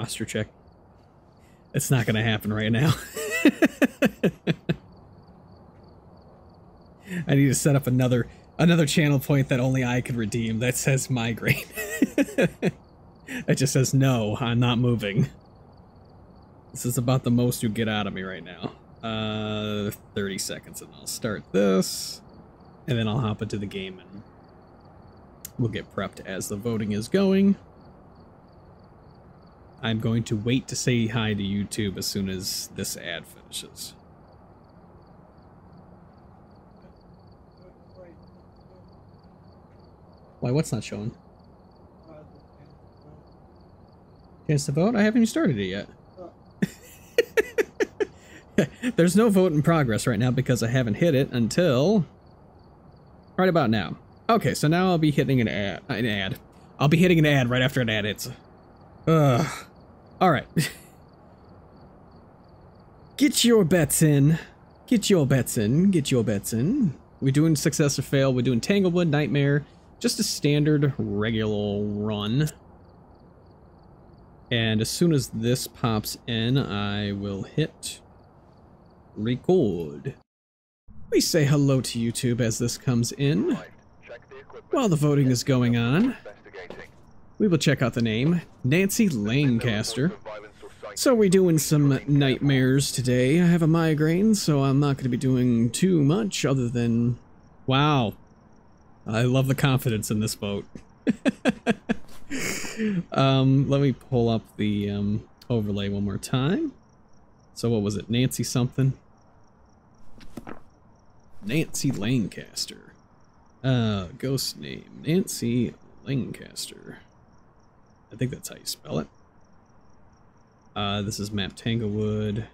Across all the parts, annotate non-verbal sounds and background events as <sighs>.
posture check. It's not going to happen right now. <laughs> I need to set up another another channel point that only I can redeem that says migraine. <laughs> it just says no, I'm not moving. This is about the most you get out of me right now. Uh, 30 seconds and I'll start this. And then I'll hop into the game and we'll get prepped as the voting is going. I'm going to wait to say hi to YouTube as soon as this ad finishes. Why, what's not showing? Chance to vote? I haven't even started it yet. <laughs> There's no vote in progress right now because I haven't hit it until right about now. Okay, so now I'll be hitting an ad. An ad. I'll be hitting an ad right after an ad hits. Ugh. All right. Get your bets in. Get your bets in. Get your bets in. We're doing success or fail. We're doing Tanglewood, Nightmare. Just a standard regular run. And as soon as this pops in, I will hit record. We say hello to YouTube as this comes in. While the voting is going on, we will check out the name, Nancy Lancaster. So we're doing some nightmares today. I have a migraine, so I'm not going to be doing too much other than... Wow. I love the confidence in this vote. <laughs> um, let me pull up the um, overlay one more time. So what was it? Nancy something? Nancy Lancaster. Uh, ghost name. Nancy Lancaster. I think that's how you spell it. Uh, this is map Tanglewood.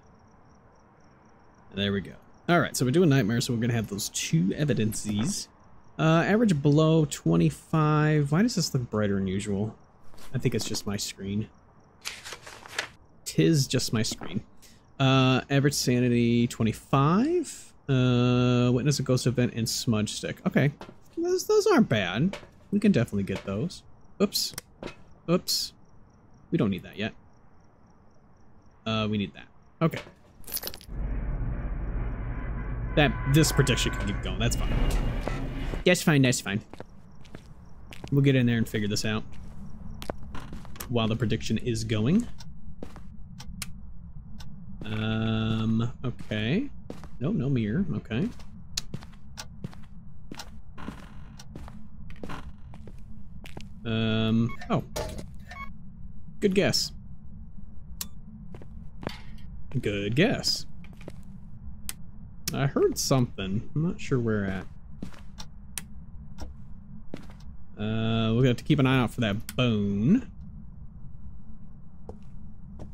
There we go. Alright, so we're doing Nightmare, so we're going to have those two evidences. Uh, average below 25. Why does this look brighter than usual? I think it's just my screen. Tis just my screen. Uh, average sanity 25. Uh, witness a ghost event and smudge stick. Okay, those, those aren't bad. We can definitely get those. Oops. Oops. We don't need that yet. Uh, we need that. Okay. That, this prediction can keep going. That's fine. That's fine, that's fine. We'll get in there and figure this out. While the prediction is going. Um, okay. No, no mirror. Okay. Um, oh. Good guess. Good guess. I heard something. I'm not sure where at. Uh, we'll have to keep an eye out for that bone.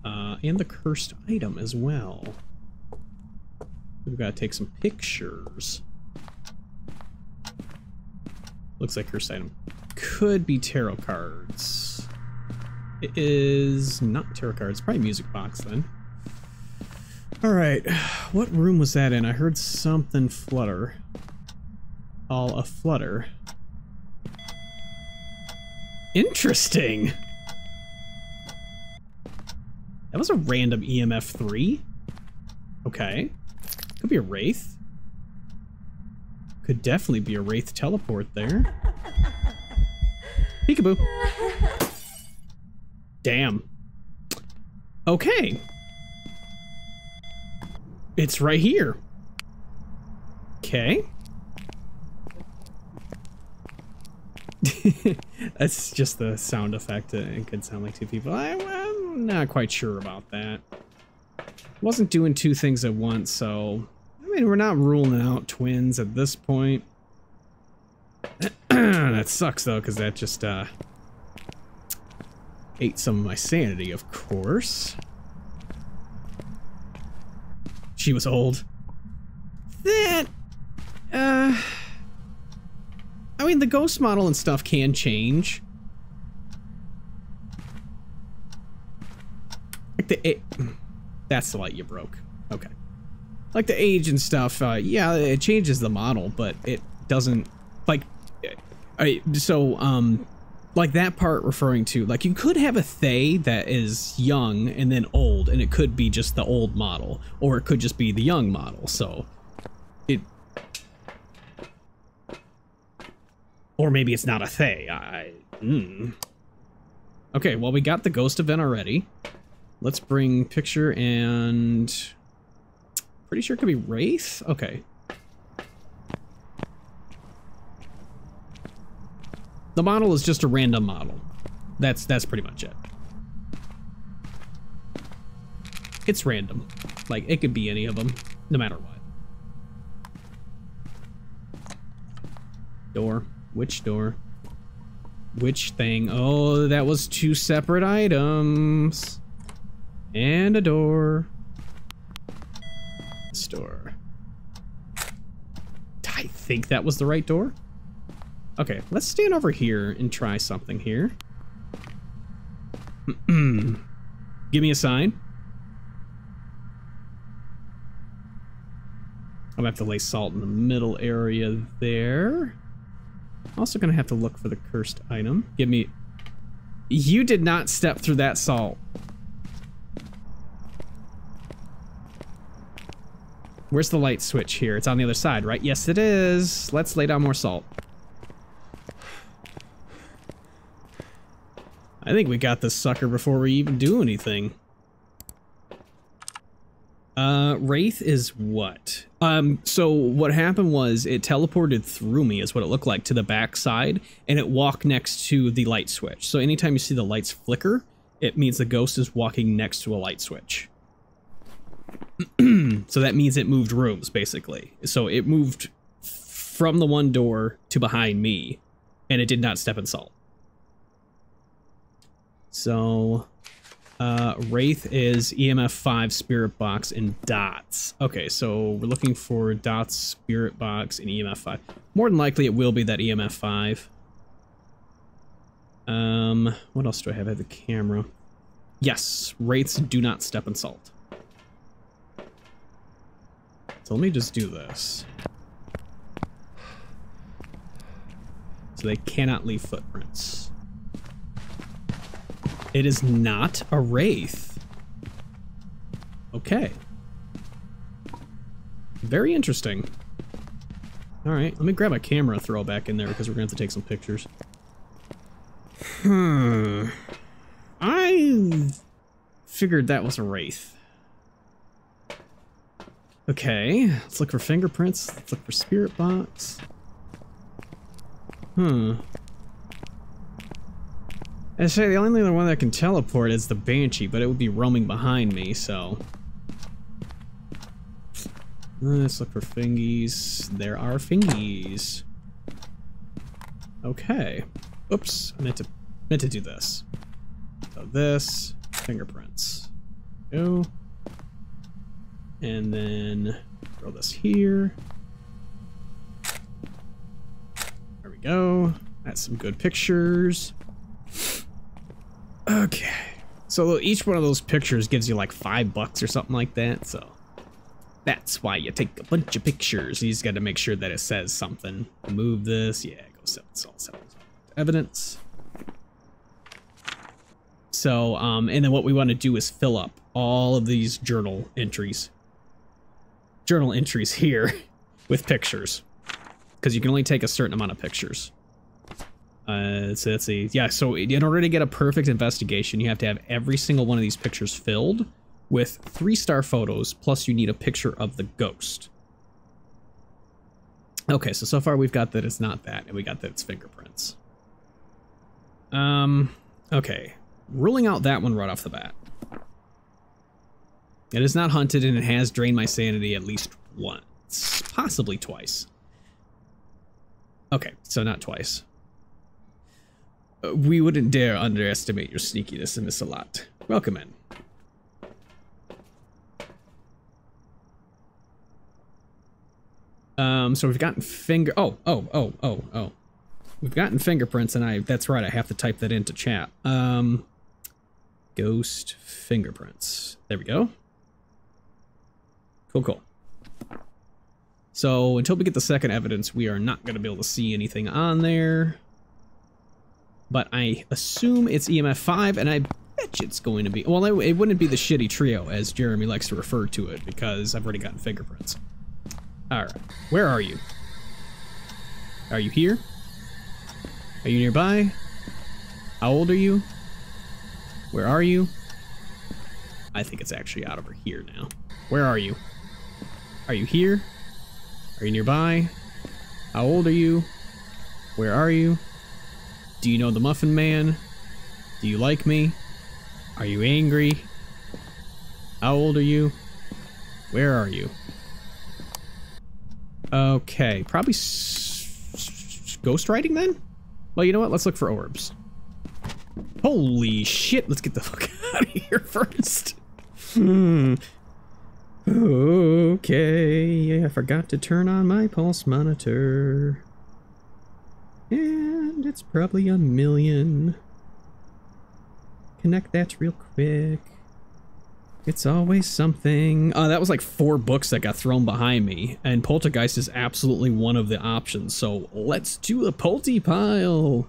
Uh, and the cursed item as well. We've got to take some pictures. Looks like cursed item could be tarot cards. It is not tarot cards, probably music box then. Alright, <sighs> what room was that in? I heard something flutter. All a flutter. Interesting! That was a random EMF 3. Okay. Could be a Wraith. Could definitely be a Wraith teleport there. <laughs> Peekaboo. Damn. Okay. It's right here. Okay. <laughs> That's just the sound effect. It could sound like two people. I, I'm not quite sure about that. Wasn't doing two things at once, so... I mean, we're not ruling out twins at this point. <clears throat> that sucks, though, because that just, uh... Ate some of my sanity, of course. She was old. That... Uh... I mean, the ghost model and stuff can change. Like the... It, that's the light you broke. Okay. Like the age and stuff, uh, yeah, it changes the model, but it doesn't... Like, I, so, um... like that part referring to like you could have a Thaye that is young and then old, and it could be just the old model, or it could just be the young model. So it, or maybe it's not a Thaye. I. Mm. Okay, well we got the ghost event already. Let's bring picture and pretty sure it could be Wraith. Okay. The model is just a random model. That's that's pretty much it. It's random. Like, it could be any of them, no matter what. Door. Which door? Which thing? Oh, that was two separate items. And a door. This door. I think that was the right door. Okay, let's stand over here and try something here. <clears throat> Give me a sign. I'm gonna have to lay salt in the middle area there. Also gonna have to look for the cursed item. Give me... You did not step through that salt. Where's the light switch here? It's on the other side, right? Yes, it is. Let's lay down more salt. I think we got this sucker before we even do anything. Uh, Wraith is what? Um, so what happened was it teleported through me is what it looked like to the back side and it walked next to the light switch. So anytime you see the lights flicker, it means the ghost is walking next to a light switch. <clears throat> so that means it moved rooms basically. So it moved from the one door to behind me and it did not step in salt. So, uh, Wraith is EMF 5 Spirit Box and Dots. Okay, so we're looking for Dots, Spirit Box, and EMF 5. More than likely it will be that EMF 5. Um, what else do I have? Have the camera. Yes, Wraiths do not step in salt. So let me just do this. So they cannot leave footprints. It is not a wraith. Okay. Very interesting. All right, let me grab my camera throw back in there because we're going to have to take some pictures. Hmm. I figured that was a wraith. Okay, let's look for fingerprints. Let's look for spirit box. Hmm. I say the only other one that can teleport is the Banshee, but it would be roaming behind me, so... Uh, let's look for fingies. There are fingies. Okay. Oops, I meant to meant to do this. So this, fingerprints. Go. And then throw this here. There we go. That's some good pictures. Okay. So each one of those pictures gives you like five bucks or something like that, so that's why you take a bunch of pictures. You just got to make sure that it says something. Move this. Yeah, go seven salt, seven evidence. So, um, and then what we want to do is fill up all of these journal entries. Journal entries <laughs> here with pictures. Because you can only take a certain amount of pictures. Uh, so let's see. Yeah, so in order to get a perfect investigation, you have to have every single one of these pictures filled with three-star photos, plus you need a picture of the ghost. Okay, so so far we've got that it's not that, and we got that it's fingerprints. Um, okay. Ruling out that one right off the bat. It is not hunted, and it has drained my sanity at least once. Possibly twice. Okay, so not twice. We wouldn't dare underestimate your sneakiness in this a lot. Welcome in. Um, so we've gotten finger- oh, oh, oh, oh, oh. We've gotten fingerprints and I- that's right, I have to type that into chat. Um, ghost fingerprints. There we go. Cool, cool. So until we get the second evidence, we are not going to be able to see anything on there. But I assume it's EMF 5, and I bet it's going to be... Well, it, wouldn't be the shitty trio, as Jeremy likes to refer to it, because I've already gotten fingerprints. Alright, where are you? Are you here? Are you nearby? How old are you? Where are you? I think it's actually out over here now. Where are you? Are you here? Are you nearby? How old are you? Where are you? Do you know the Muffin Man? Do you like me? Are you angry? How old are you? Where are you? Okay, probably ghost writing then? Well, you know what? Let's look for orbs. Holy shit, let's get the <laughs> fuck out of here first. Hmm. Okay, I forgot to turn on my pulse monitor. And it's probably a million. Connect that real quick. It's always something. Uh, that was like four books that got thrown behind me, and Poltergeist is absolutely one of the options, so let's do a Polty pile.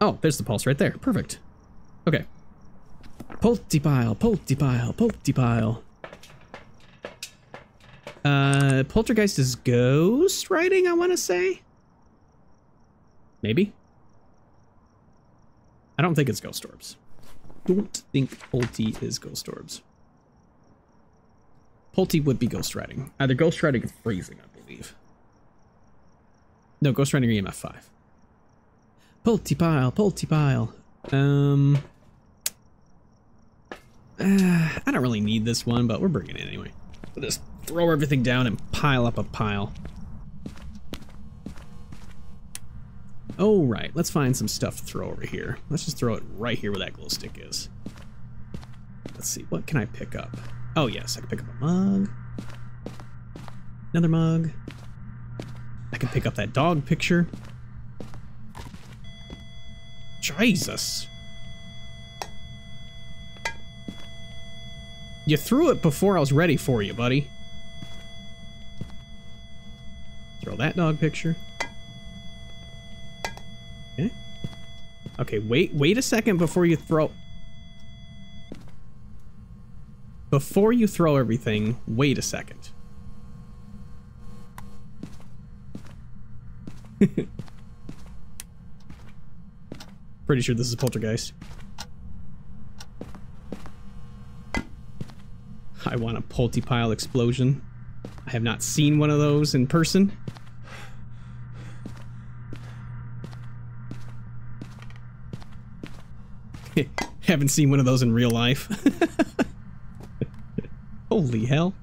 Oh, there's the pulse right there. Perfect. Okay. Polty pile, Polty pile, Polty pile. Uh, Poltergeist is ghost writing, I want to say. Maybe. I don't think it's ghost orbs. Don't think Polty is ghost orbs. Polty would be ghost writing. Either ghost writing or freezing, I believe. No, ghost writing or EMF 5. Polty pile, Polty pile. Um, uh, I don't really need this one, but we're bringing it anyway. We'll just throw everything down and pile up a pile. Oh, right. Let's find some stuff to throw over here. Let's just throw it right here where that glow stick is. Let's see. What can I pick up? Oh, yes. I can pick up a mug. Another mug. I can pick up that dog picture. Jesus. You threw it before I was ready for you, buddy. Throw that dog picture. Okay, wait, wait a second before you throw... Before you throw everything, wait a second. <laughs> Pretty sure this is Poltergeist. I want a Polty-Pile explosion. I have not seen one of those in person. <laughs> Haven't seen one of those in real life. <laughs> Holy hell.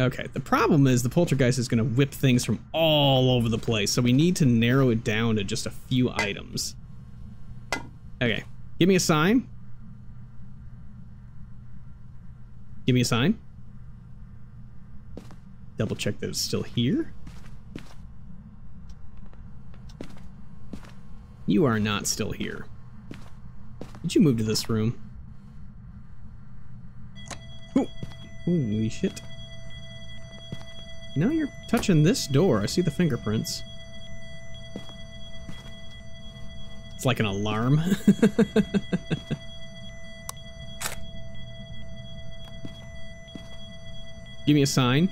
Okay, the problem is the poltergeist is going to whip things from all over the place, so we need to narrow it down to just a few items. Okay, give me a sign. Give me a sign. Double check that it's still here. You are not still here. Did you move to this room? Oh, holy shit. Now you're touching this door. I see the fingerprints. It's like an alarm. <laughs> Give me a sign.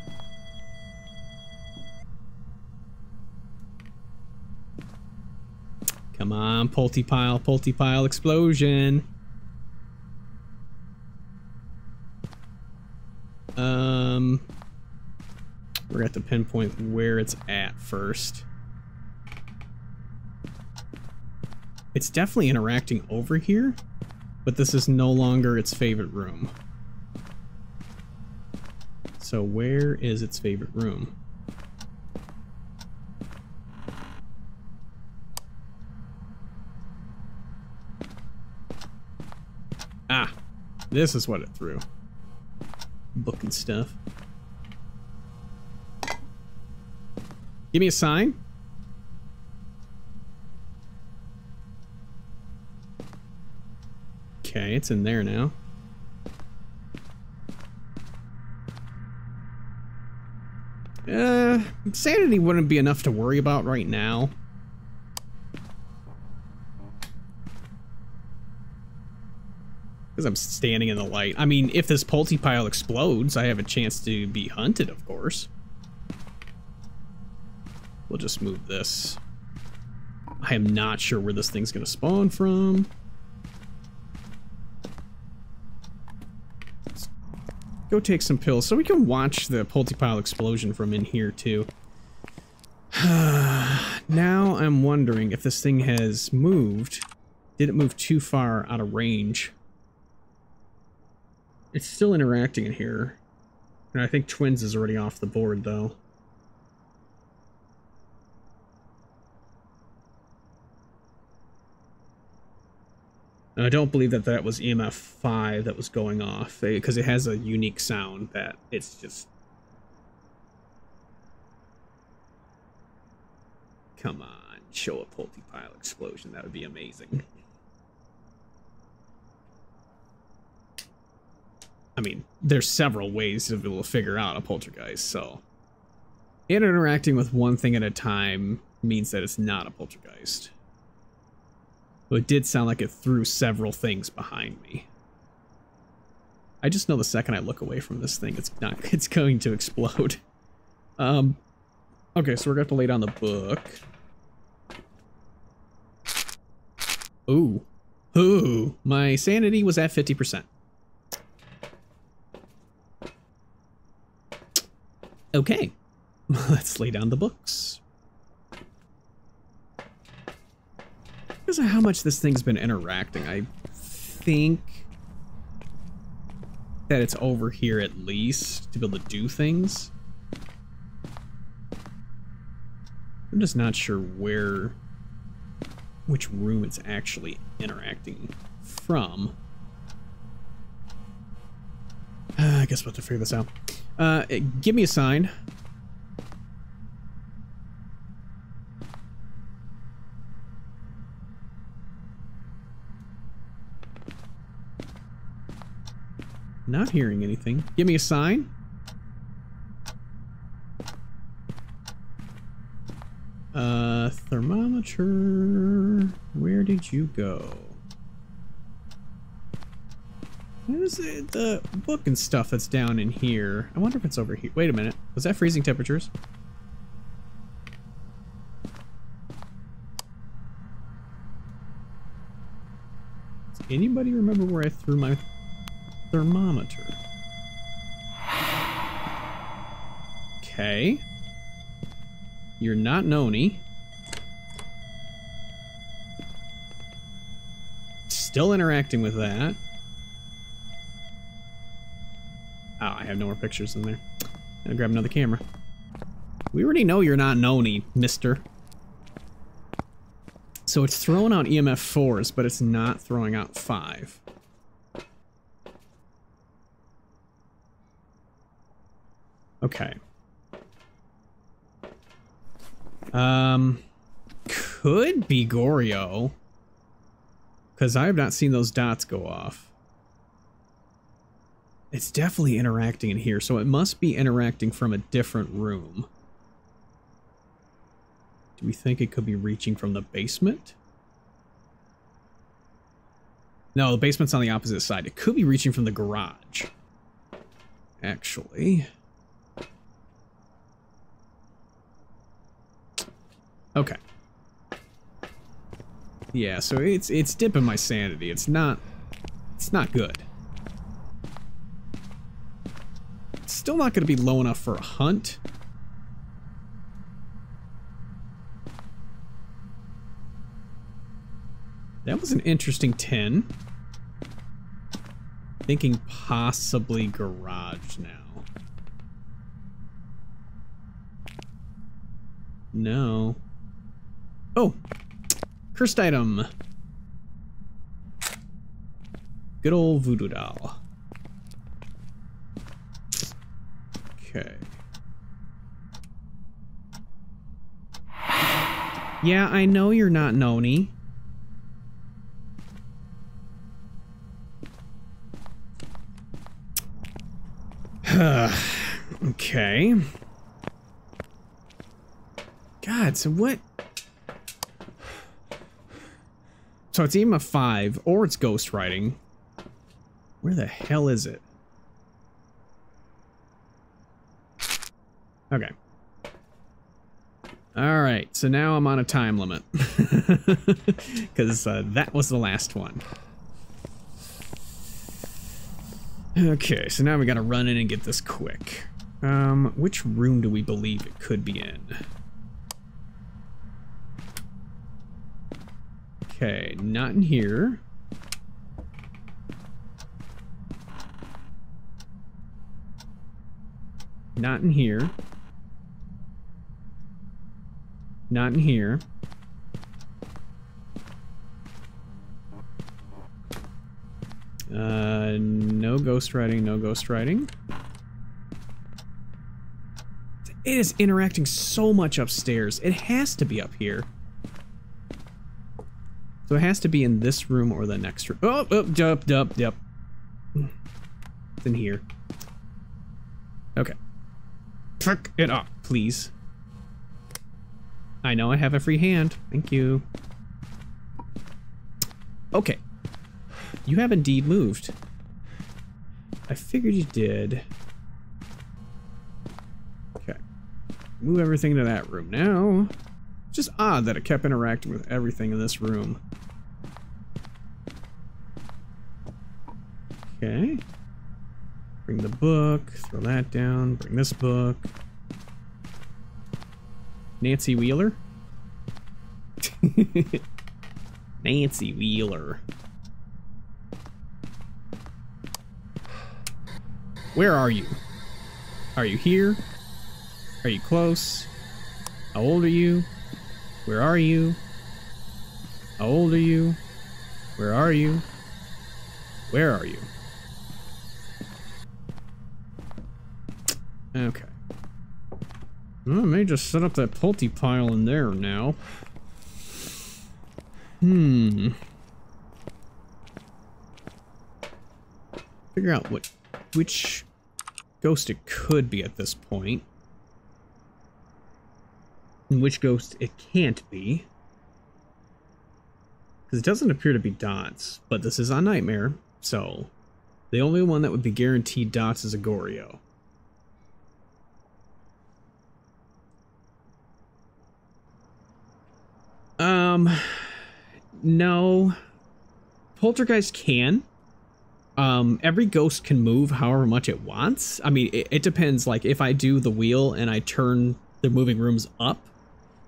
Come on, Polty Pile, Polty Pile explosion. Um, we're going to have to pinpoint where it's at first. It's definitely interacting over here, but this is no longer its favorite room. So where is its favorite room? Ah, this is what it threw. Book and stuff. Give me a sign. Okay, it's in there now. Uh, sanity wouldn't be enough to worry about right now. Because I'm standing in the light. I mean, if this Polty pile explodes, I have a chance to be hunted, of course. We'll just move this. I am not sure where this thing's going to spawn from. Let's go take some pills so we can watch the Polty pile explosion from in here, too. <sighs> now I'm wondering if this thing has moved. Did it move too far out of range? It's still interacting in here. And I think Twins is already off the board, though. I don't believe that that was EMF 5 that was going off, because eh, it has a unique sound that it's just... Come on, show a pile explosion, that would be amazing. I mean, there's several ways to be able to figure out a poltergeist, so... And interacting with one thing at a time means that it's not a poltergeist. But it did sound like it threw several things behind me. I just know the second I look away from this thing, it's not <laughs> it's going to explode. Um Okay, so we're gonna have to lay down the book. Ooh. Ooh. My sanity was at 50%. Okay, <laughs> let's lay down the books. Because of how much this thing's been interacting, I think that it's over here at least to be able to do things. I'm just not sure where, which room it's actually interacting from. Uh, <sighs> I guess we'll have to figure this out. Uh, give me a sign. Not hearing anything. Give me a sign. Uh, thermometer. Where did you go? What is it? The book and stuff that's down in here. I wonder if it's over here. Wait a minute. Was that freezing temperatures? Does anybody remember where I threw my thermometer? Okay. You're not Noni. Still interacting with that. Oh, I have no more pictures in there. I'll grab another camera. We already know you're not Noni, mister. So it's throwing out EMF 4s, but it's not throwing out 5. Okay. Um, could be Goryo. Because I have not seen those dots go off. It's definitely interacting in here, so it must be interacting from a different room. Do we think it could be reaching from the basement? No, the basement's on the opposite side. It could be reaching from the garage. Actually. Okay. Yeah, so it's it's dipping my sanity. It's not it's not good. Still not going to be low enough for a hunt. That was an interesting 10. Thinking possibly garage now. No. Oh! Cursed item. Good old voodoo doll. Okay. Yeah, I know you're not Noni. <sighs> okay. God, so what? So it's EMF 5, or it's ghost writing. Where the hell is it? Okay. Alright, so now I'm on a time limit. <laughs> Because uh, that was the last one. Okay, so now we gotta run in and get this quick. Um, which room do we believe it could be in? Okay, not in here. Not in here. Not in here. Uh, no ghost writing, no ghost writing. It is interacting so much upstairs. It has to be up here. So it has to be in this room or the next room. Oh, oh, yup, yup, yup. It's in here. Okay. Fuck it up, please. I know I have a free hand. Thank you. Okay. You have indeed moved. I figured you did. Okay. Move everything to that room now. Just odd that it kept interacting with everything in this room. Okay. Bring the book, throw that down, bring this book. Nancy Wheeler? <laughs> Nancy Wheeler. Where are you? Are you here? Are you close? How old are you? Where are you? How old are you? Where are you? Where are you? Okay. Well, I may just set up that Polty pile in there now. Hmm. Figure out what, which ghost it could be at this point. And which ghost it can't be. Because it doesn't appear to be Dots, but this is on Nightmare, so the only one that would be guaranteed Dots is a Goryo. Um, no. Poltergeist can. Um, every ghost can move however much it wants. I mean, it, it depends. Like, if I do the wheel and I turn the moving rooms up,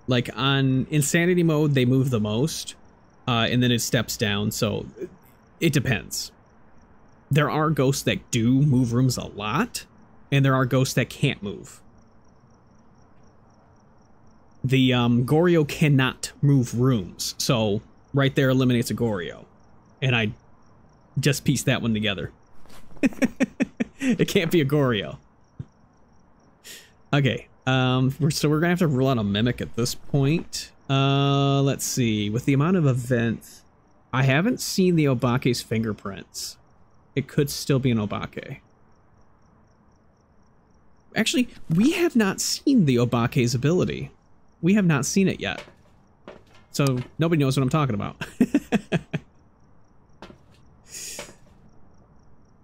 like on insanity mode, they move the most, uh, and then it steps down. So it depends. There are ghosts that do move rooms a lot, and there are ghosts that can't move. The um, Goryo cannot move rooms, so right there eliminates a Goryo. And I just pieced that one together. <laughs> it can't be a Goryo. Okay, um, so we're gonna have to rule out a Mimic at this point. Uh, let's see, with the amount of events, I haven't seen the Obake's fingerprints. It could still be an Obake. Actually, we have not seen the Obake's ability. We have not seen it yet. So nobody knows what I'm talking about.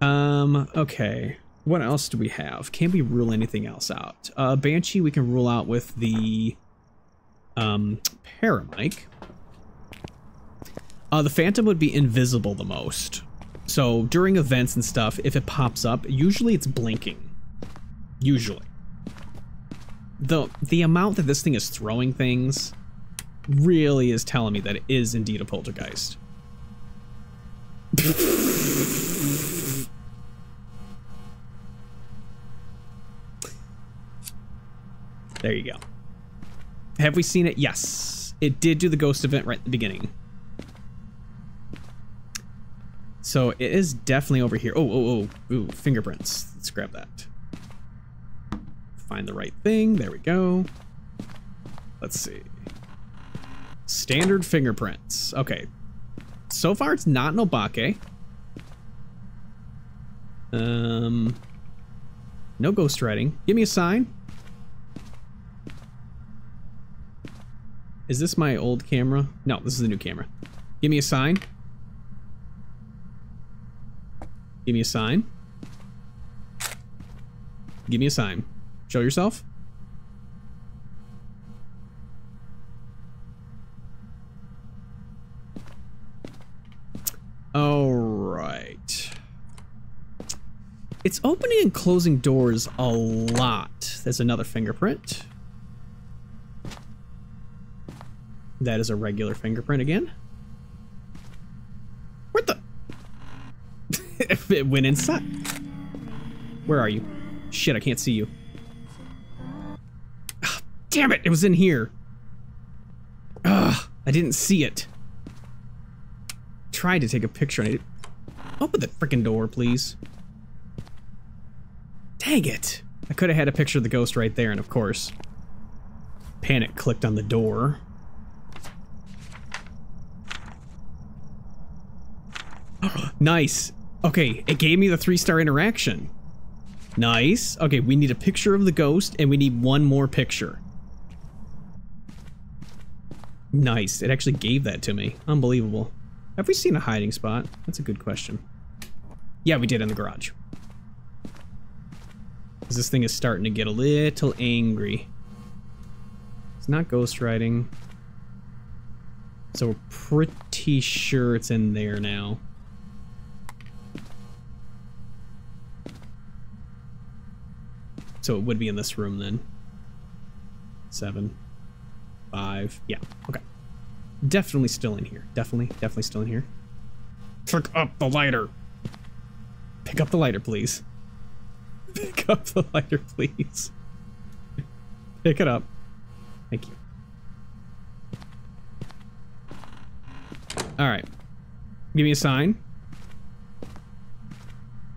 <laughs> um, okay. What else do we have? Can we rule anything else out? Uh, Banshee we can rule out with the um, Paramic. Uh, the Phantom would be invisible the most. So during events and stuff, if it pops up, usually it's blinking. Usually the the amount that this thing is throwing things really is telling me that it is indeed a poltergeist. there you go. Have we seen it? Yes. It did do the ghost event right at the beginning. So it is definitely over here. Oh, oh, oh, ooh, fingerprints. Let's grab that find the right thing. There we go. Let's see. Standard fingerprints. Okay. So far, it's not an Obake. Um, no ghost writing. Give me a sign. Is this my old camera? No, this is the new camera. Give me a sign. Give me a sign. Give me a sign. Show yourself. All right. It's opening and closing doors a lot. There's another fingerprint. That is a regular fingerprint again. What the? If <laughs> it went inside. Where are you? Shit, I can't see you. Damn it, it was in here. Ugh, I didn't see it. Tried to take a picture and I did Open the freaking door, please. Dang it. I could have had a picture of the ghost right there, and of course, panic clicked on the door. <gasps> nice. Okay, it gave me the three-star interaction. Nice. Okay, we need a picture of the ghost, and we need one more picture. Nice. It actually gave that to me. Unbelievable. Have we seen a hiding spot? That's a good question. Yeah, we did in the garage. Because This thing is starting to get a little angry. It's not ghost writing. So we're pretty sure it's in there now. So it would be in this room then. Seven. Five. Yeah, okay. Definitely still in here. Definitely, definitely still in here. Pick up the lighter. Pick up the lighter, please. Pick up the lighter, please. Pick it up. Thank you. All right. Give me a sign.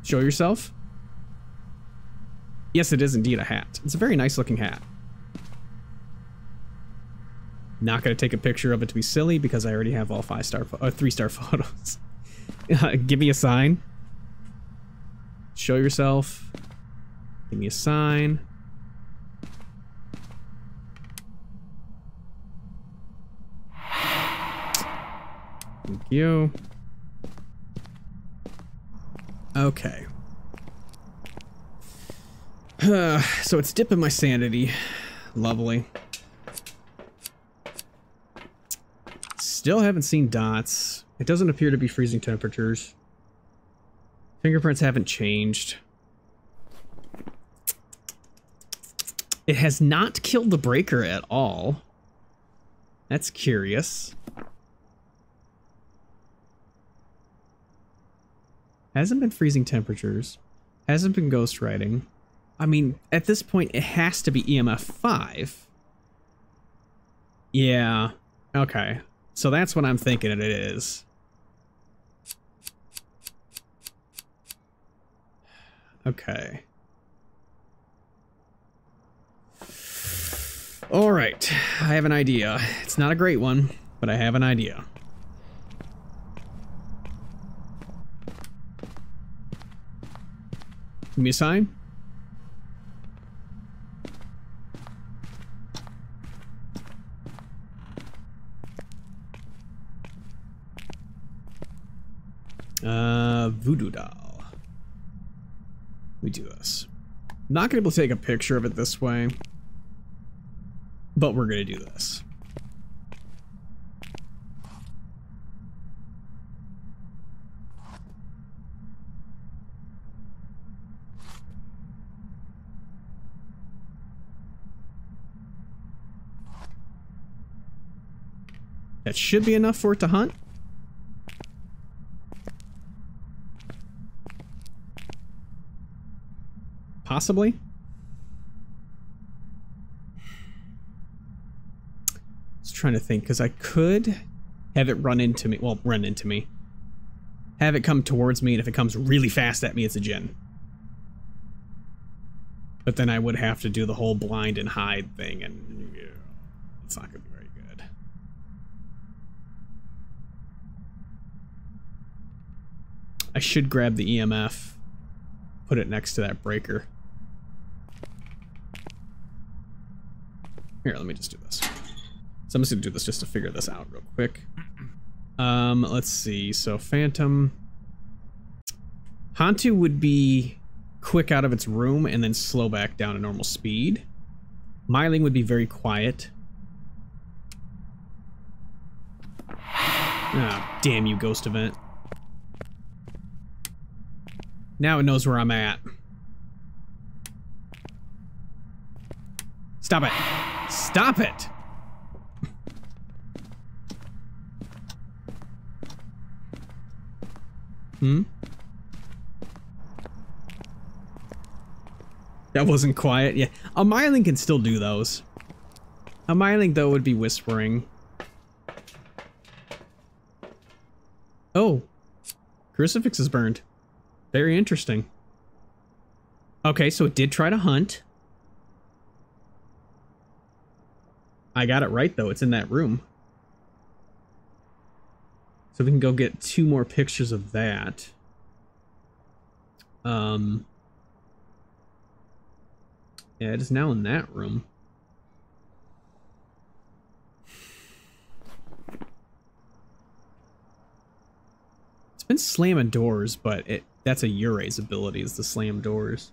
Show yourself. Yes, it is indeed a hat. It's a very nice looking hat. Not going to take a picture of it to be silly because I already have all five star, uh, three star <laughs> photos. <laughs> give me a sign. Show yourself. Give me a sign. Thank you. Okay. <sighs> so it's dipping my sanity. Lovely. Still haven't seen dots. It doesn't appear to be freezing temperatures. Fingerprints haven't changed. It has not killed the breaker at all. That's curious. Hasn't been freezing temperatures. Hasn't been ghost writing. I mean, at this point, it has to be EMF 5. Yeah. Okay. So that's what I'm thinking it is. Okay. All right. I have an idea. It's not a great one, but I have an idea. Give me a sign. Uh, voodoo doll. We do this. Not gonna be able to take a picture of it this way, but we're gonna do this. That should be enough for it to hunt. Possibly. Just trying to think, because I could have it run into me. Well, run into me. Have it come towards me, and if it comes really fast at me, it's a Jinn. But then I would have to do the whole blind and hide thing, and yeah, it's not going to be very good. I should grab the EMF, put it next to that breaker. Here, let me just do this. So I'm just gonna do this just to figure this out real quick. Um, let's see. So Phantom. Hantu would be quick out of its room and then slow back down to normal speed. Myling would be very quiet. Ah, damn you, ghost event. Now it knows where I'm at. Stop it. Stop it! hmm? That wasn't quiet. Yeah, a Myling can still do those. A Myling, though, would be whispering. Oh, crucifix is burned. Very interesting. Okay, so it did try to hunt. I got it right, though. It's in that room. So we can go get two more pictures of that. Um, yeah, it is now in that room. It's been slamming doors, but it that's a Yurei's ability is to slam doors.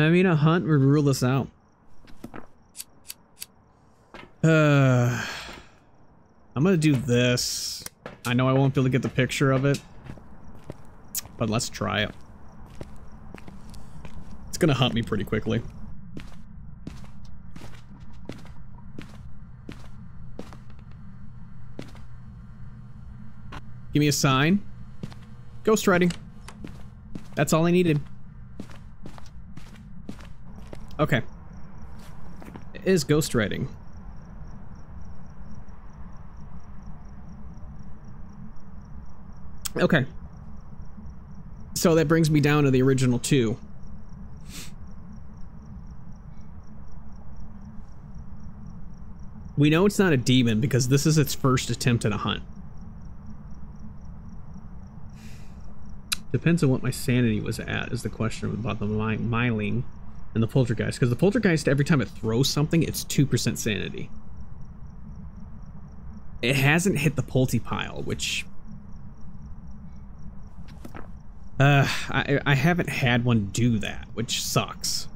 I mean, a hunt would rule this out. Uh, I'm gonna do this. I know I won't be able to get the picture of it, but let's try it. It's gonna hunt me pretty quickly. Give me a sign. Ghost writing. That's all I needed. Okay. It is ghost writing. Okay. So that brings me down to the original two. We know it's not a demon because this is its first attempt at a hunt. Depends on what my sanity was at, is the question about the my myling and the poltergeist. Because the poltergeist, every time it throws something, it's 2% sanity. It hasn't hit the polty pile, which... Uh, I, I haven't had one do that, which sucks.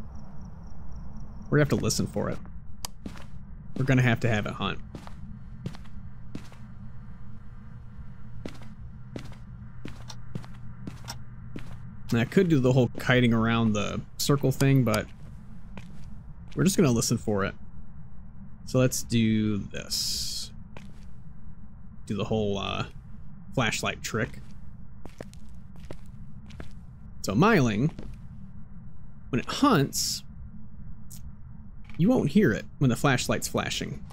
We're gonna have to listen for it. We're gonna have to have it hunt. I could do the whole kiting around the circle thing, but we're just gonna listen for it. So let's do this. Do the whole uh, flashlight trick. So Myling, when it hunts, you won't hear it when the flashlight's flashing.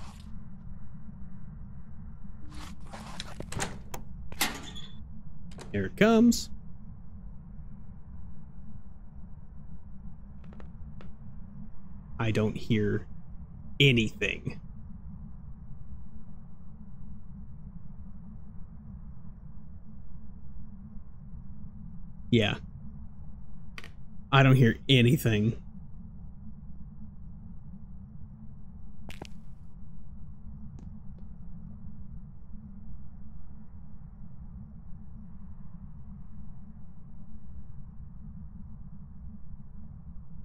Here it comes. I don't hear anything. Yeah. I don't hear anything.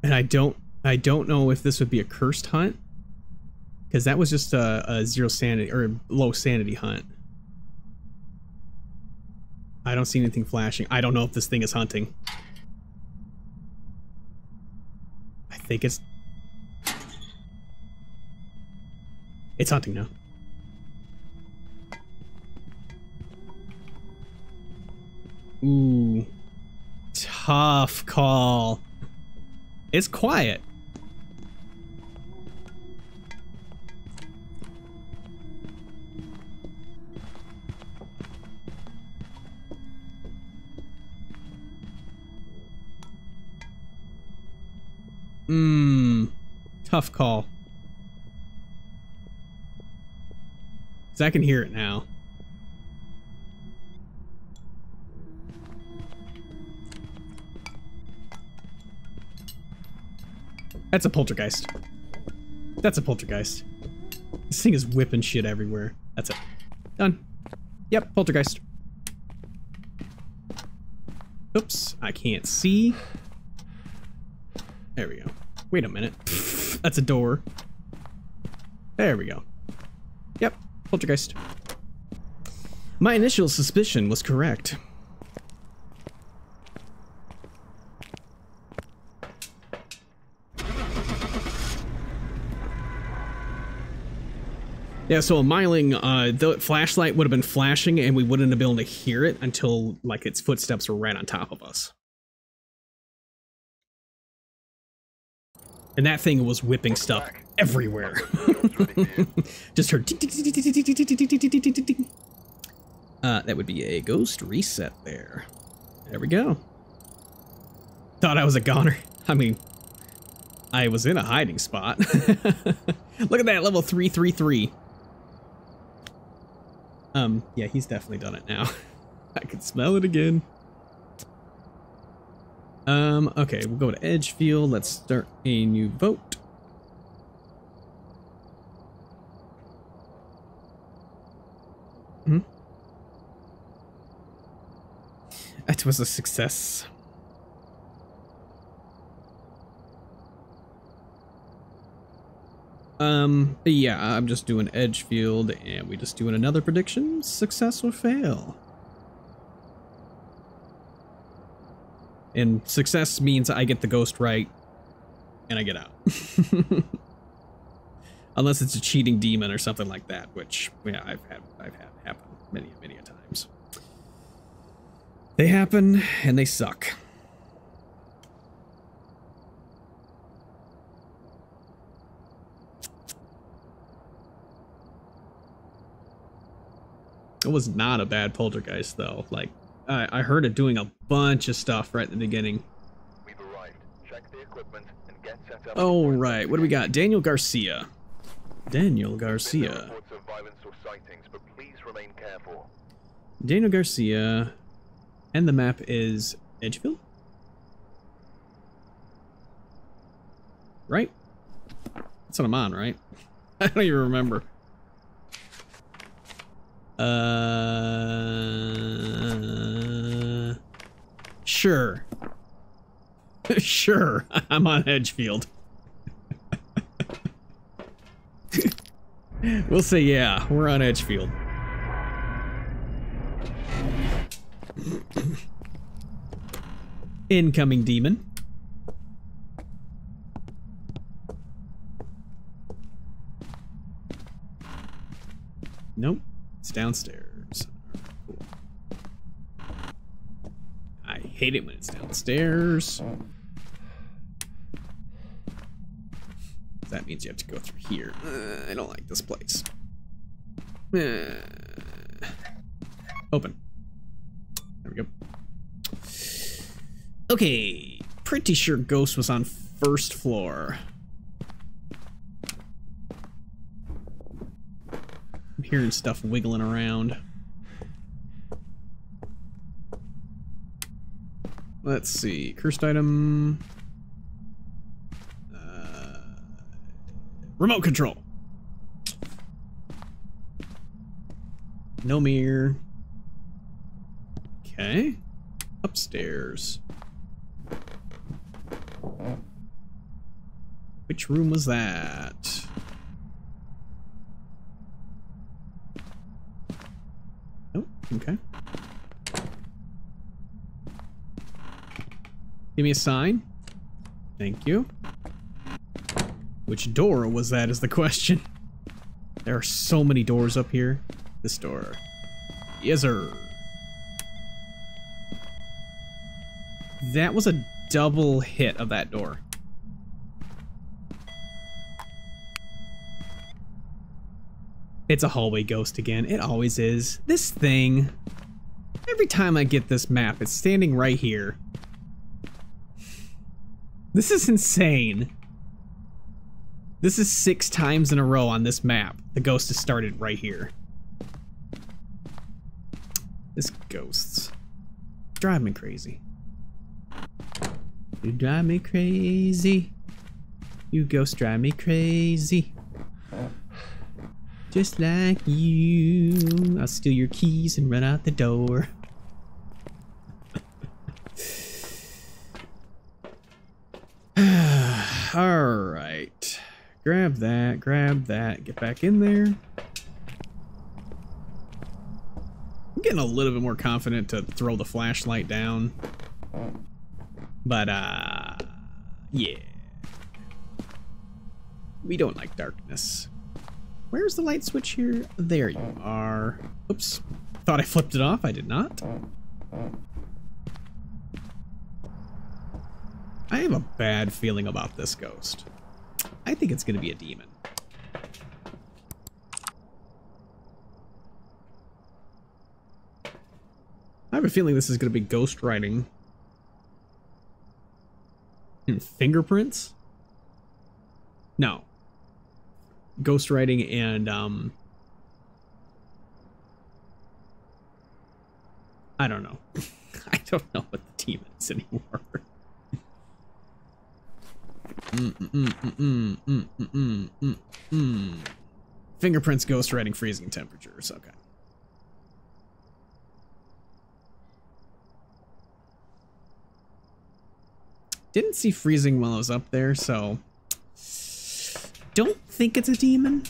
And I don't I don't know if this would be a cursed hunt because that was just a, a zero sanity or low sanity hunt. I don't see anything flashing. I don't know if this thing is hunting. I think it's... It's hunting now. Ooh. Tough call. It's quiet. Mmm. Tough call. Cause I can hear it now. That's a poltergeist. That's a poltergeist. This thing is whipping shit everywhere. That's it. Done. Yep, poltergeist. Oops, I can't see. There we go. Wait a minute. That's a door. There we go. Yep, poltergeist. My initial suspicion was correct. Yeah, so a Myling, uh, the flashlight would have been flashing and we wouldn't have been able to hear it until, like, its footsteps were right on top of us. And that thing was whipping stuff everywhere. Just heard. Uh, that would be a ghost reset there. There we go. Thought I was a goner. I mean, I was in a hiding spot. Look at that, level 333. Um, yeah, he's definitely done it now. I can smell it again. Um, okay, we'll go to Edgefield. Let's start a new vote. Hmm? That was a success. Um, yeah, I'm just doing Edgefield, and we just doing another prediction, success or fail. And success means I get the ghost right, and I get out. <laughs> Unless it's a cheating demon or something like that, which yeah, I've had I've had happen many many a times. They happen and they suck. It was not a bad poltergeist though. Like I, I heard it doing a bunch of stuff right at the beginning. We've arrived. Check the equipment and get set up. Oh right, what do we got? Daniel Garcia. Daniel Garcia. reports of violence or sightings, but please remain careful. Daniel Garcia. And the map is Edgefield? Right? That's what I'm on, right? <laughs> I don't even remember. Uh, sure. <laughs> sure, <laughs> I'm on Edgefield. <laughs> we'll say yeah, we're on Edgefield. <clears throat> Incoming demon. Downstairs. Cool. I hate it when it's downstairs. That means you have to go through here. Uh, I don't like this place. Uh, open. There we go. Okay, pretty sure Ghost was on first floor. Hearing stuff wiggling around. Let's see, cursed item. Uh, remote control. No mirror. Okay. Upstairs. Which room was that? Oh, okay. Give me a sign. Thank you. Which door was that is the question. There are so many doors up here. This door. Yes, sir. That was a double hit of that door. It's a hallway ghost again. It always is. This thing. Every time I get this map, it's standing right here. This is insane. This is six times in a row on this map. The ghost has started right here. This ghosts. Drive me crazy. You drive me crazy. You ghost drive me crazy. Just like you. I'll steal your keys and run out the door. <sighs> Alright. Grab that, grab that, get back in there. I'm getting a little bit more confident to throw the flashlight down. But, uh, yeah. We don't like darkness. Where's the light switch here? There you are. Oops. Thought I flipped it off. I did not. I have a bad feeling about this ghost. I think it's going to be a demon. I have a feeling this is going to be ghost writing. Hmm, fingerprints? No. Ghost writing and, um... I don't know. <laughs> I don't know what the demon is anymore. Mm, mm, mm, Fingerprints, ghost writing, freezing temperatures. Okay. Didn't see freezing while I was up there, so don't think it's a demon.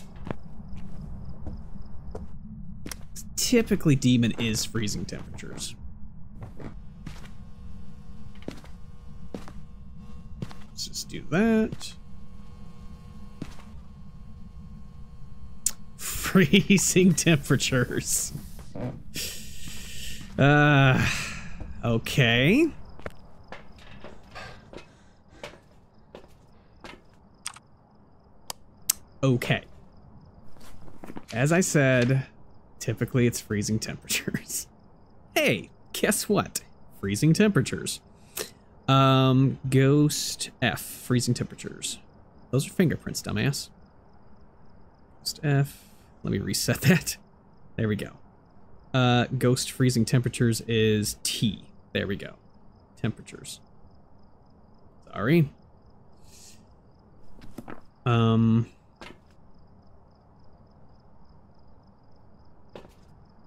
Typically, demon is freezing temperatures. Let's just do that. <laughs> Freezing temperatures. Uh, okay. Okay. As I said, typically it's freezing temperatures. <laughs> hey, guess what? Freezing temperatures. Um, Ghost F, freezing temperatures. Those are fingerprints, dumbass. Ghost F. Let me reset <laughs> that. There we go. Uh, ghost freezing temperatures is T. There we go. Temperatures. Sorry. Um.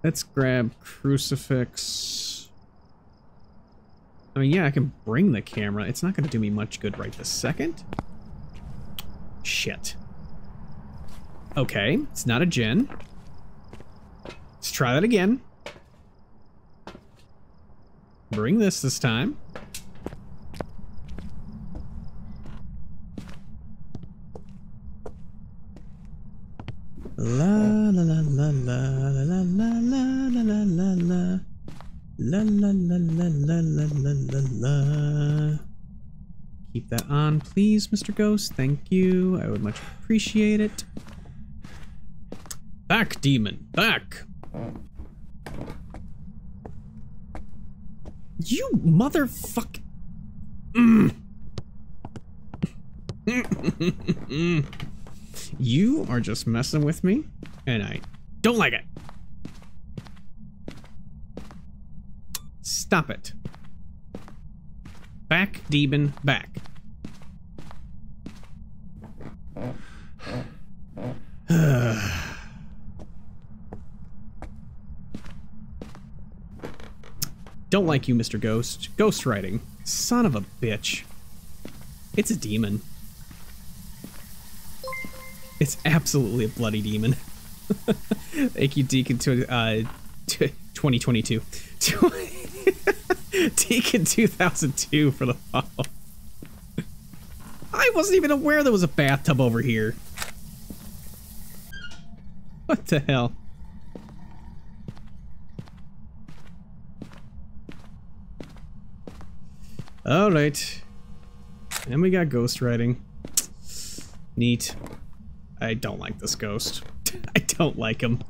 Let's grab crucifix. I mean, yeah, I can bring the camera. It's not going to do me much good right this second. Shit. Okay, it's not a Jinn. Let's try that again. Bring this this time. Please, Mr. Ghost. Thank you. I would much appreciate it. Back, demon. Back. You motherfuck. Mm. you are just messing with me, and I don't like it. Stop it. Back, demon, back. Don't like you, Mr. Ghost. Ghost writing. Son of a bitch. It's a demon. It's absolutely a bloody demon. <laughs> Thank you, Deacon, to, uh, to 2022. <laughs> Deacon 2002 for the follow. I wasn't even aware there was a bathtub over here. What the hell? Alright. And we got ghost writing. Neat. I don't like this ghost. <laughs> I don't like him.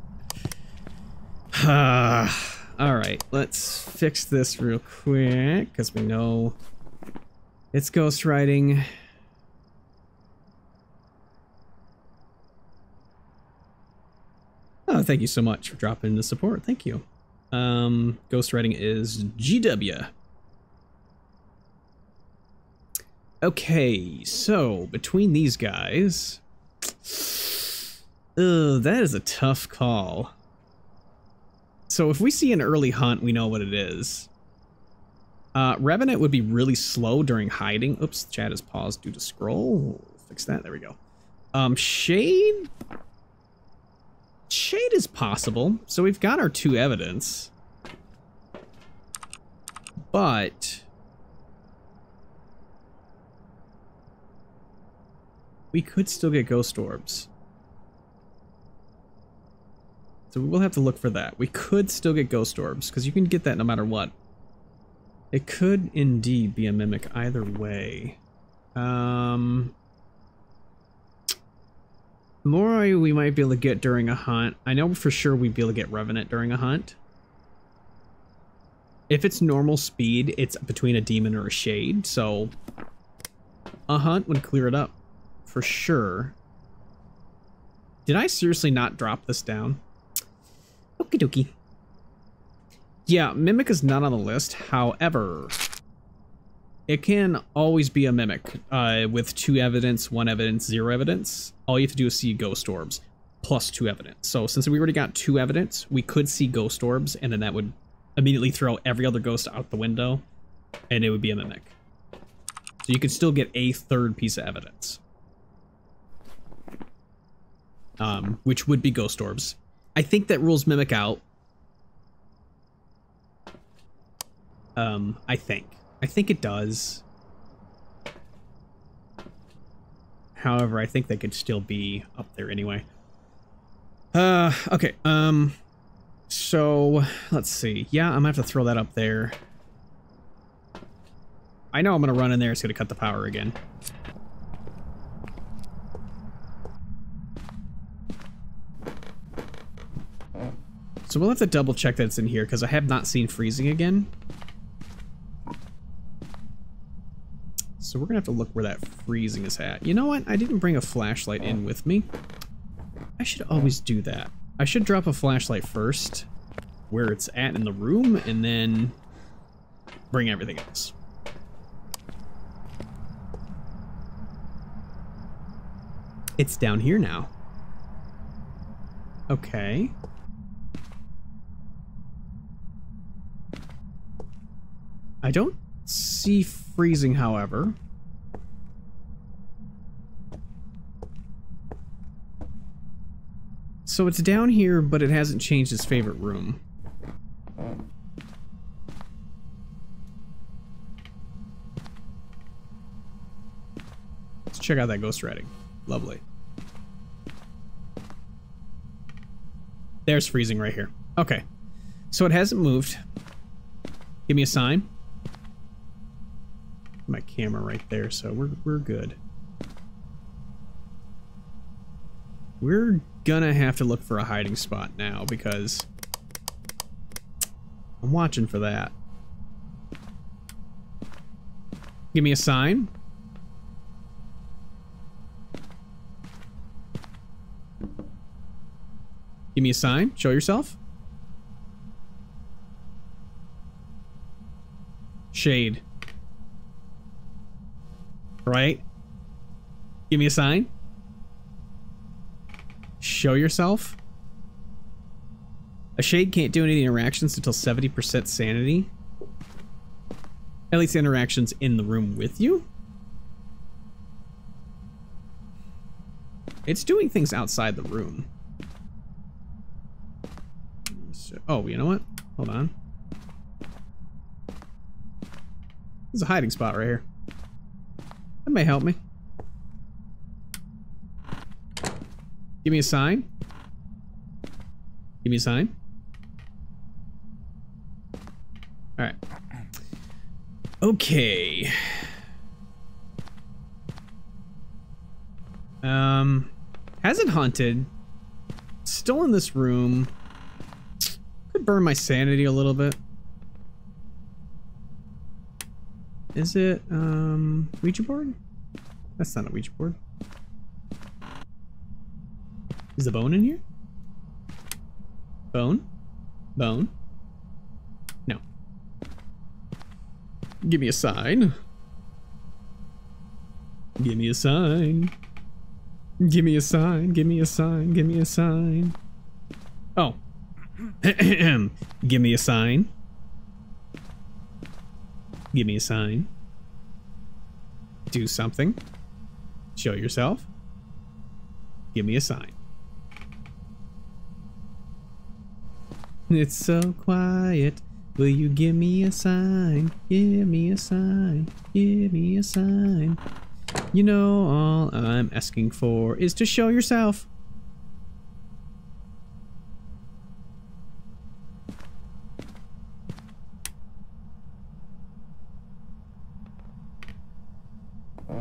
<sighs> Alright, let's fix this real quick, because we know it's ghostwriting. Oh, thank you so much for dropping the support. Thank you. Um, ghostwriting is GW. Okay, so between these guys, <sighs> that is a tough call. So if we see an early hunt, we know what it is. Uh, Revenant would be really slow during hiding. Oops, chat is paused due to scroll. Fix that. There we go. Um, Shade? Shade is possible. So we've got our two evidence. But... We could still get ghost orbs. So we will have to look for that. We could still get ghost orbs, because you can get that no matter what. It could indeed be a mimic either way. Um, Moroi we might be able to get during a hunt. I know for sure we'd be able to get Revenant during a hunt. If it's normal speed, it's between a demon or a shade, so a hunt would clear it up for sure. Did I seriously not drop this down? Okie dokie. Yeah, Mimic is not on the list. However, it can always be a Mimic uh, with two evidence, one evidence, zero evidence. All you have to do is see ghost orbs plus two evidence. So since we already got two evidence, we could see ghost orbs, and then that would immediately throw every other ghost out the window, and it would be a Mimic. So you can still get a third piece of evidence. Um, which would be ghost orbs. I think that rules Mimic out. Um, I think. I think it does. However, I think they could still be up there anyway. Uh, okay, um, so, let's see. Yeah, I'm gonna have to throw that up there. I know I'm gonna run in there, it's gonna cut the power again. So we'll have to double check that it's in here, because I have not seen freezing again. So we're gonna have to look where that freezing is at. You know what? I didn't bring a flashlight in with me. I should always do that. I should drop a flashlight first, where it's at in the room, and then bring everything else. It's down here now. Okay. I don't see freezing, however. So it's down here, but it hasn't changed his favorite room. Let's check out that ghost writing. Lovely. There's freezing right here. Okay. So it hasn't moved. Give me a sign my camera right there, so we're, we're good. We're gonna have to look for a hiding spot now because I'm watching for that. Give me a sign. Give me a sign. Show yourself. Shade right? Give me a sign. Show yourself. A shade can't do any interactions until 70% sanity. At least interactions in the room with you. It's doing things outside the room. So, oh, you know what? Hold on. There's a hiding spot right here. That may help me. Give me a sign. Give me a sign. Alright. Okay. Um, hasn't hunted. Still in this room. Could burn my sanity a little bit. Is it, um, Ouija board? That's not a Ouija board. Is the bone in here? Bone? Bone? No. Give me a sign. Give me a sign. Give me a sign, give me a sign, give me a sign. Oh. <clears throat> give me a sign. Give me a sign. Do something. Show yourself. Give me a sign. It's so quiet. Will you give me a sign? Give me a sign. Give me a sign. You know, all I'm asking for is to show yourself.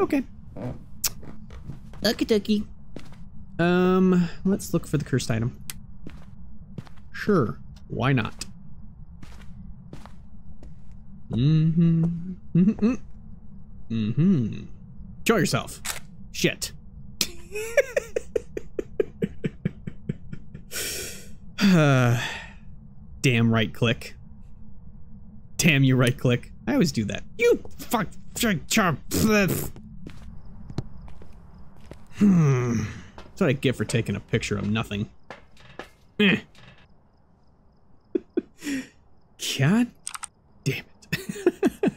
Okay. Okie dokie. Um, let's look for the cursed item. Sure, why not? Mm-hmm. Mm-hmm. Mm-hmm. Show yourself. Shit. <sighs> Damn right click. Damn you right click. I always do that. You fuck. Hmm. That's what I get for taking a picture of nothing. Eh. God damn it.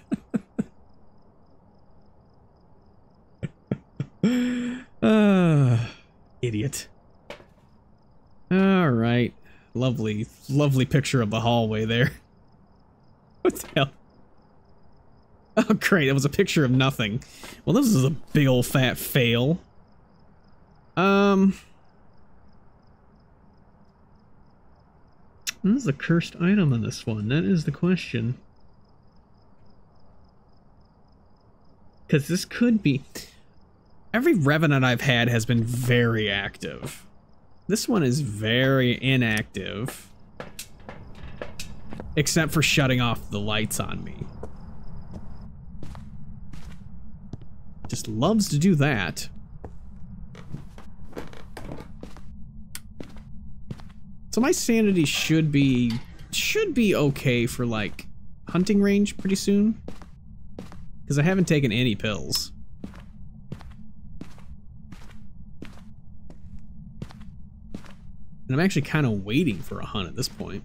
uh, idiot. All right. Lovely, lovely picture of the hallway there. <laughs> What the hell? Oh, great. It was a picture of nothing. Well, this is a big old fat fail. Um... What is the cursed item on this one? That is the question. Because this could be... Every Revenant I've had has been very active. This one is very inactive. Except for shutting off the lights on me. Just loves to do that. So my sanity should be should be okay for like hunting range pretty soon. Because I haven't taken any pills. And I'm actually kind of waiting for a hunt at this point.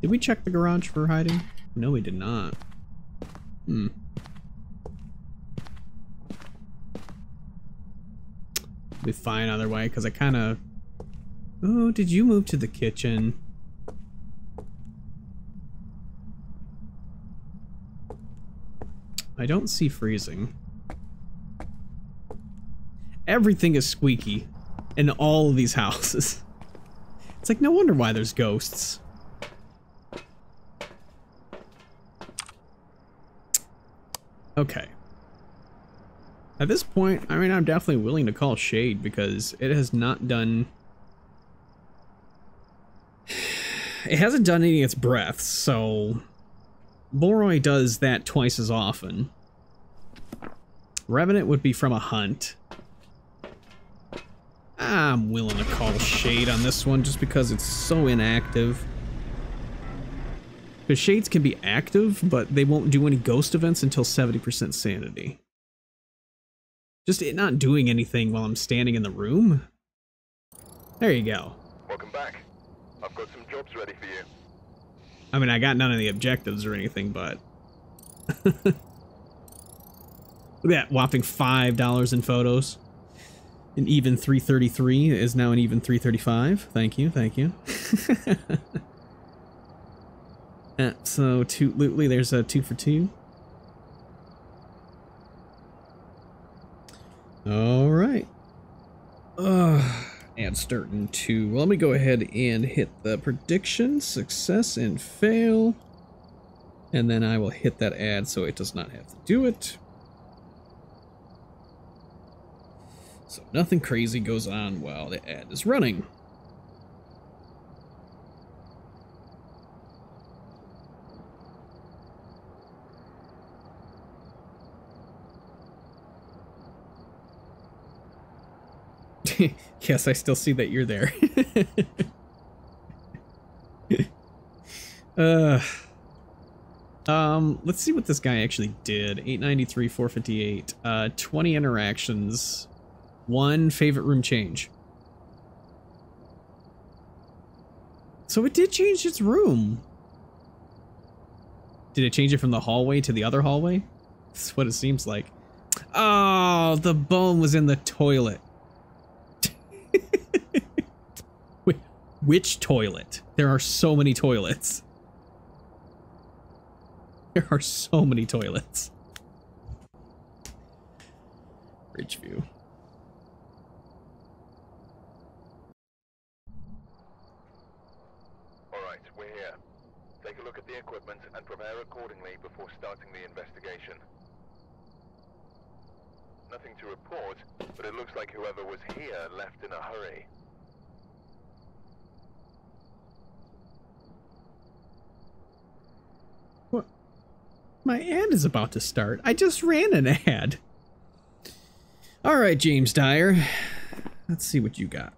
Did we check the garage for hiding? No, we did not. Hmm. Be fine either way, because I kind of... Oh, did you move to the kitchen? I don't see freezing. Everything is squeaky in all of these <laughs> houses. It's like, no wonder why there's ghosts. Okay. At this point, I mean, I'm definitely willing to call Shade because it has not done... <sighs> It hasn't done any of its breaths, so... Bolroy does that twice as often. Revenant would be from a hunt. I'm willing to call Shade on this one just because it's so inactive. Because Shades can be active, but they won't do any ghost events until 70% sanity. Just it not doing anything while I'm standing in the room? There you go. Welcome back. I've got some jobs ready for you. I mean, I got none of the objectives or anything, but... <laughs> Look at that, whopping $5 in photos. An even 333 is now an even 335. Thank you, thank you. <laughs> So Absolutely, there's a two for two. All right. Uh, and starting to, well, let me go ahead and hit the prediction, success and fail. And then I will hit that ad so it does not have to do it. So nothing crazy goes on while the ad is running. <laughs> yes, I still see that you're there. <laughs> uh, Um, let's see what this guy actually did. 893, 458, uh, 20 interactions, one favorite room change. So it did change its room. Did it change it from the hallway to the other hallway? That's what it seems like. Oh, the bone was in the toilet. Which toilet? There are so many toilets. <laughs> There are so many toilets. Ridgeview. Alright, we're here. Take a look at the equipment and prepare accordingly before starting the investigation. Nothing to report, but it looks like whoever was here left in a hurry. My ad is about to start. I just ran an ad. All right, James Dyer. Let's see what you got.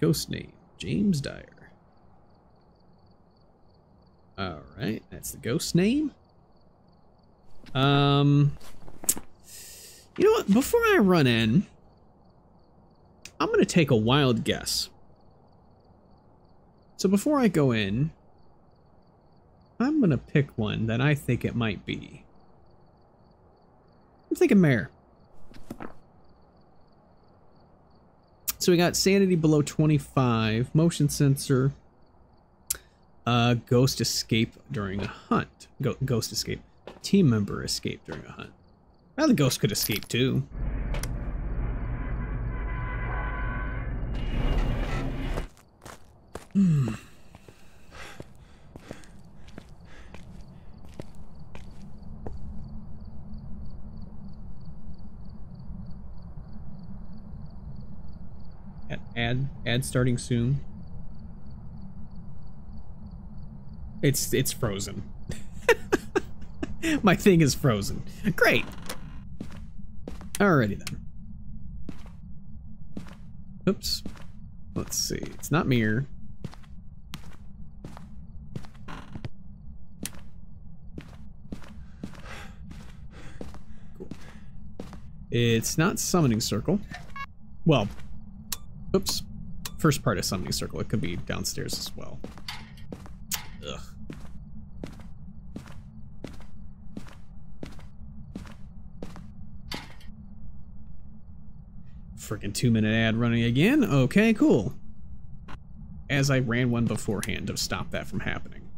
Ghost name, James Dyer. All right, that's the ghost name. Um, you know what? Before I run in, I'm going to take a wild guess. So before I go in, I'm to pick one that I think it might be. I'm thinking Mare. So we got sanity below 25, motion sensor, uh, ghost escape during a hunt. Go ghost escape. Team member escape during a hunt. Well, the ghost could escape too. Hmm. Ad starting soon. It's it's frozen. <laughs> My thing is frozen. Great. Alrighty then. Oops. Let's see. It's not mirror. Cool. It's not summoning circle. Well, oops. First part of summoning circle. It could be downstairs as well. Ugh. Freaking two minute ad running again? Okay, cool. As I ran one beforehand to stop that from happening.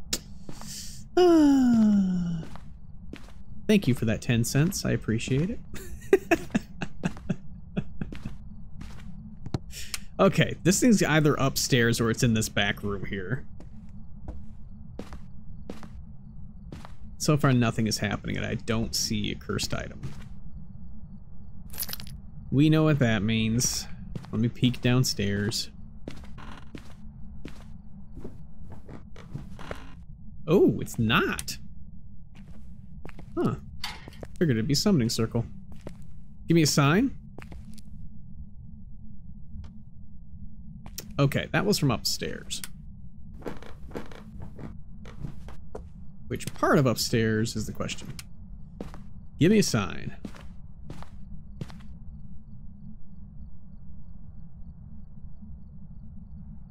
Uh, <sighs> thank you for that 10 cents. I appreciate it. <laughs> okay, this thing's either upstairs or it's in this back room here. So far, nothing is happening, and I don't see a cursed item. We know what that means. Let me peek downstairs. Oh, it's not. Huh. Figured it'd be summoning circle. Give me a sign. Okay, that was from upstairs. Which part of upstairs is the question? Give me a sign.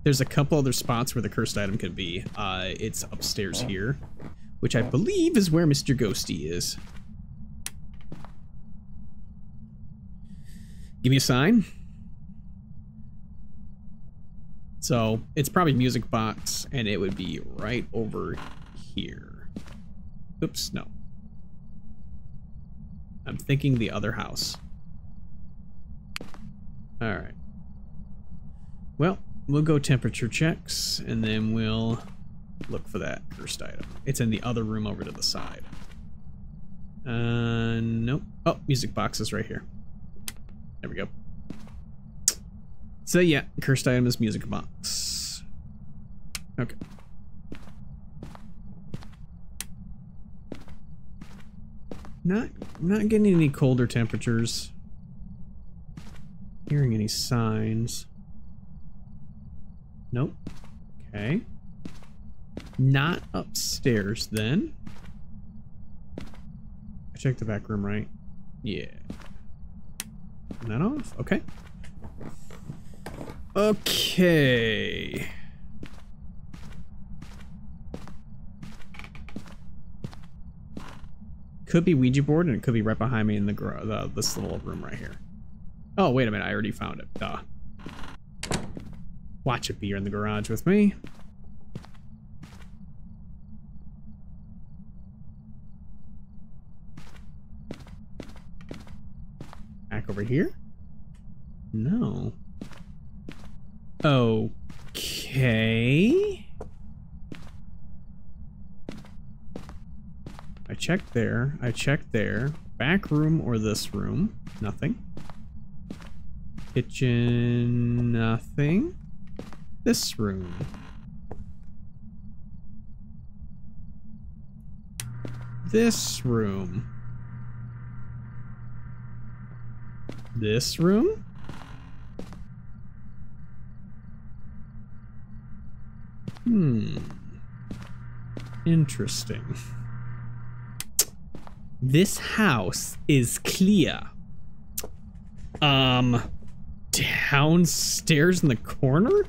There's a couple other spots where the cursed item could be. Uh, it's upstairs here, which I believe is where Mr. Ghosty is. Give me a sign. So it's probably music box, and it would be right over here. Oops, no. I'm thinking the other house. Alright. Well, we'll go temperature checks, and then we'll look for that first item. It's in the other room over to the side. Uh, nope. Oh, music box is right here. There we go. So yeah, cursed item is music box. Okay. Not not getting any colder temperatures. Hearing any signs. Nope. Okay. Not upstairs then. Check the back room, right? Yeah. Turn that off. Okay. Okay. Could be Ouija board, and it could be right behind me in the, the this little room right here. Oh, wait a minute. I already found it. Duh. Watch it be here in the garage with me. Back over here? No. Okay. I checked there. I checked there. Back room or this room? Nothing. Kitchen, nothing. This room. This room. This room? Hmm. Interesting. This house is clear. Um, downstairs in the corner?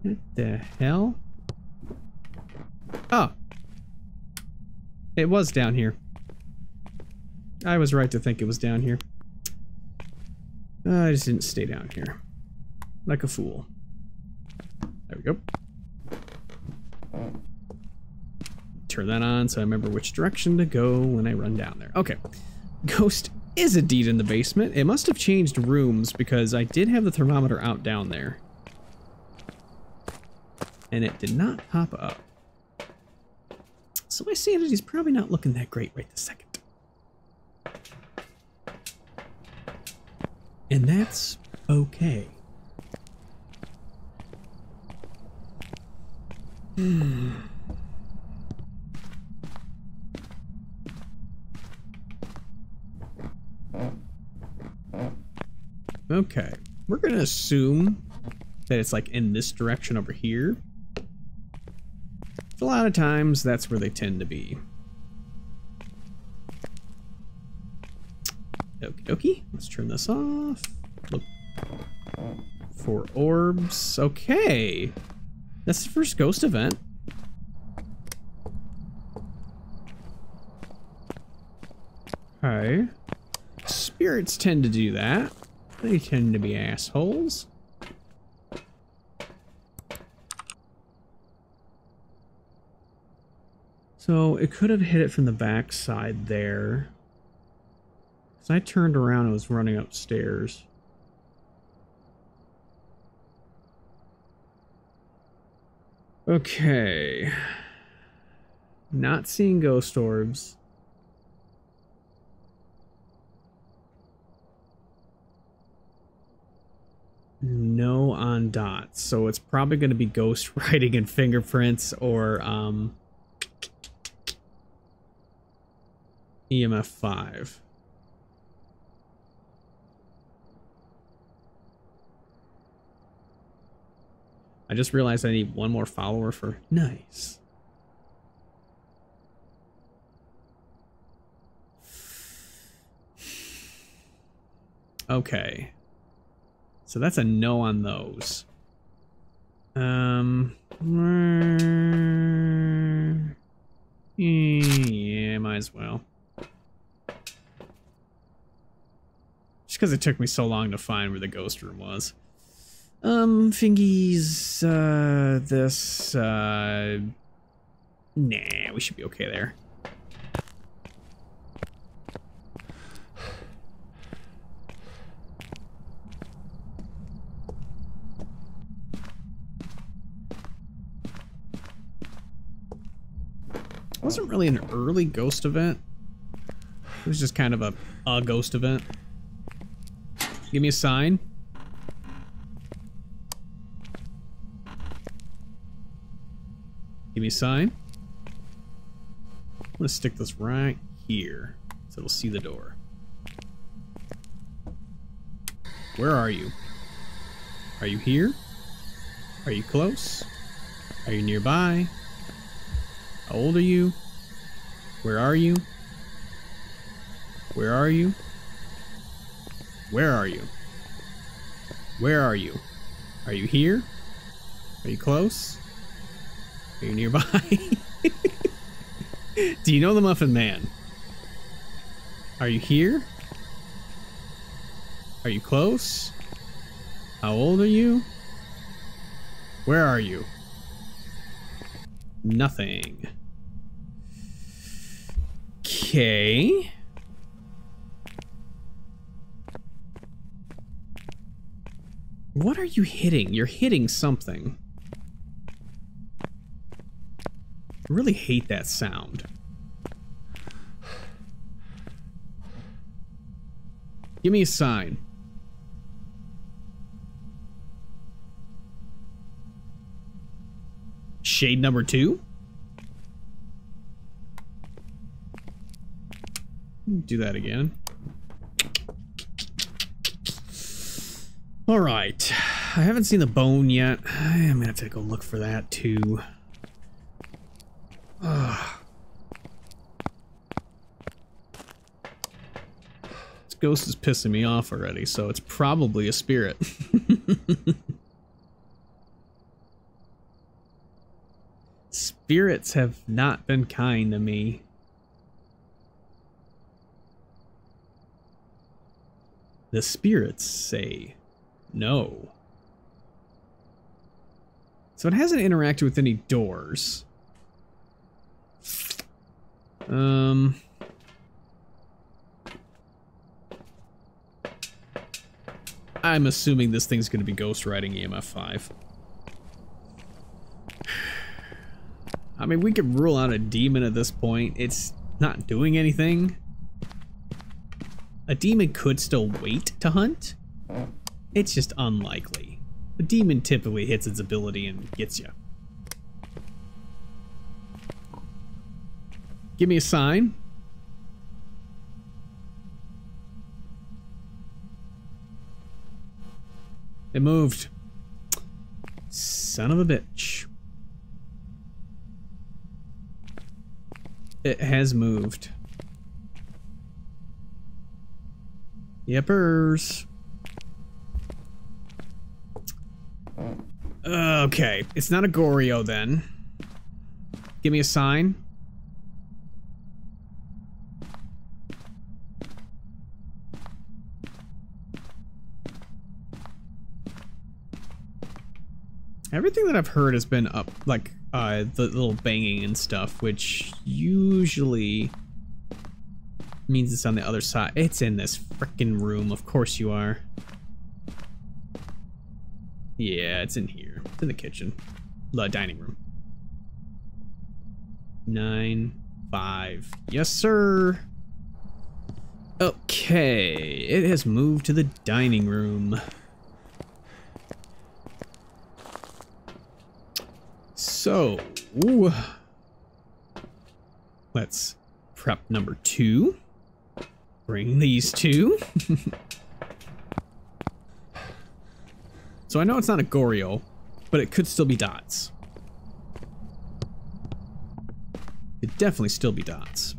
What the hell? Oh. It was down here. I was right to think it was down here. I just didn't stay down here. Like a fool. There we go. Turn that on so I remember which direction to go when I run down there. Okay. Ghost is indeed in the basement. It must have changed rooms because I did have the thermometer out down there. And it did not pop up. So my sanity's probably not looking that great right this second. And that's okay. Okay, we're gonna assume that it's like in this direction over here. A lot of times that's where they tend to be. Okie dokie, let's turn this off. Look for orbs. Okay, that's the first ghost event. Okay. Spirits tend to do that. They tend to be assholes. So it could have hit it from the back side there. Because I turned around and was running upstairs. Okay. Not seeing ghost orbs. No on dots. So it's probably going to be ghost <laughs> writing and fingerprints or um, EMF 5. I just realized I need one more follower for nice. Okay. So that's a no on those. Um. Yeah, might as well. Just because it took me so long to find where the ghost room was. Um, fingies, uh, this, uh, nah, we should be okay there. It wasn't really an early ghost event. It was just kind of a, a ghost event. Give me a sign. Me sign. I'm gonna stick this right here so it'll see the door. Where are you? Are you here? Are you close? Are you nearby? How old are you? Where are you? Where are you? Where are you? Where are you? Are you here? Are you close? Are you nearby? Do you know the Muffin Man? Are you here? Are you close? How old are you? Where are you? Nothing. Okay. What are you hitting? You're hitting something. I really hate that sound. Give me a sign. Shade number two? Do that again. All right. I haven't seen the bone yet. I'm gonna have to go look for that too. <sighs> This ghost is pissing me off already, so it's probably a spirit. <laughs> Spirits have not been kind to me. The spirits say no. So it hasn't interacted with any doors. Um... I'm assuming this thing's going to be ghost writing EMF 5. <sighs> I mean, we could rule out a demon at this point. It's not doing anything. A demon could still wait to hunt. It's just unlikely. A demon typically hits its ability and gets you. Give me a sign. It moved. Son of a bitch. It has moved. Yippers. Okay, it's not a Goryo then. Give me a sign. Everything that I've heard has been up, like, uh, the little banging and stuff, which usually means it's on the other side. It's in this freaking room. Of course you are. Yeah, it's in here. It's in the kitchen. The dining room. Nine, five. Yes, sir. Okay, it has moved to the dining room. So, ooh. let's prep number two. Bring these two. <laughs> so I know it's not a Goryo, but it could still be dots. It definitely still be dots.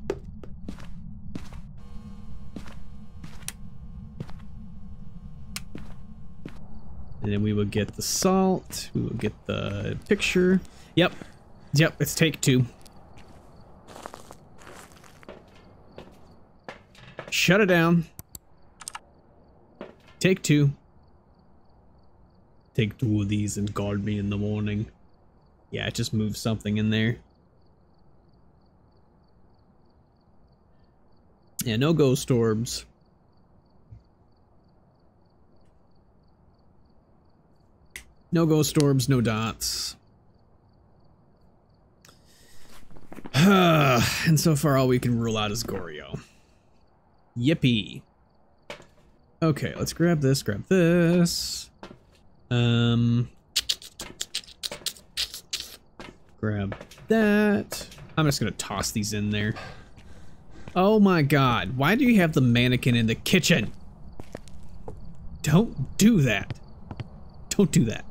And then we will get the salt. We will get the picture. Yep. Yep, it's take two. Shut it down. Take two. Take two of these and guard me in the morning. Yeah, just move something in there. Yeah, no ghost orbs. No ghost orbs, no dots. <sighs> and so far all we can rule out is Goryo. Yippee. Okay, let's grab this, grab this. Um, grab that. I'm just gonna toss these in there. Oh my god, why do you have the mannequin in the kitchen? Don't do that. Don't do that.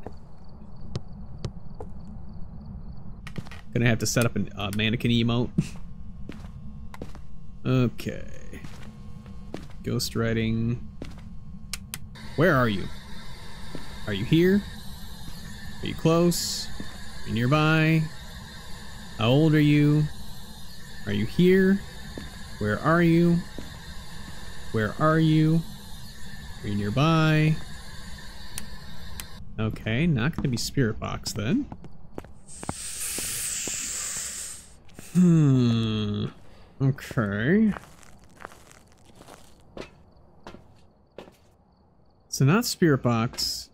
Gonna have to set up a uh, mannequin emote. Okay. Ghost writing. Where are you? Are you here? Are you close? Are you nearby? How old are you? Are you here? Where are you? Where are you? Are you nearby? Okay, not gonna be Spirit Box then. Hmm. Okay. So not Spirit Box,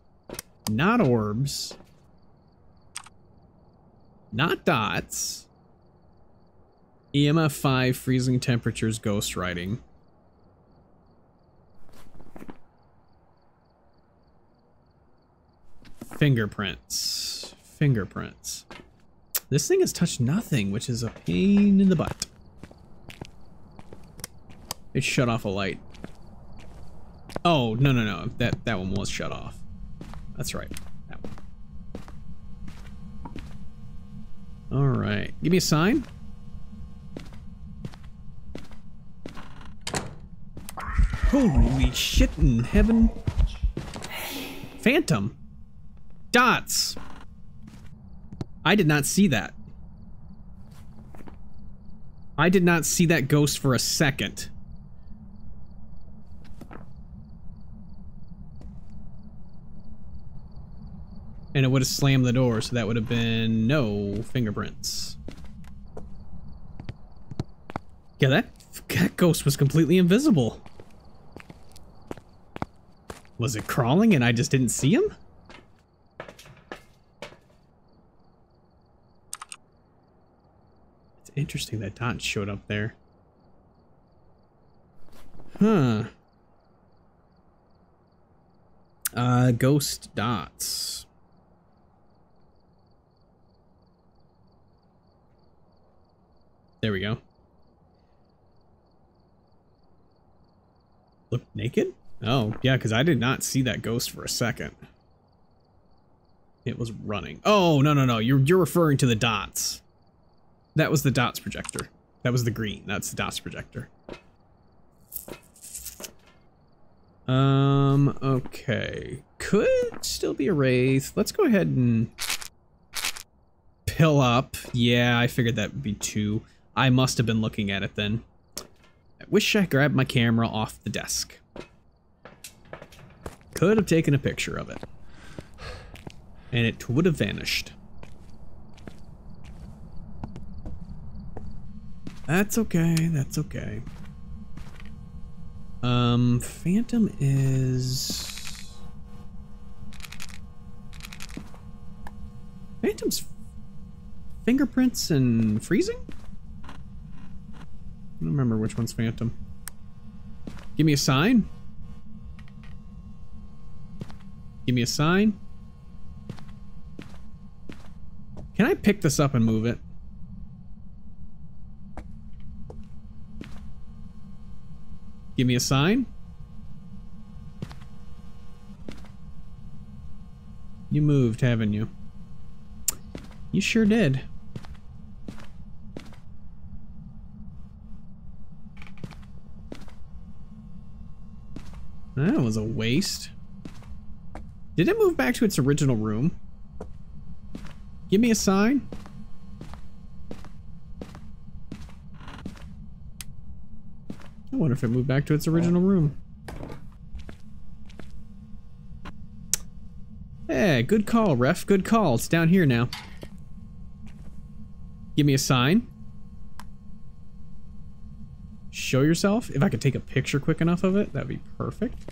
not orbs, not dots. EMF 5, freezing temperatures, ghost writing. Fingerprints. Fingerprints. This thing has touched nothing, which is a pain in the butt. It shut off a light. Oh, no, no, no. That, that one was shut off. That's right. That one. All right. Give me a sign. Holy shit in heaven. Phantom. Dots. I did not see that. I did not see that ghost for a second. And it would have slammed the door, so that would have been no fingerprints. Yeah, that, that ghost was completely invisible. Was it crawling and I just didn't see him? Interesting that dot showed up there. Huh. Uh, ghost dots. There we go. Look naked? Oh, yeah, because I did not see that ghost for a second. It was running. Oh, no, no, no. You're, you're referring to the dots. That was the dots projector. That was the green. That's the dots projector. Um, okay. Could still be a wraith. Let's go ahead and pill up. Yeah, I figured that would be two. I must have been looking at it then. I wish I grabbed my camera off the desk. Could have taken a picture of it. And it would have vanished. That's okay, that's okay. Um, Phantom is... Phantom's fingerprints and freezing? I don't remember which one's Phantom. Give me a sign. Give me a sign. Can I pick this up and move it? Give me a sign. You moved, haven't you? You sure did. That was a waste. Did it move back to its original room? Give me a sign. Wonder if it moved back to its original room. Hey, good call, ref. Good call. It's down here now. Give me a sign. Show yourself. If I could take a picture quick enough of it, that'd be perfect.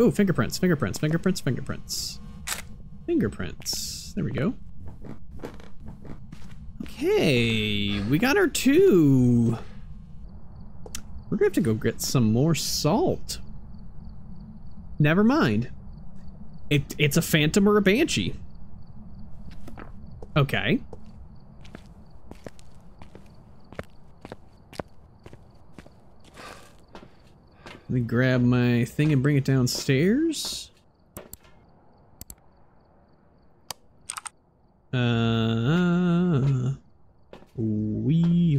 Ooh, fingerprints, fingerprints, fingerprints, fingerprints. Fingerprints. There we go. Okay, we got our two. We're gonna have to go get some more salt. Never mind. It, it's a phantom or a banshee. Okay. Let me grab my thing and bring it downstairs. Uh, wee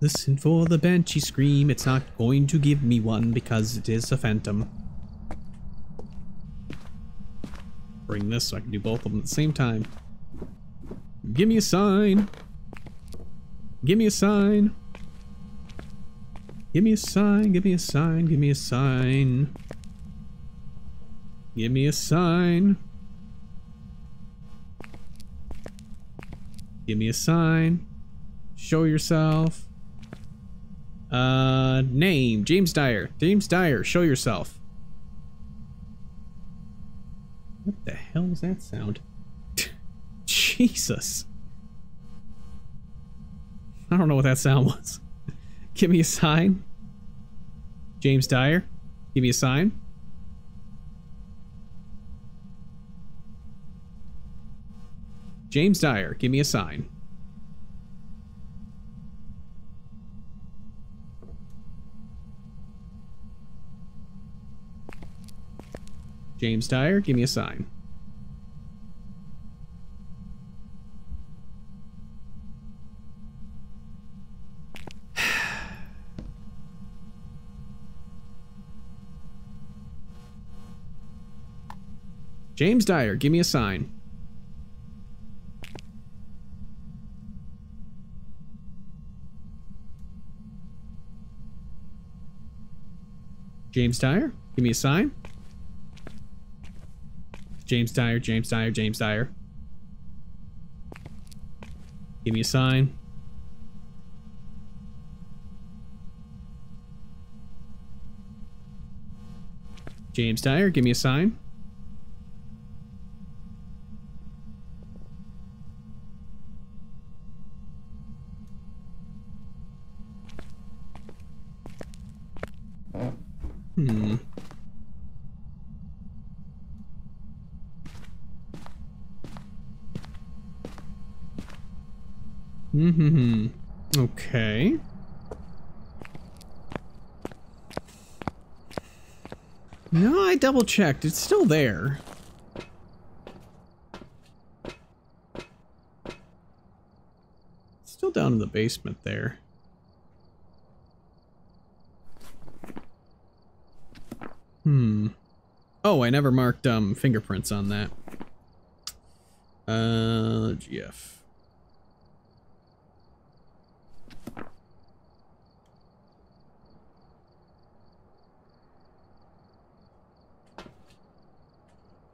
Listen for the banshee scream. It's not going to give me one because it is a phantom. Bring this so I can do both of them at the same time. Give me a sign. Give me a sign. Give me a sign. Give me a sign. Give me a sign. Give me a sign. Give me a sign. Show yourself. Uh, name, James Dyer. James Dyer, show yourself. What the hell was that sound? <laughs> Jesus. I don't know what that sound was. Give me a sign. James Dyer, give me a sign. James Dyer, give me a sign. <sighs> James Dyer, give me a sign. James Dyer, give me a sign. James Dyer, give me a sign. James Dyer, James Dyer, James Dyer. Give me a sign. James Dyer, give me a sign. Hmm. Mm-hmm. Okay. No, I double checked. It's still there. Still down in the basement there. Hmm. Oh, I never marked um fingerprints on that. Uh, GF.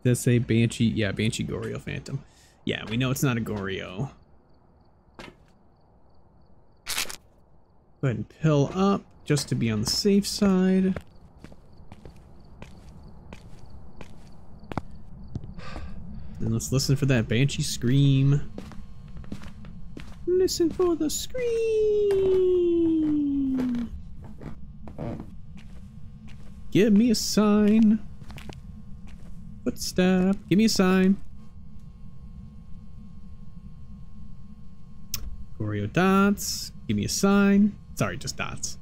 Does say Banshee? Yeah, Banshee Goryo Phantom. Yeah, we know it's not a Goryo. Go ahead and pill up just to be on the safe side. And let's listen for that Banshee scream. Listen for the scream. Give me a sign. Footstep. Give me a sign. Goryo dots. Give me a sign. Sorry, just dots.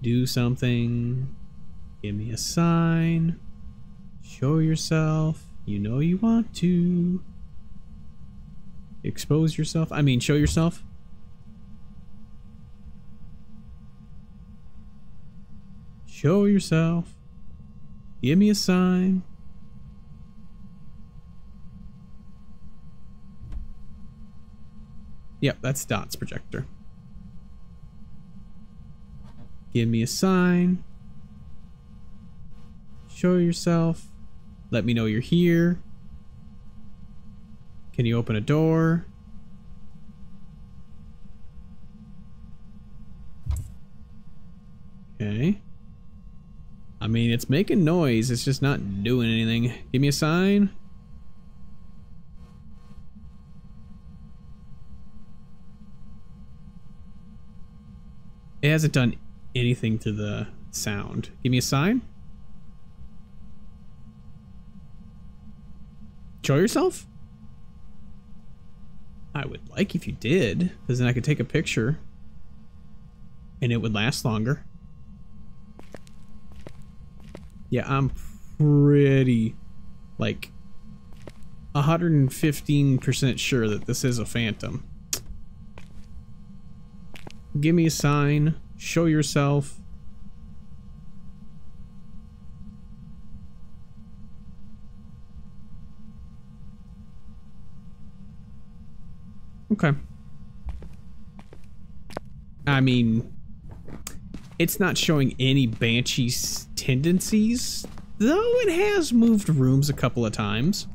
Do something. Give me a sign. Show yourself. You know you want to. Expose yourself. I mean, show yourself. Show yourself. Give me a sign. Yep, that's dots projector. Give me a sign. Show yourself. Let me know you're here. Can you open a door? Okay. I mean, it's making noise. It's just not doing anything. Give me a sign. It hasn't done anything to the sound. Give me a sign. Show yourself? I would like if you did, because then I could take a picture and it would last longer. Yeah, I'm pretty, like, 115% sure that this is a phantom. Give me a sign. Show yourself. Okay. I mean, it's not showing any Banshee's tendencies, though it has moved rooms a couple of times.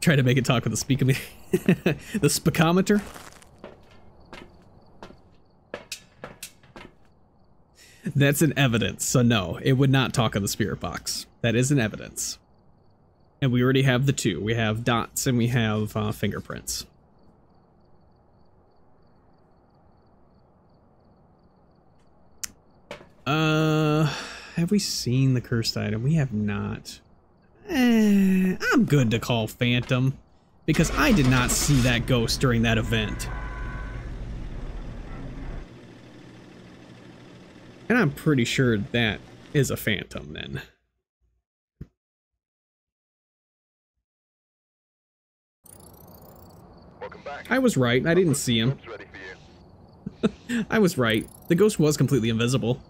Try to make it talk with the speak <laughs> the speakometer. That's an evidence, so no, it would not talk on the spirit box. That is an evidence. And we already have the two. We have dots and we have uh, fingerprints. Uh, have we seen the cursed item? We have not. Eh, I'm good to call Phantom because I did not see that ghost during that event. And I'm pretty sure that is a Phantom then. I was right. I didn't see him. <laughs> I was right. The ghost was completely invisible.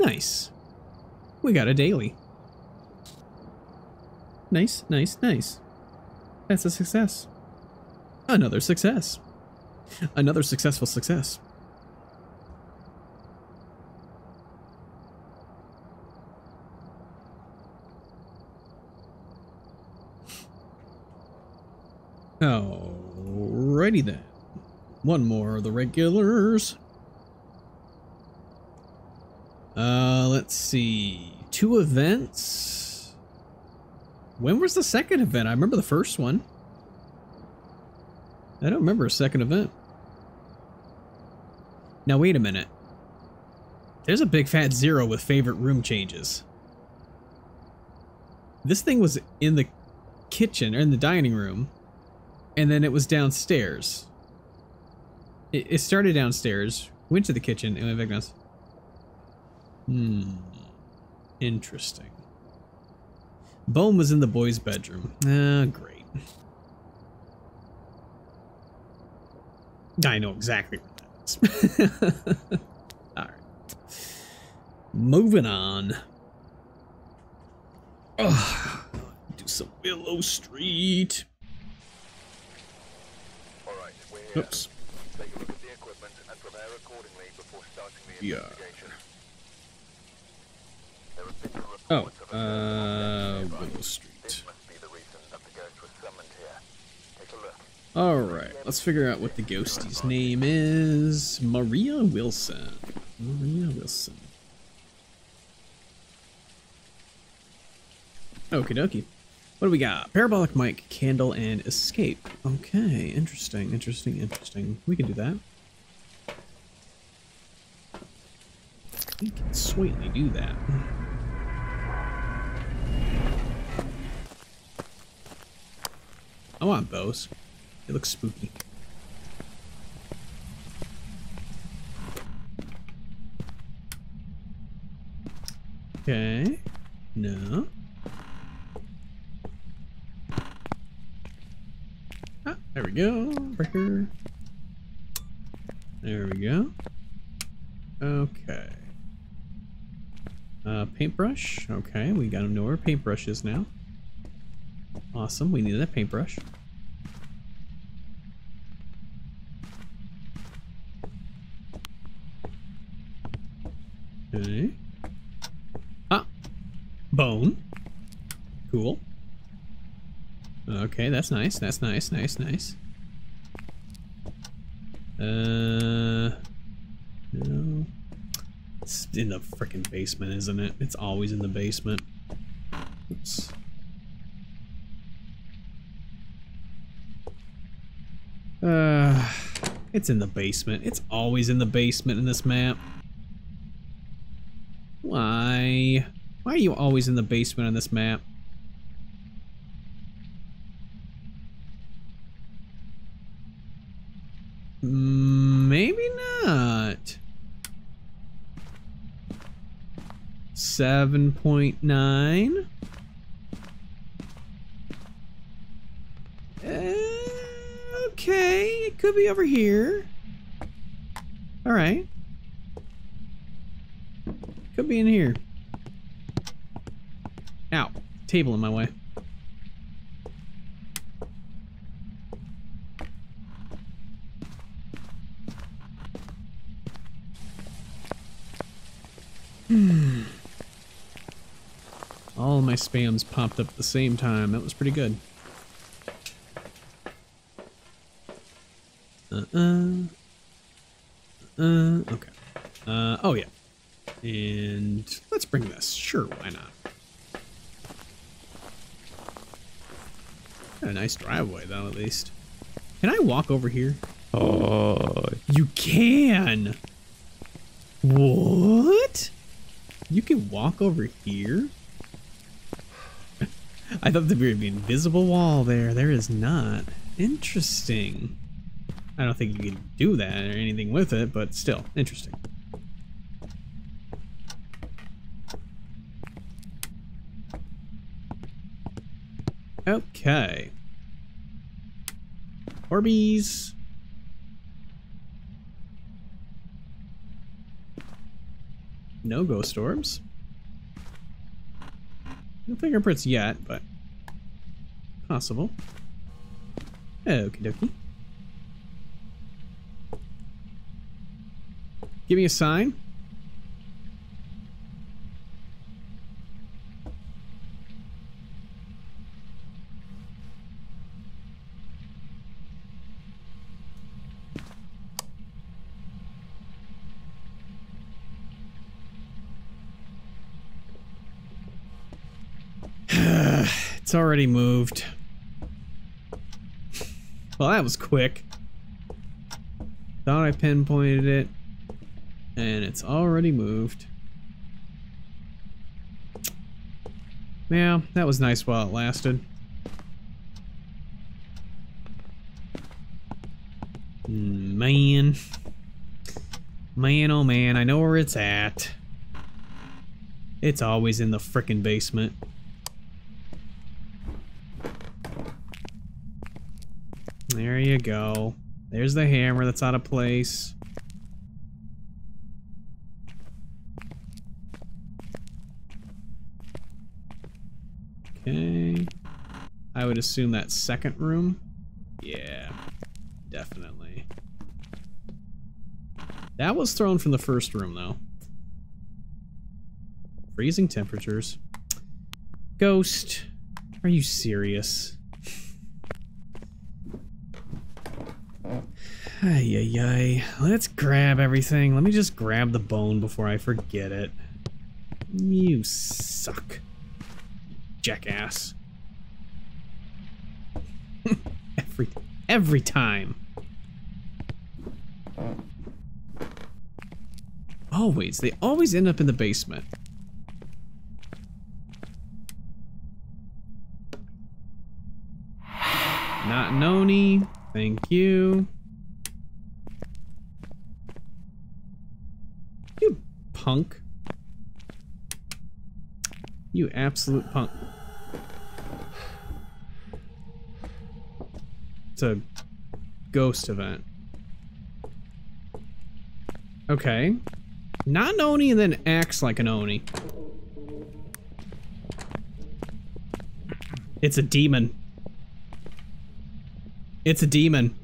Nice. We got a daily. Nice, nice, nice. That's a success. Another success. Another successful success. Alrighty then. One more of the regulars. Uh, let's see. Two events. When was the second event? I remember the first one. I don't remember a second event. Now wait a minute. There's a big fat zero with favorite room changes. This thing was in the kitchen, or in the dining room, and then it was downstairs. It, it started downstairs, went to the kitchen, and went back downstairs. Hmm. Interesting. Bone was in the boys' bedroom. Ah, great. I know exactly what that is. <laughs> Alright. Moving on. Oh, do some Willow Street. Alright, we're here. Oops. Take a look at the equipment and prepare accordingly before starting the Yeah. investigation. There have been Oh, reports of a uh, nearby. Willow This Street. must be the reason that the ghost was summoned here. Take a Street. Alright, let's figure out what the ghostie's name is. Maria Wilson. Maria Wilson. Okie dokie. What do we got? Parabolic mic, candle, and escape. Okay, interesting, interesting, interesting. We can do that. We can sweetly do that. I want those. They look spooky. Okay. No. Ah, there we go. Breaker. There we go. Okay. Uh, paintbrush. Okay, we got to know where paintbrush is now. Awesome, we needed a paintbrush. Okay. Ah! Bone. Cool. Okay, that's nice, that's nice, nice, nice. Uh... No. It's in the freaking basement, isn't it? It's always in the basement. Oops. Uh, it's in the basement. It's always in the basement in this map. Why? Why are you always in the basement on this map? Mm, maybe not. 7.9? Okay, it could be over here. All right. Could be in here. Ow. Table in my way. Hmm. All my spams popped up at the same time. That was pretty good. Uh-uh. Uh, okay. Uh, oh yeah. And let's bring this. Sure, why not? Got a nice driveway though, at least. Can I walk over here? Oh, you can. What? You can walk over here? <laughs> I thought there would be an invisible wall there. There is not. Interesting. I don't think you can do that or anything with it, but still, interesting. Okay. Orbeez. No ghost orbs. No fingerprints yet, but possible. Okie dokie. Give me a sign. <sighs> it's already moved. Well, that was quick. Thought I pinpointed it. And it's already moved. Yeah, that was nice while it lasted. Hmm, man. Man, oh man, I know where it's at. It's always in the frickin' basement. There you go. There's the hammer that's out of place. Okay. I would assume that second room. Yeah, definitely. That was thrown from the first room, though. Freezing temperatures. Ghost. Are you serious? Ay, ay, ay. Let's grab everything. Let me just grab the bone before I forget it. You suck jackass. Every time. Always. They always end up in the basement. Not Noni. Thank you. You punk. You absolute punk. It's a ghost event. Okay. Not an Oni and then acts like an Oni. It's a demon. It's a demon.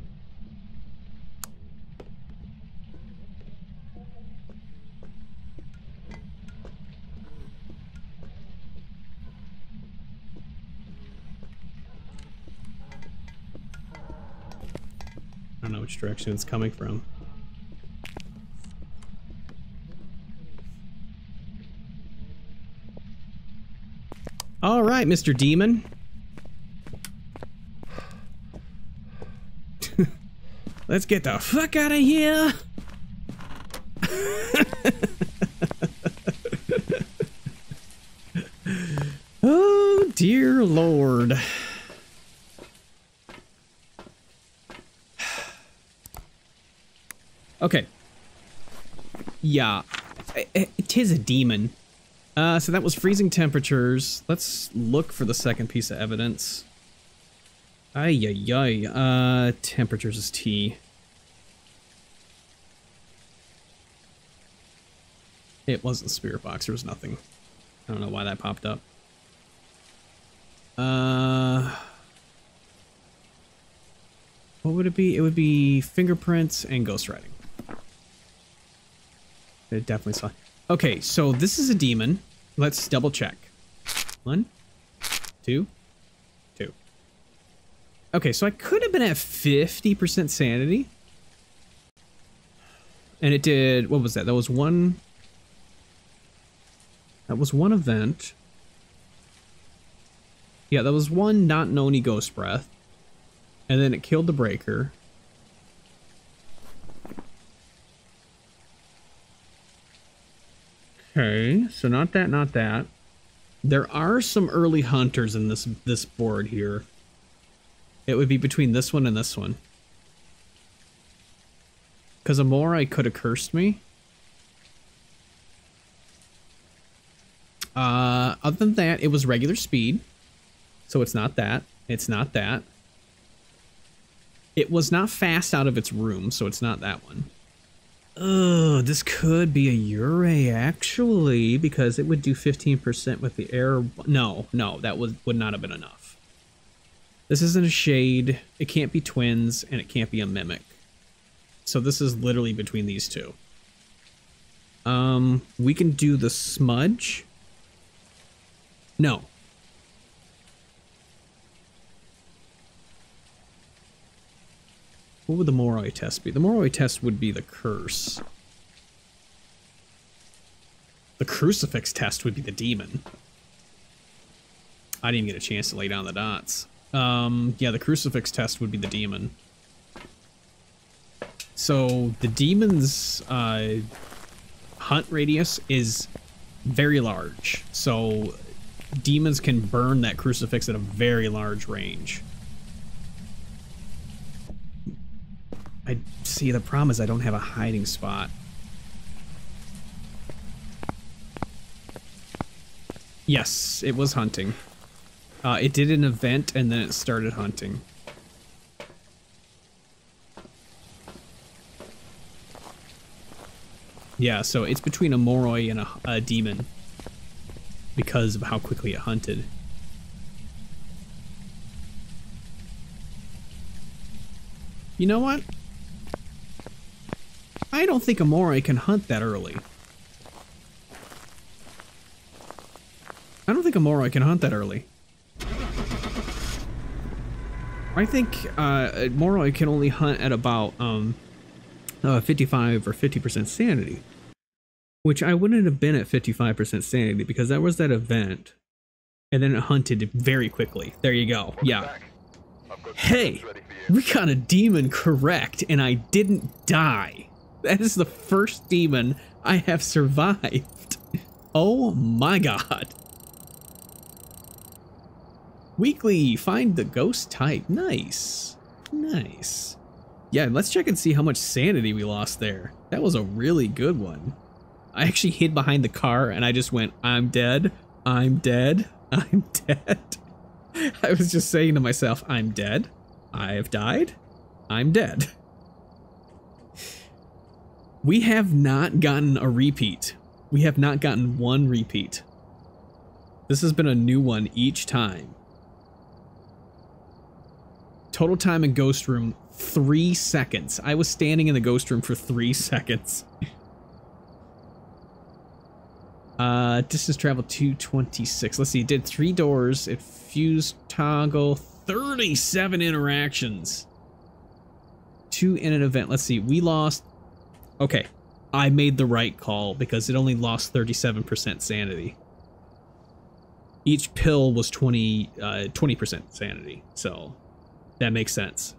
Direction it's coming from. All right, Mr. Demon. <laughs> Let's get the fuck out of here. <laughs> oh, dear Lord. Okay. Yeah. It is a demon. Uh, so that was freezing temperatures. Let's look for the second piece of evidence. Ay, ay, ay. Uh, temperatures is T. It wasn't spirit box. There was nothing. I don't know why that popped up. Uh, what would it be? It would be fingerprints and ghost writing. It definitely saw. Okay, so this is a demon. Let's double check. One, two, two. Okay, so I could have been at 50% sanity. And it did, what was that? That was one, that was one event. Yeah, that was one not noni ghost breath. And then it killed the breaker. Okay, so not that, not that. There are some early hunters in this this board here. It would be between this one and this one. Because a Moroi could have cursed me. Uh, other than that, it was regular speed. So it's not that. It's not that. It was not fast out of its room, so it's not that one. Oh, this could be a Yurei actually, because it would do 15% with the air. No, no, that would, would not have been enough. This isn't a shade, it can't be twins, and it can't be a mimic. So this is literally between these two. Um, we can do the smudge. No, What would the Moroi test be? The Moroi test would be the curse. The crucifix test would be the demon. I didn't even get a chance to lay down the dots. Um, yeah, the crucifix test would be the demon. So the demon's uh, hunt radius is very large. So demons can burn that crucifix at a very large range. I see the problem is I don't have a hiding spot. Yes, it was hunting. Uh, it did an event and then it started hunting. Yeah, so it's between a Moroi and a, a demon because of how quickly it hunted. You know what? I don't think a Moroi can hunt that early. I don't think a Moroi can hunt that early. I think uh, Moroi can only hunt at about um, uh, 55 or 50% sanity. Which I wouldn't have been at 55% sanity because that was that event. And then it hunted very quickly. There you go. Yeah. Hey, we got a demon correct and I didn't die. That is the first demon I have survived. Oh my god. Weekly, find the ghost type. Nice. Nice. Yeah, let's check and see how much sanity we lost there. That was a really good one. I actually hid behind the car and I just went, I'm dead. I'm dead. I'm <laughs> dead. I was just saying to myself, I'm dead. I have died. I'm dead. We have not gotten a repeat. We have not gotten one repeat. This has been a new one each time. Total time in ghost room, three seconds. I was standing in the ghost room for three <laughs> seconds. uh, distance travel 226. Let's see, it did three doors. It fused toggle 37 interactions. Two in an event. Let's see, we lost Okay, I made the right call because it only lost 37% sanity. Each pill was 20, uh, 20% sanity, so that makes sense.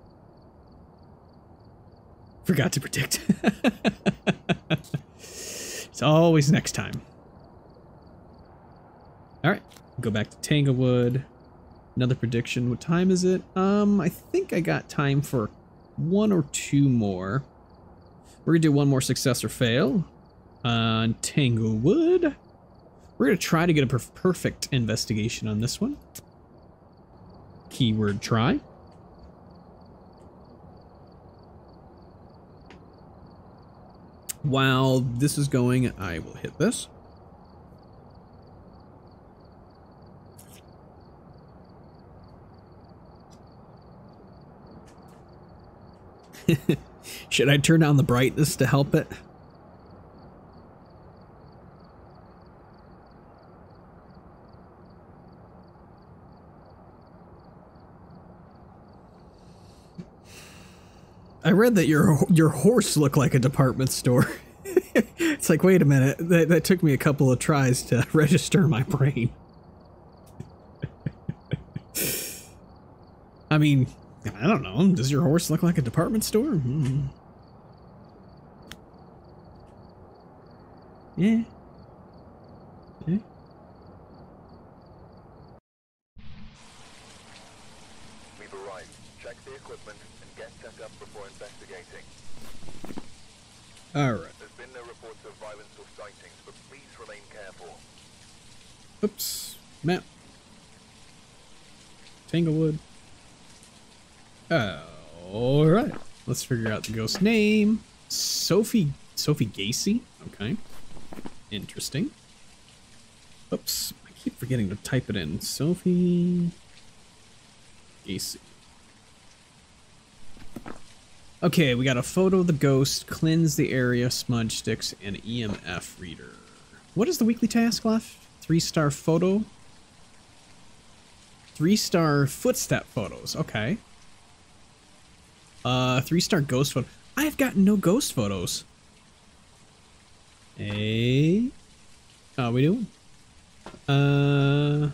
Forgot to predict. <laughs> it's always next time. Alright, go back to Tanglewood. Another prediction. What time is it? Um, I think I got time for one or two more. We're gonna do one more success or fail on Tanglewood. We're gonna try to get a per perfect investigation on this one. Keyword try. While this is going, I will hit this. <laughs> Should I turn down the brightness to help it? I read that your your horse looked like a department store. <laughs> it's like, wait a minute, that, that took me a couple of tries to <laughs> register my brain. <laughs> I mean, I don't know. Does your horse look like a department store? Hmm. Yeah. Yeah. We've arrived. Check the equipment and get set up before investigating. All right. There's been no reports of violence or sightings, but please remain careful. Oops. Map. Tanglewood. Uh, all right. Let's figure out the ghost name. Sophie. Sophie Gacy. Okay. Interesting. Oops. I keep forgetting to type it in. Sophie Gacy. Okay, we got a photo of the ghost, cleanse the area, smudge sticks, and EMF reader. What is the weekly task left? Three star photo? Three star footstep photos. Okay. Uh, three star ghost photo. I've gotten no ghost photos. Hey. How are we doing? Uh.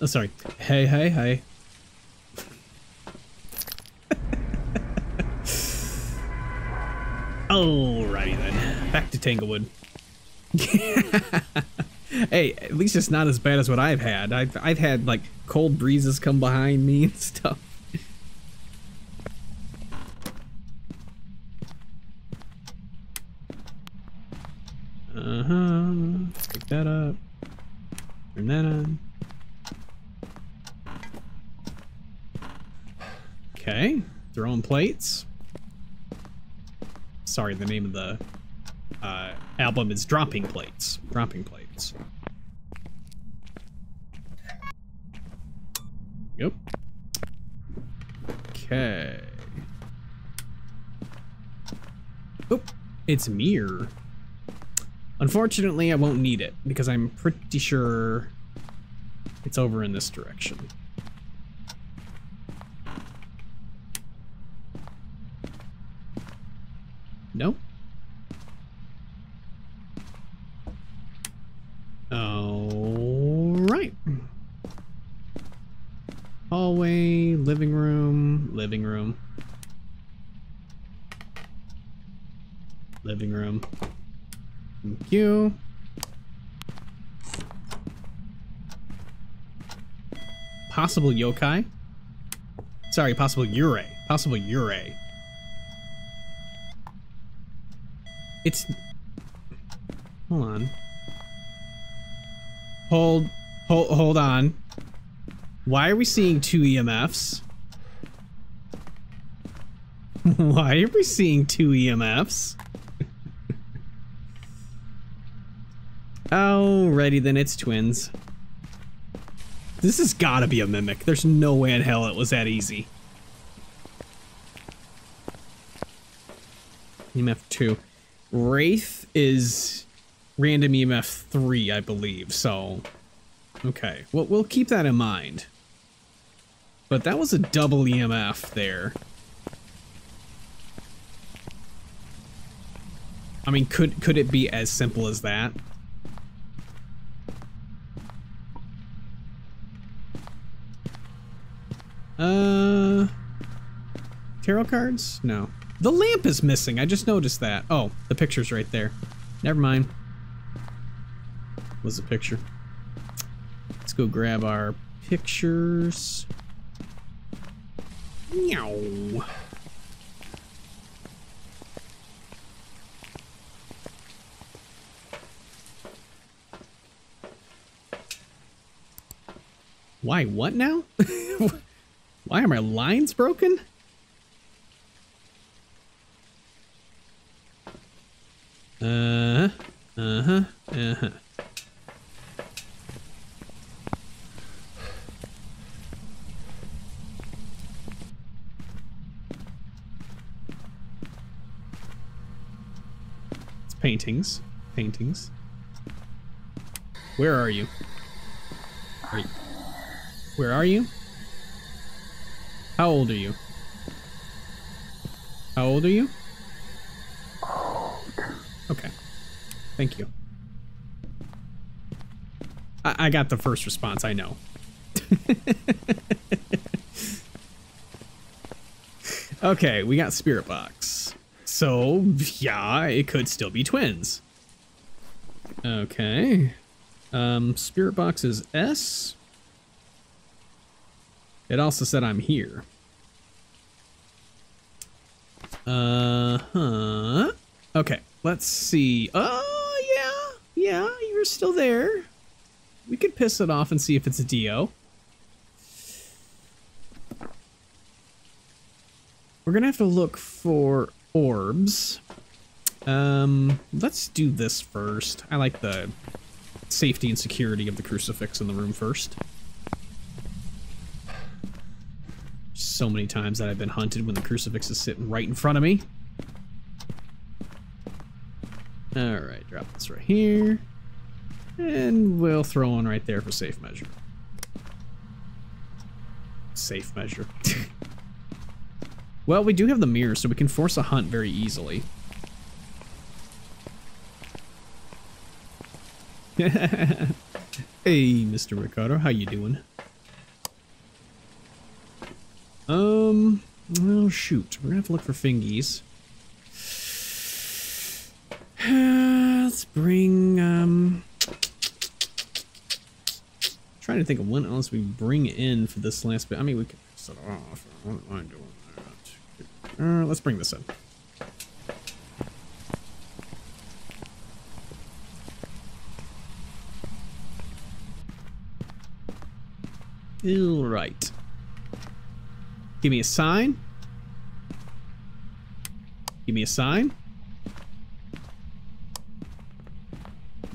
Oh, sorry. Hey, hey, hey. <laughs> Alrighty then. Back to Tanglewood. <laughs> hey, at least it's not as bad as what I've had. I've I've had like cold breezes come behind me and <laughs> stuff. Uh-huh. Pick that up. Turn that on. Okay. Throwing plates. Sorry, the name of the uh, album is Dropping Plates. Dropping Plates. Yep. Okay. Oh, it's mirror. Unfortunately, I won't need it because I'm pretty sure it's over in this direction. No? All right. Hallway, living room, living room. Living room. Thank you. Possible yokai. Sorry, possible Yurei. Possible Yurei. It's... Hold on. Hold, hold, hold on. Why are we seeing two EMFs? <laughs> Why are we seeing two EMFs? Alrighty then, it's twins. This has gotta be a mimic. There's no way in hell it was that easy. EMF 2. Wraith is random EMF 3, I believe, so... Okay, well, we'll keep that in mind. But that was a double EMF there. I mean, could could it be as simple as that? Uh, tarot cards? No. The lamp is missing. I just noticed that. Oh, the picture's right there. Never mind. Was the picture? Let's go grab our pictures. Meow. Why, what now? <laughs> Why are my lines broken? Uh-huh, uh-huh, uh-huh. It's paintings, paintings. Where are you? Are you? Where are you? How old are you? How old are you? Okay. Thank you. I, I got the first response, I know. <laughs> okay, we got Spirit Box. So, yeah, it could still be twins. Okay. Um, Spirit Box is S. It also said I'm here. Uh-huh. Okay, let's see. Oh, yeah, yeah, you're still there. We could piss it off and see if it's a Dio. We're gonna have to look for orbs. Um, let's do this first. I like the safety and security of the crucifix in the room first. So many times that I've been hunted when the crucifix is sitting right in front of me. Alright, drop this right here. And we'll throw one right there for safe measure. Safe measure. <laughs> well, we do have the mirror, so we can force a hunt very easily. <laughs> hey, Mr. Ricardo, how you doing? Um, oh shoot, we're gonna have to look for fingies. <sighs> Let's bring, um... Trying to think of when else we bring in for this last bit. I mean, we could set it off. I don't mind doing that. Uh, let's bring this in. All right. Give me a sign. Give me a sign.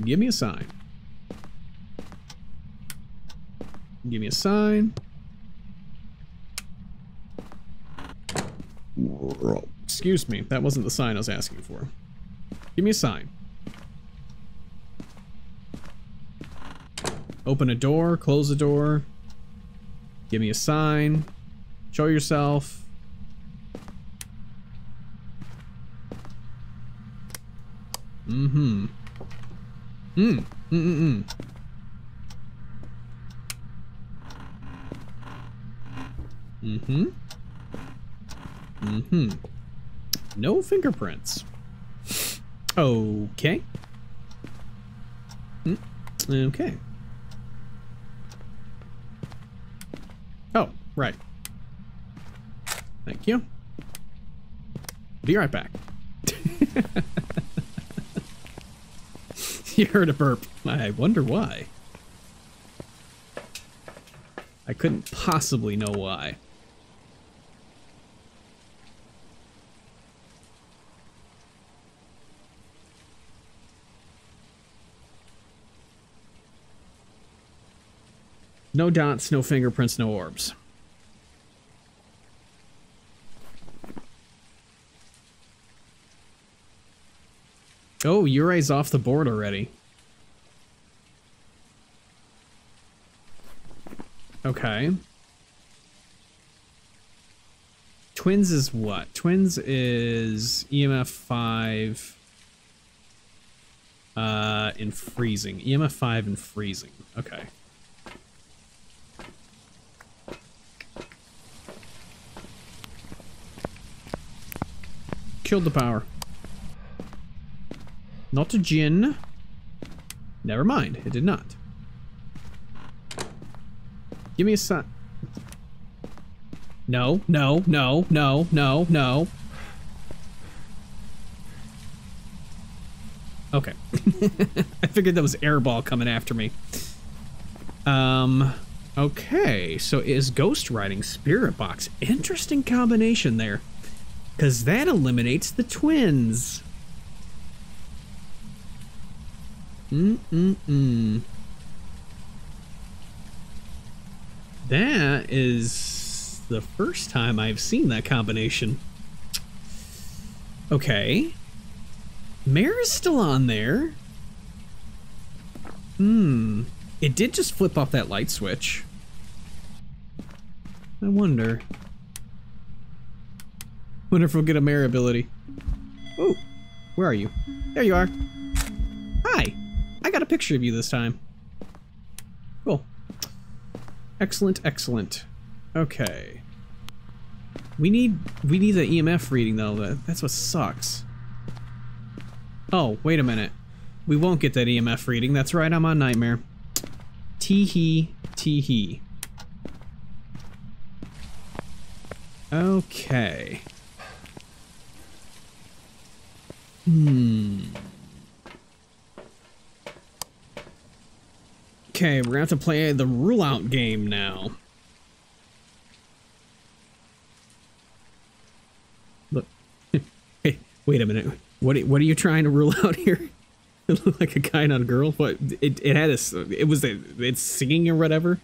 Give me a sign. Give me a sign. Excuse me, that wasn't the sign I was asking for. Give me a sign. Open a door, close a door. Give me a sign. Show yourself. Mm-hmm. Mm. Mm-mm-mm. Mm-hmm. Mm-hmm. No fingerprints. Okay. Mm. Okay. Oh, right. Thank you. Be right back. <laughs> you heard a burp. I wonder why. I couldn't possibly know why. No dots, no fingerprints, no orbs. Oh, Yurei's off the board already. Okay. Twins is what? Twins is EMF 5 uh, in freezing. EMF 5 in freezing. Okay. Killed the power. Not a Jinn. Never mind, it did not. Give me a sign. No, no, no, no, no, no. Okay. <laughs> I figured that was airball coming after me. Um, okay, so is Ghost Writing Spirit Box. Interesting combination there. Because that eliminates the twins. Mm-mm-mm. That is the first time I've seen that combination. Okay. Mare is still on there. Hmm. It did just flip off that light switch. I wonder. Wonder if we'll get a Mare ability. Oh, where are you? There you are. I got a picture of you this time. Cool. Excellent, excellent. Okay. We need we need the EMF reading though. That's what sucks. Oh, wait a minute. We won't get that EMF reading. That's right, I'm on Nightmare. Tee-hee, tee-hee. Okay. Hmm. Okay, we're gonna have to play the rule out game now. Look. hey, <laughs> wait a minute. What what are you trying to rule <laughs> out here? <laughs> It looked like a guy, not a girl. What? It it had a. It was a. It's singing or whatever.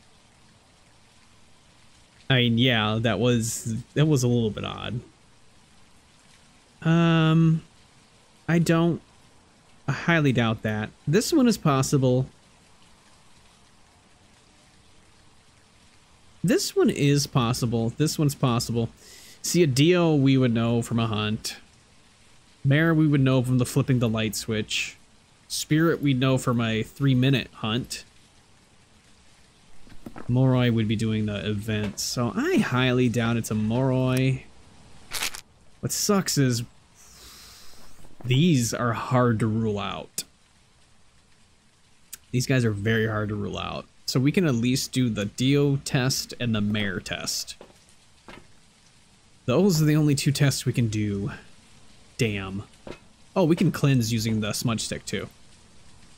I mean, yeah, that was that was a little bit odd. Um, I don't. I highly doubt that. This one is possible. This one is possible. This one's possible. See, a Dio we would know from a hunt. Mare we would know from the flipping the light switch. Spirit we'd know from a three minute hunt. Moroi would be doing the event, so I highly doubt it's a Moroi. What sucks is these are hard to rule out. These guys are very hard to rule out. So we can at least do the Dio test and the Mare test. Those are the only two tests we can do. Damn. Oh, we can cleanse using the smudge stick too.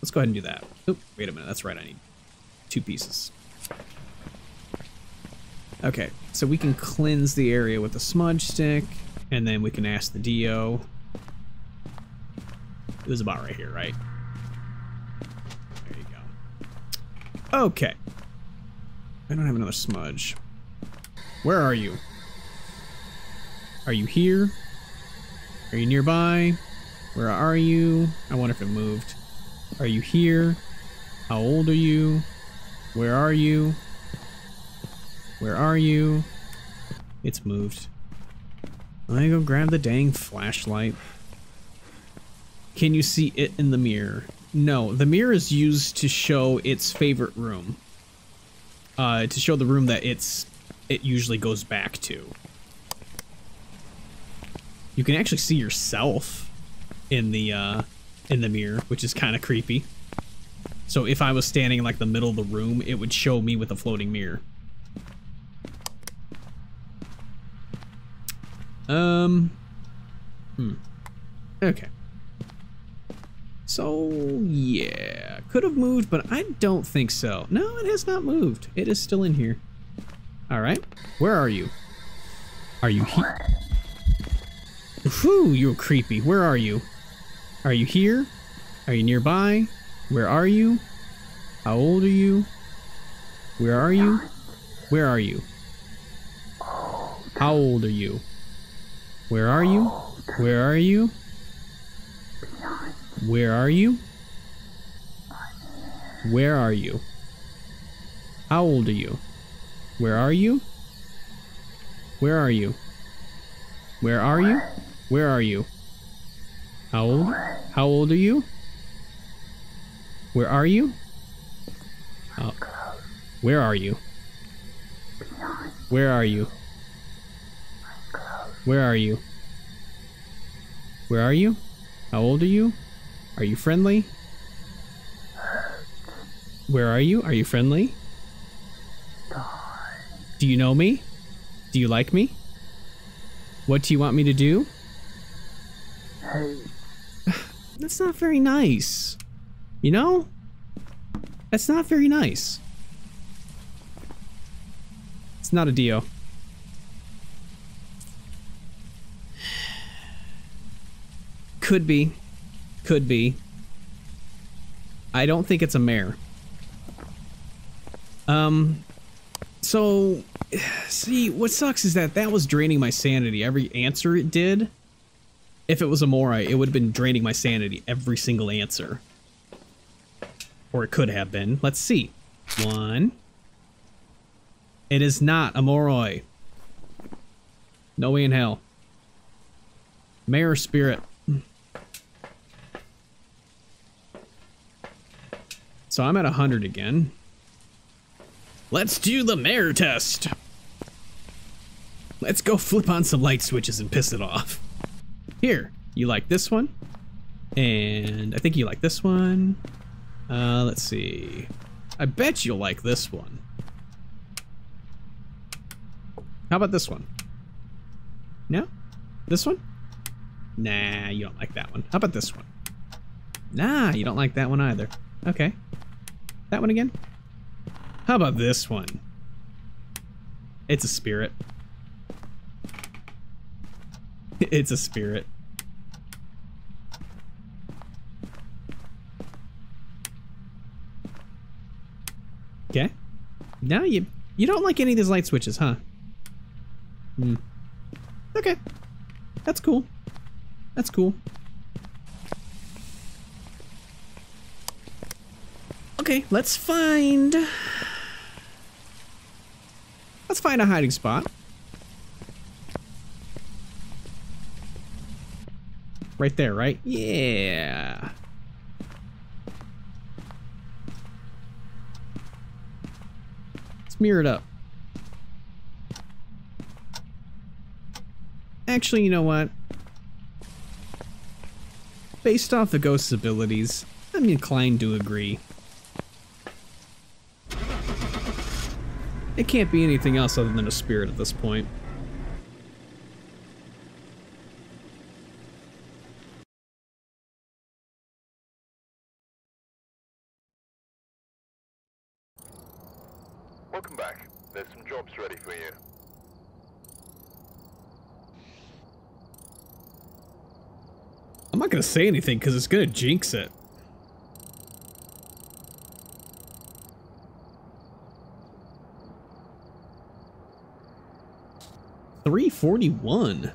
Let's go ahead and do that. Oop, wait a minute, that's right, I need two pieces. Okay, so we can cleanse the area with the smudge stick, and then we can ask the Dio. It was about right here, right? Okay. I don't have another smudge. Where are you? Are you here? Are you nearby? Where are you? I wonder if it moved. Are you here? How old are you? Where are you? Where are you? It's moved. Me go grab the dang flashlight. Can you see it in the mirror? No, the mirror is used to show its favorite room. Uh, to show the room that it's it usually goes back to. You can actually see yourself in the uh, in the mirror, which is kind of creepy. So if I was standing in like the middle of the room, it would show me with a floating mirror. Um. Hmm. Okay. So, yeah. Could have moved, but I don't think so. No, it has not moved. It is still in here. Alright. Where are you? Are you here? Whew, you're creepy. Where are you? Are you here? Are you nearby? Where are you? How old are you? Where are you? Where are you? How old are you? Where are you? Where are you? Where are you? Where are you? How old are you? Where are you? Where are you? Where are you? Where are you? How old? How old are you? Where are you? How, where are you? Where are you? Where are you? Where are you? How old are you? Are you friendly? Where are you? Are you friendly? Do you know me? Do you like me? What do you want me to do? Hey. <sighs> That's not very nice. You know? That's not very nice. It's not a deal. <sighs> Could be. Could be. I don't think it's a mare. Um, so, see, what sucks is that that was draining my sanity. Every answer it did, if it was a Moroi, it would have been draining my sanity every single answer. Or it could have been. Let's see. One. It is not a Moroi. No way in hell. Mare Spirit. So I'm at 100 again. Let's do the mare test. Let's go flip on some light switches and piss it off. Here, you like this one? And I think you like this one. Uh, let's see. I bet you'll like this one. How about this one? No? This one? Nah, you don't like that one. How about this one? Nah, you don't like that one either. Okay. That one again? How about this one? It's a spirit. <laughs> It's a spirit. Okay. Now you you don't like any of these light switches, huh? Hmm. Okay. That's cool. That's cool. Okay, let's find... Let's find a hiding spot. Right there, right? Yeah. Let's mirror it up. Actually, you know what? Based off the ghost's abilities, I'm inclined to agree. It can't be anything else other than a spirit at this point. Welcome back. There's some jobs ready for you. I'm not gonna say anything because it's gonna jinx it. Three forty-one.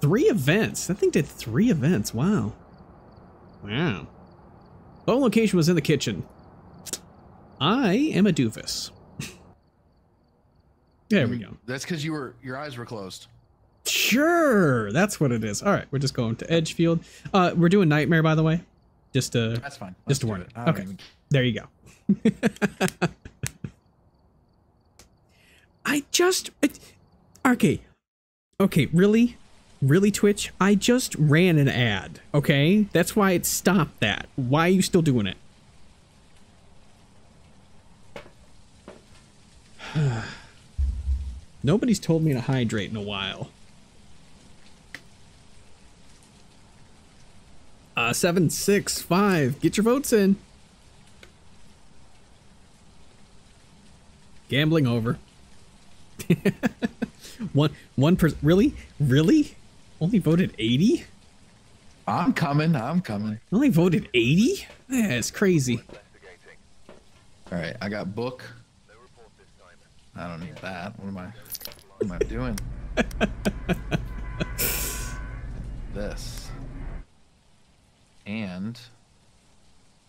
Three events. That thing did three events. Wow. Wow. Phone location was in the kitchen. I am a doofus. <laughs> there we go. That's because you were your eyes were closed. Sure, that's what it is. All right, we're just going to Edgefield. Uh, we're doing Nightmare, by the way. Just uh, That's fine. just to warn do it. Okay, even- there you go. <laughs> I just, okay, okay, really, really, Twitch. I just ran an ad. Okay, that's why it stopped that. Why are you still doing it? <sighs> Nobody's told me to hydrate in a while. Uh, seven, six, five. Get your votes in. Gambling over. <laughs> one, one person. Really, really? Only voted eighty. I'm coming. I'm coming. Only voted eighty. That's crazy. All right, I got book. No report this time. I don't need that. What am I? What am I doing? <laughs> this. And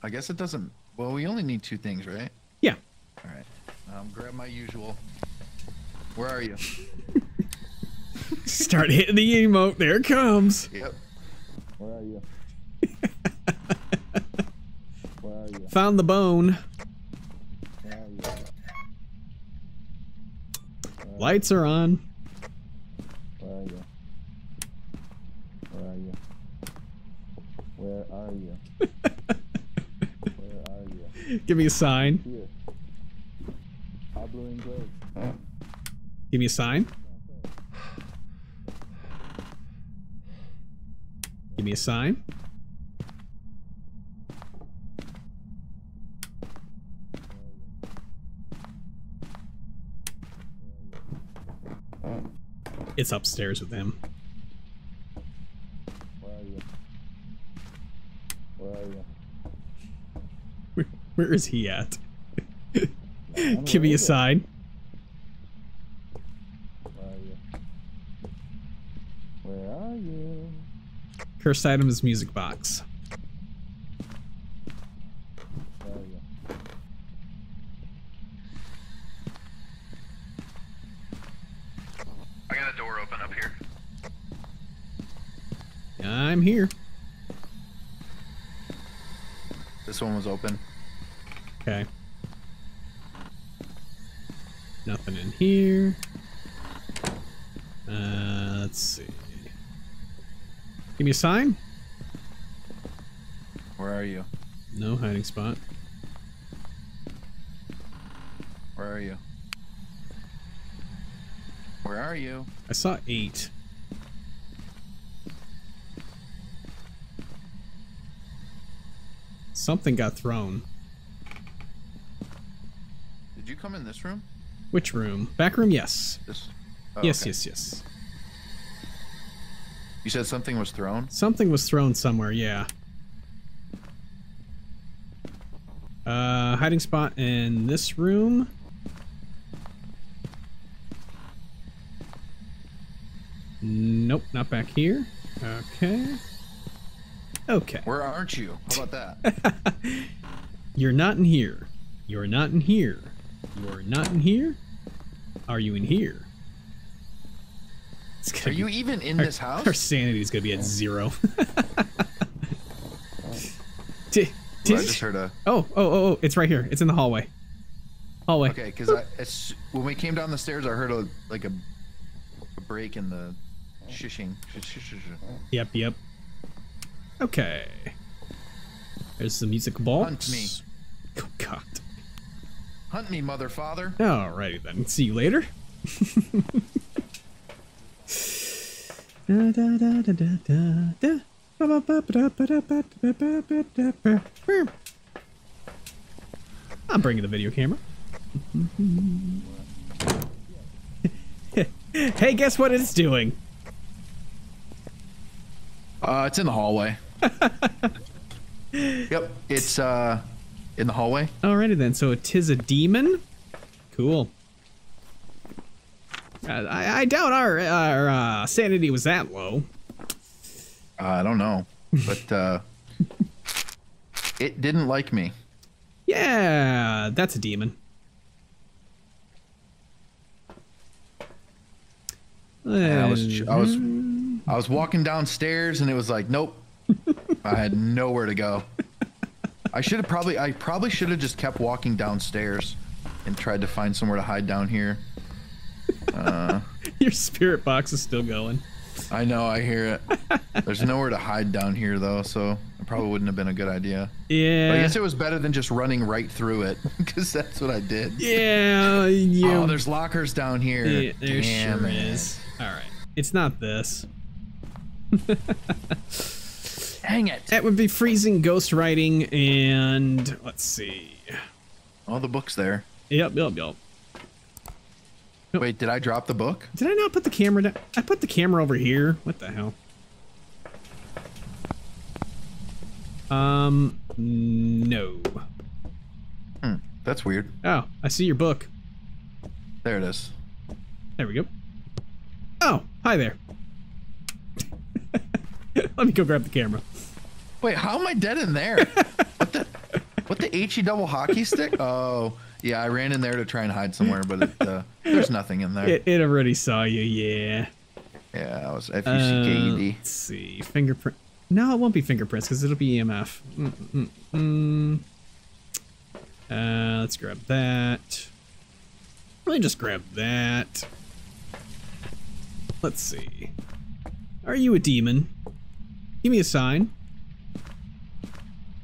I guess it doesn't. Well, we only need two things, right? Yeah. All right. Um, grab my usual. Where are you? <laughs> Start hitting the emote. There it comes. Yep. Where are you? Where are you? Found the bone. Where are you? Lights are on. Where are you? Where are you? Where are you? <laughs> Where are you? Give me a sign. Here. Pablo Inglés. Give me a sign. Give me a sign. It's upstairs with him. Where are you? Where are you? Where is he at? <laughs> Give me a sign. Where are you? Where are you? Cursed item is music box. Where are you? I got a door open up here. I'm here. This one was open. Okay. Nothing in here. Uh, let's see. Give me a sign. Where are you? No hiding spot. Where are you? Where are you? I saw eight. Something got thrown. Did you come in this room? Which room? Back room? Yes. This. Oh, yes, okay. yes, yes. You said something was thrown. Something was thrown somewhere, yeah. Uh, hiding spot in this room. Nope, not back here. Okay. Okay. Where aren't you? How about that? <laughs> You're not in here. You're not in here. You're not in here. Are you in here? Are you even in our, this house? Our sanity is gonna be at zero. <laughs> did, did I just heard a. Oh, oh, oh, oh, it's right here. It's in the hallway. Hallway. Okay, because when we came down the stairs, I heard a like a, a break in the shishing. Shish, shish, shish. Yep, yep. Okay. There's the music box. Hunt me. Oh, God. Hunt me, mother father. Alrighty then. See you later. <laughs> Da, da, da, da, da, da, da. I'm bringing the video camera. hey, guess what it's doing? Uh, it's in the hallway. yep, it's uh in the hallway. Alrighty then, so it is a demon. Cool. Uh, I, I doubt our our uh, sanity was that low. Uh, I don't know, but uh, it didn't like me. Yeah, that's a demon. I was I was I was walking downstairs and it was like, nope. I had nowhere to go. I should have probably I probably should have just kept walking downstairs and tried to find somewhere to hide down here. <laughs> Your spirit box is still going. I know, I hear it. There's nowhere to hide down here though, so it probably wouldn't have been a good idea. Yeah. But I guess it was better than just running right through it, <laughs> because that's what I did. yeah, oh, yeah. Oh, there's lockers down here. yeah, there Damn sure it. is. All right, it's not this. Dang it. That would be freezing ghost writing, and let's see. All the books there. Yep, yep, yep. <laughs> Wait, did I drop the book? Did I not put the camera down? I put the camera over here. What the hell? Um, no. Hmm, that's weird. Oh, I see your book. There it is. There we go. Oh, hi there. <laughs> Let me go grab the camera. Wait, how am I dead in there? <laughs> what the? What the he double hockey stick? Oh, yeah, I ran in there to try and hide somewhere, but it, uh, there's nothing in there. It, it already saw you, yeah. yeah, I was F U Uh, C K E D. let's see. Fingerprint. No, it won't be fingerprints because it'll be EMF. Mm, mm, mm. Uh, let's grab that. Let me just grab that. Let's see. Are you a demon? Give me a sign.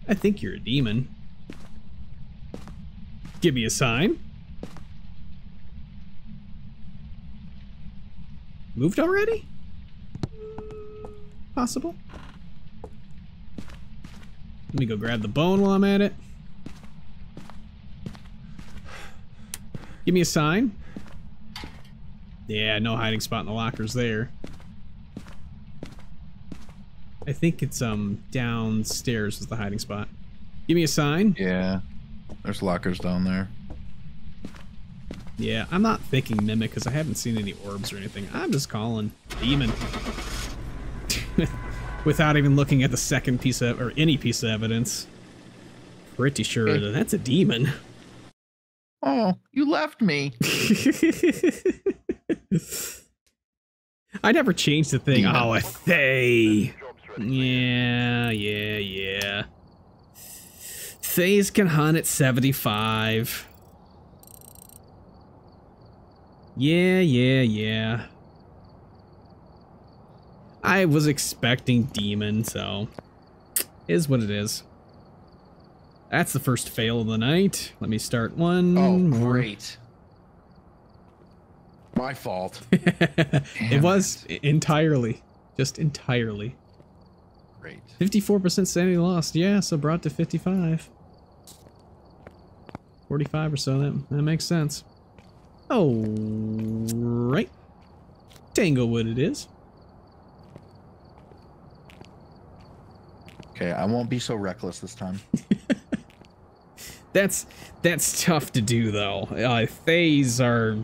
I think you're a demon. Give me a sign. Moved already? Possible. Let me go grab the bone while I'm at it. Give me a sign. Yeah, no hiding spot in the lockers there. I think it's um downstairs is the hiding spot. Give me a sign. Yeah. There's lockers down there. Yeah, I'm not thinking mimic because I haven't seen any orbs or anything. I'm just calling demon. <laughs> Without even looking at the second piece of, or any piece of evidence. Pretty sure Okay. that that's a demon. Oh, you left me. <laughs> I never changed the thing. Demon. Oh, a ready. Yeah, yeah, yeah. Thayes can hunt at 75. Yeah, yeah, yeah. I was expecting demon, so is what it is. That's the first fail of the night. Let me start one. Oh, more. great. My fault. <laughs> it was entirely, just entirely. Great. 54% sanity lost. Yeah, so brought to 55. 45 or so. That, that makes sense. Oh, right. Tanglewood it is. Okay, I won't be so reckless this time. <laughs> That's that's tough to do though. Uh, Thayes are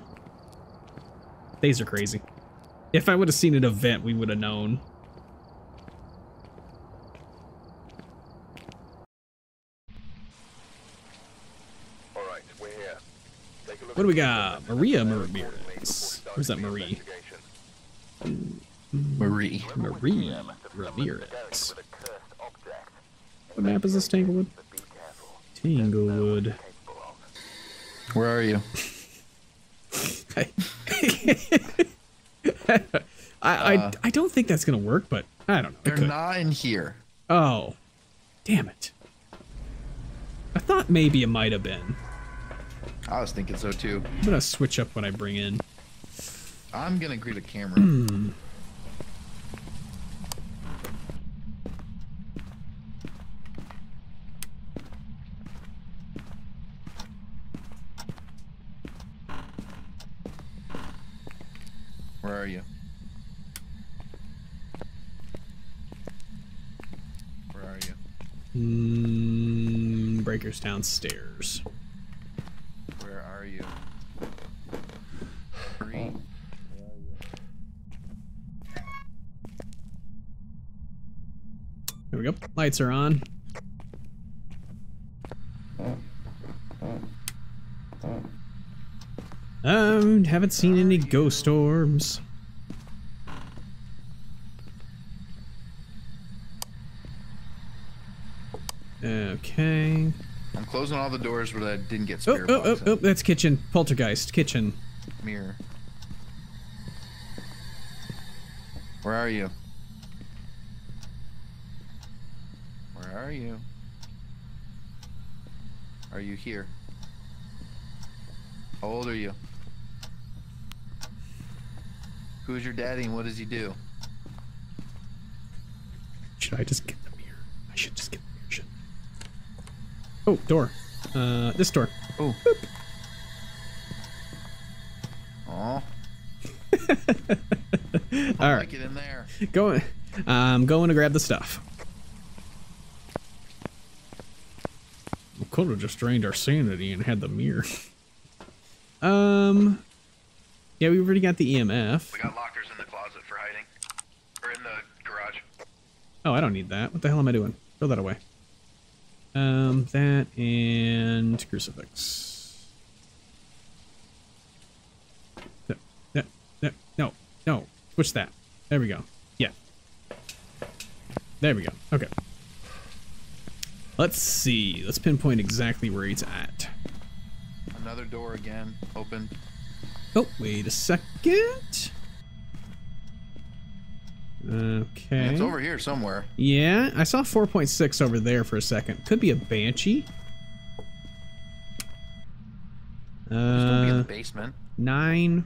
Thayes are crazy. If I would have seen an event, we would have known. All right, we're here. Take a look What do we got? Maria Ramirez. accordingly before starting Who's that Marie? Marie. Marie Ramirez. What map is this, Tanglewood? Tanglewood. Where are you? <laughs> I, I, Uh, I don't think that's gonna work, but I don't know. They're not in here. Oh, damn it! I thought maybe it might have been. I was thinking so too. I'm gonna switch up what I bring in. I'm gonna greet a camera. Where are you? Where are you? Mm, breakers downstairs. Where are you? Marie. There we go. Lights are on. Um, haven't seen any ghost orbs. Okay. I'm closing all the doors, but I didn't get Oh, oh, oh, oh, that's kitchen. Poltergeist, kitchen. mirror. Where are you? Where are you? Are you here? How old are you? Who's your daddy and what does he do? Should I just get the mirror? I should just get the mirror. Should. Oh, door. Uh, this door. Oh. Oh, <laughs> All right. like it in there. Going. I'm going to grab the stuff. Could have just drained our sanity and had the mirror. um. Yeah, we already got the EMF. We got lockers in the closet for hiding. Or in the garage. Oh, I don't need that. What the hell am I doing? Throw that away. Um, that and crucifix. No, no, no, no, no. Switch that. There we go. Yeah. There we go. Okay. Let's see. Let's pinpoint exactly where it's at. Another door again, open. Oh, wait a second. Okay. It's over here somewhere. Yeah, I saw 4.6 over there for a second. Could be a Banshee. It's gonna be in Uh, basement. 9,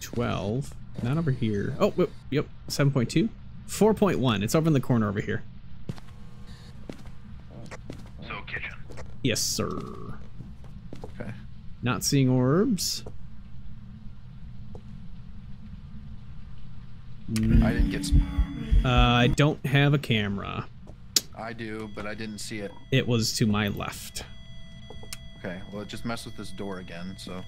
12. Not over here. Oh, whoop, yep, 7.2. 4.1. It's over in the corner over here. So kitchen. Yes, sir. Okay. Not seeing orbs. I didn't get. Uh, I don't have a camera. I do, but I didn't see it. It was to my left. Okay, well, it just messed with this door again, so.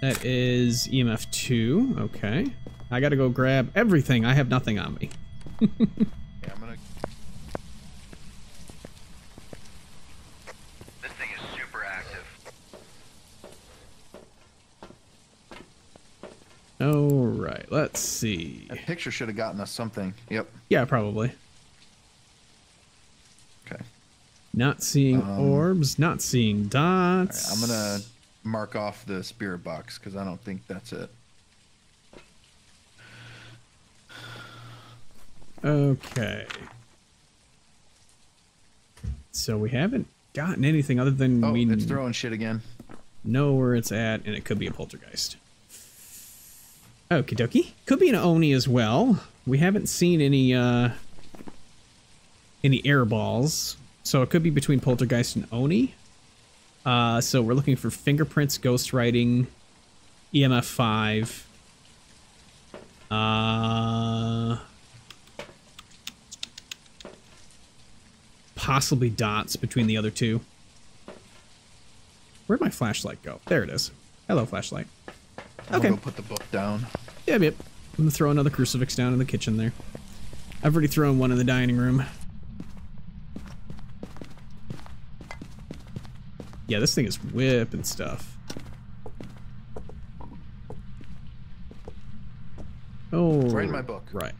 That is EMF 2. Okay. I gotta go grab everything. I have nothing on me. <laughs> Yeah, I'm gonna. This thing is super active. Alright, let's see. That picture should have gotten us something. Yep. Yeah, probably. Okay. Not seeing Um, orbs, not seeing All right, dots. I'm gonna mark off the spirit box because I don't think that's it. Okay. So we haven't gotten anything other than Oh, we it's throwing shit again. know where it's at, and it could be a poltergeist. Okie dokie. Could be an Oni as well. We haven't seen any uh any air balls. So it could be between poltergeist and Oni. Uh so we're looking for fingerprints, ghost writing, EMF five. Uh possibly dots between the other two. Where'd my flashlight go? There it is. Hello, flashlight. I'm Okay. gonna go put the book down. Yep, yep. I'm gonna throw another crucifix down in the kitchen there. I've already thrown one in the dining room. Yeah, this thing is whipping stuff. Oh, Right in my book. Right.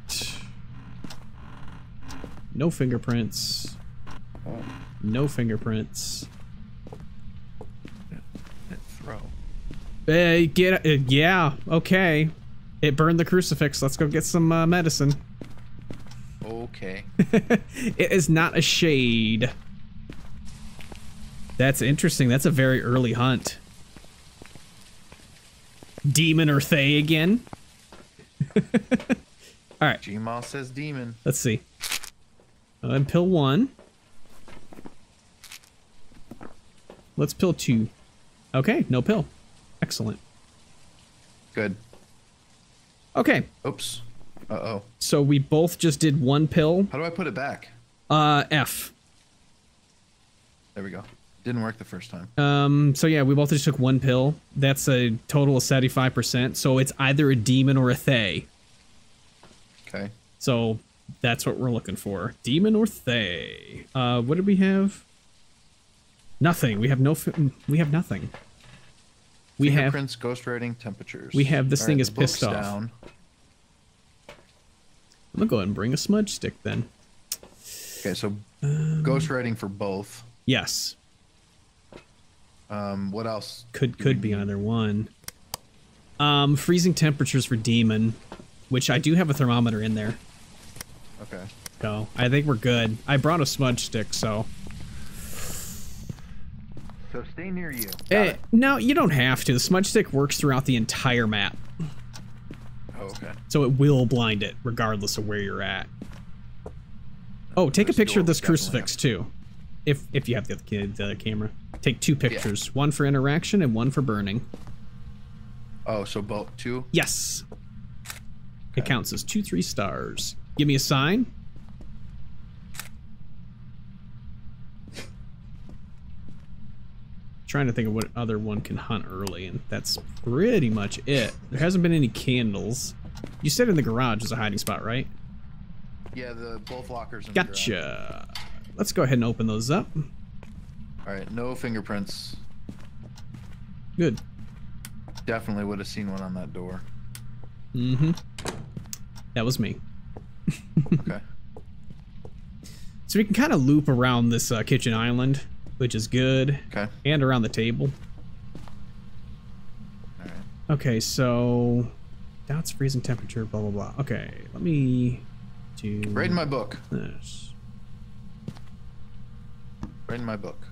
No fingerprints. No fingerprints. it throw. Uh, get uh, yeah, okay. It burned the crucifix. Let's go get some uh, medicine. Okay. <laughs> it is not a shade. That's interesting. That's a very early hunt. Demon or Thaye again? <laughs> Alright, Gmail says demon. let's see. Uh, and pill one. Let's pill two. Okay, no pill. Excellent. Good. Okay, Oops. Uh oh. so we both just did one pill. How do I put it back? Uh, F. There we go. Didn't work the first time. Um, so yeah, we both just took one pill. That's a total of 75%. So it's either a demon or a Thaye. Okay. So that's what we're looking for. Demon or Thaye. Uh, what did we have? Nothing. We have no, we have nothing. We have, Fingerprints, ghost writing, temperatures. We have- this All thing right, is pissed off. Down. I'm gonna go ahead and bring a smudge stick then. Okay, so Um, ghost writing for both. Yes. Um, what else? Could, could be either one. Um, freezing temperatures for demon, which I do have a thermometer in there. Okay. So I think we're good. I brought a smudge stick, so. So stay near you. Eh, no, you don't have to. The smudge stick works throughout the entire map, Oh, okay. so it will blind it regardless of where you're at. Oh, take a picture of this crucifix too, if if you have the other, kid, the other camera. Take two pictures, one for interaction and one for burning. Oh, so both two. Yes, it counts as two three stars. Give me a sign. Trying to think of what other one can hunt early, and that's pretty much it. There hasn't been any candles. You said in the garage is a hiding spot, right? Yeah, the both lockers. In the garage. Gotcha. Let's go ahead and open those up. All right, no fingerprints. Good. Definitely would have seen one on that door. Mm-hmm. That was me. Okay. <laughs> So we can kind of loop around this uh, kitchen island, which is good, Okay. and around the table. All right. Okay, so that's freezing temperature, blah blah blah. Okay, let me do Right in my book. this. Right in my book.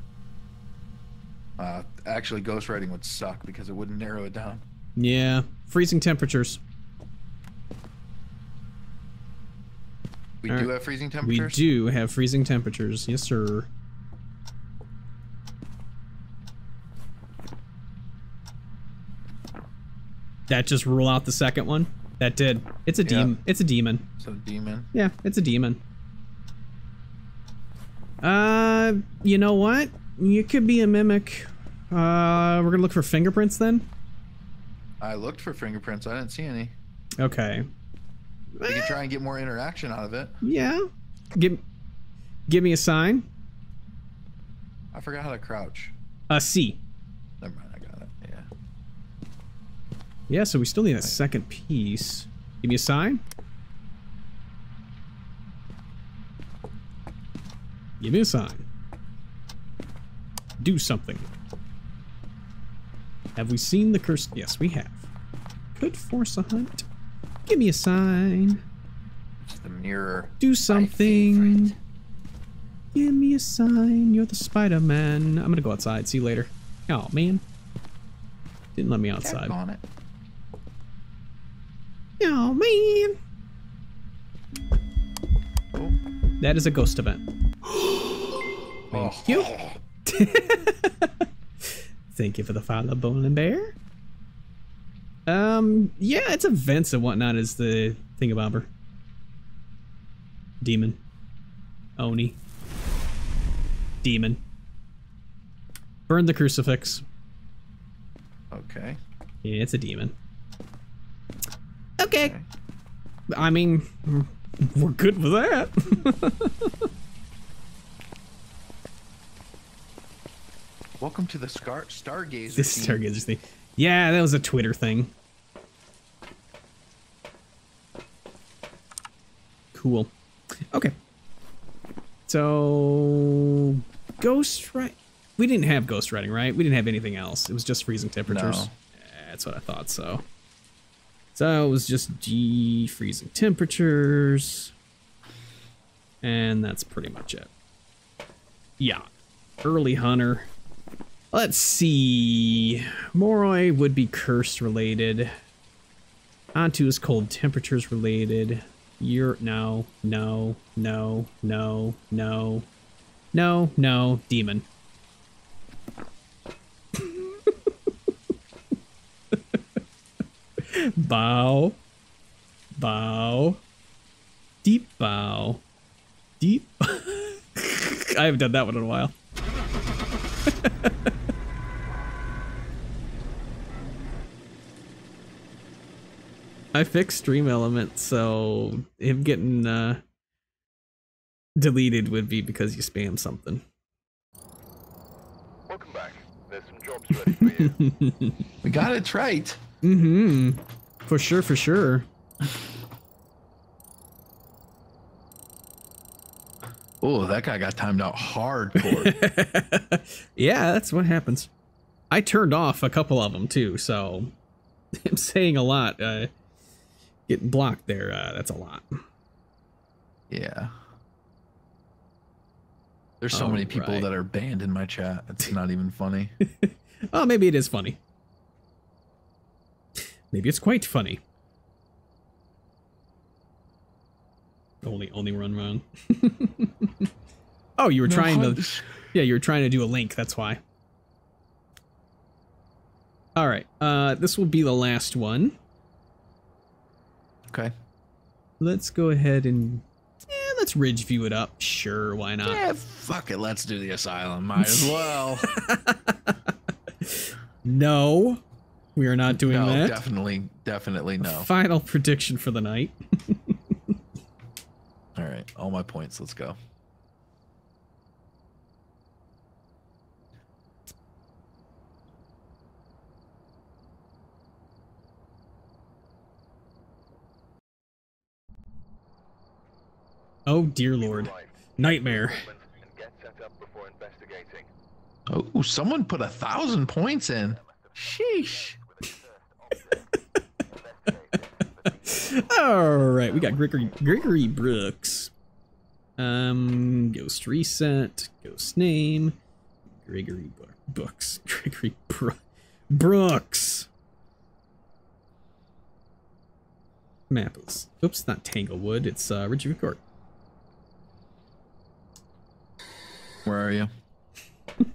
Uh, actually, ghostwriting would suck because it wouldn't narrow it down. Yeah, freezing temperatures. We All do right. have freezing temperatures? We do have freezing temperatures. Yes, sir. That just rule out the second one. That did. It's a Yeah. demon. It's a demon. So demon. Yeah, it's a demon. Uh, you know what? You could be a mimic. Uh, we're gonna look for fingerprints then. I looked for fingerprints. I didn't see any. Okay. We can try and get more interaction out of it. Yeah. Give, give me a sign. I forgot how to crouch. A C. Never mind, I got it. Yeah. Yeah, so we still need a second piece. Give me a sign. Give me a sign. Do something. Have we seen the curse? Yes, we have. Could force a hunt. Give me a sign. The mirror. Do something. Give me a sign. You're the Spider-Man. I'm gonna go outside. See you later. Oh, man. Didn't let me outside. On it. Oh, man. Oh. That is a ghost event. <gasps> Oh. Thank you. <laughs> Thank you for the follow, Bowling Bear. Um, yeah, it's events and whatnot is the thingamabobber. Demon. Oni. Demon. Burn the crucifix. Okay. Yeah, it's a demon. Okay. okay. I mean, we're good with that. Welcome to the Scar Stargazer. this team. Stargazer thing. Yeah, that was a Twitter thing. Cool. Okay. So, ghost right? We didn't have ghost writing, right? We didn't have anything else. It was just freezing temperatures. No. Yeah, that's what I thought. So, so it was just G freezing temperatures, and that's pretty much it. Yeah, early hunter. Let's see. Moroi would be curse related. Onto is cold temperatures related. You're no, no, no, no, no, no, no, demon. Bow. Bow. Deep bow. Deep. <laughs> I haven't done that one in a while. <laughs> I fixed stream element, so him getting uh, deleted would be because you spam something. Welcome back. There's some jobs ready for you. <laughs> We got it right. For sure, for sure. <laughs> Oh, that guy got timed out hardcore. <laughs> yeah, that's what happens. I turned off a couple of them too, so <laughs> I'm saying a lot. Uh, getting blocked there, uh, that's a lot. yeah. There's so many people Alright. that are banned in my chat. It's not even funny. Oh, maybe it is funny. Maybe it's quite funny. Only, only run wrong. oh, you were trying to. Yeah, you were trying to do a link. That's why. All right. Uh, this will be the last one. Okay. Let's go ahead and. Yeah, let's Ridgeview it up. Sure, why not? Yeah, fuck it. Let's do the asylum. Might as well. <laughs> No, we are not doing no, that. definitely, definitely no. Final prediction for the night. <laughs> All right, all my points. Let's go. Oh dear lord. Nightmare. Equipment And get set up before investigating. Oh, someone put a thousand points in. Sheesh. All right, we got Gregory Gregory Brooks. Um, Ghost Reset, Ghost Name, Gregory Books, <laughs> Gregory Bro- Brooks. Map is oops, not Tanglewood. It's uh, Ridgeview Court. Where are you? <laughs>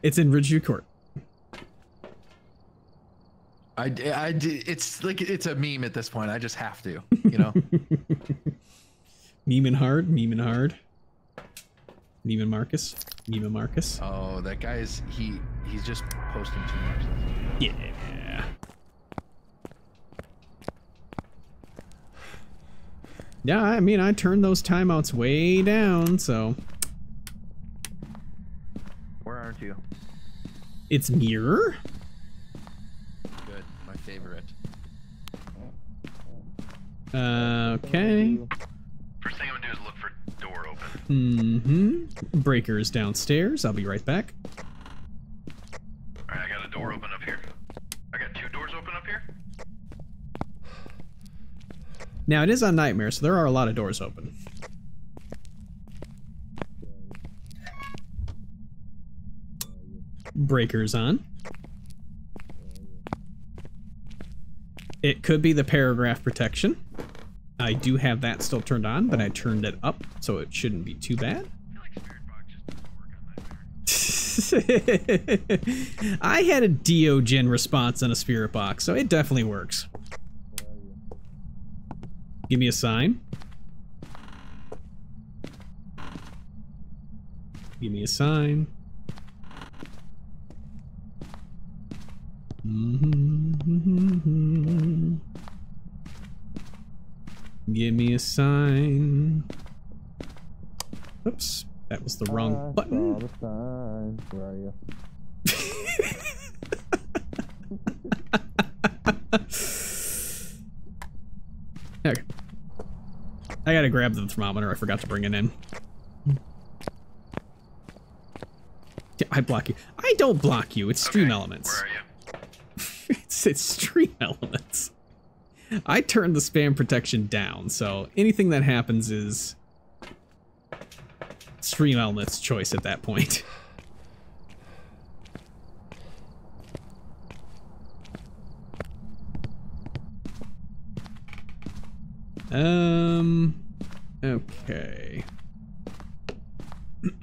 It's in Ridgeview Court. I, I, it's like it's a meme at this point. I just have to, you know. <laughs> Meme and hard, meme and hard. Neiman Marcus. Neiman Marcus. Oh, that guy is he he's just posting too much. Yeah. Yeah, I mean, I turned those timeouts way down, so Where aren't you? it's mirror. Good. My favorite. Uh, okay. First thing I'm gonna do is look for door open. Mm-hmm. Breakers downstairs. I'll be right back. Alright, I got a door open up here. I got two doors open up here. Now it is on Nightmare, so there are a lot of doors open. Breakers on. It could be the paragraph protection. I do have that still turned on, but I turned it up, so it shouldn't be too bad. <laughs> I had a Diogen response on a spirit box, so it definitely works. Give me a sign. Give me a sign. Mm-hmm. Give me a sign. Oops, that was the wrong I button. saw the sign. Where are you? <laughs> Okay. I gotta grab the thermometer. I forgot to bring it in. Yeah, I block you. I don't block you. It's stream Okay, elements. Where are you? <laughs> it's, it's stream <laughs> elements. I turned the spam protection down, so anything that happens is stream elements choice at that point. <laughs> Um, okay. <clears throat>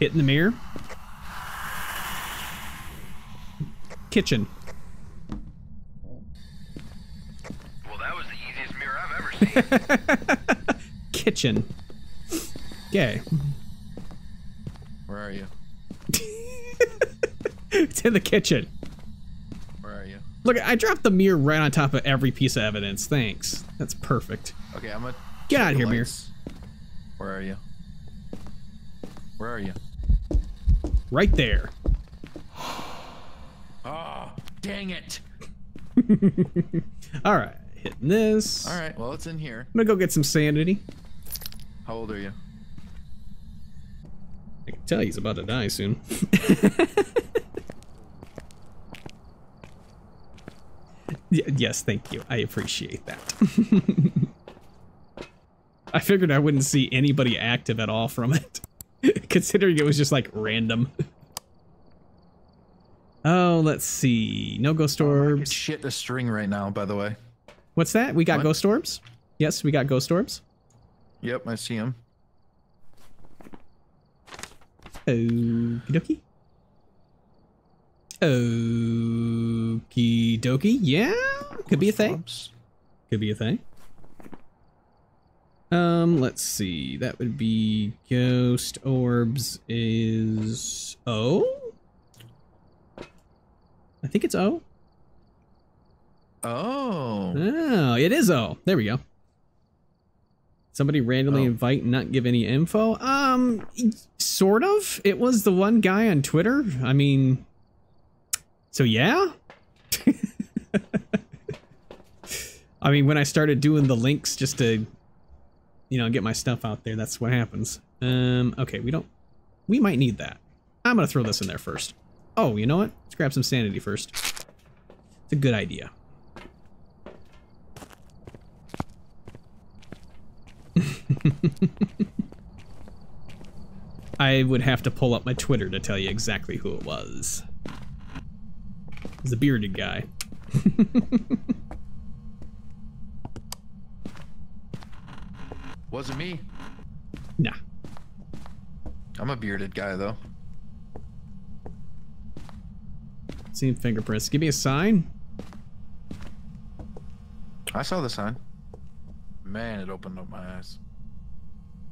Hit in the mirror. Kitchen. <laughs> Kitchen. Okay. Where are you? <laughs> it's in the kitchen. Where are you? Look, I dropped the mirror right on top of every piece of evidence. Thanks. That's perfect. Okay, I'm gonna Get out of here, mirror. Where are you? Where are you? Right there. Oh, dang it! <laughs> All right. Hitting this. All right, well it's in here. I'm gonna go get some sanity. How old are you? I can tell he's about to die soon. <laughs> Yes, thank you. I appreciate that. <laughs> I figured I wouldn't see anybody active at all from it, <laughs> considering it was just like random. Oh, let's see. No ghost oh, It's orbs. shit a string right now, by the way. What's that? We got What? ghost orbs? Yes, we got ghost orbs. Yep, I see him. Okie dokie. Okie dokie. Yeah, could be a thing. Could be a thing. Um, let's see. That would be ghost orbs is O. I think it's O. Oh. Oh, it is O. There we go. Somebody randomly Oh. invite and not give any info. Um, sort of. It was the one guy on Twitter. I mean, so yeah. <laughs> I mean, when I started doing the links just to, you know, get my stuff out there, that's what happens. Um, okay, we don't, we might need that. I'm gonna throw this in there first. Oh, you know what? Let's grab some sanity first. It's a good idea. <laughs> I would have to pull up my Twitter to tell you exactly who it was. It was the bearded guy. <laughs> Wasn't me. Nah. I'm a bearded guy though. Seen fingerprints. Give me a sign. I saw the sign. Man, it opened up my eyes.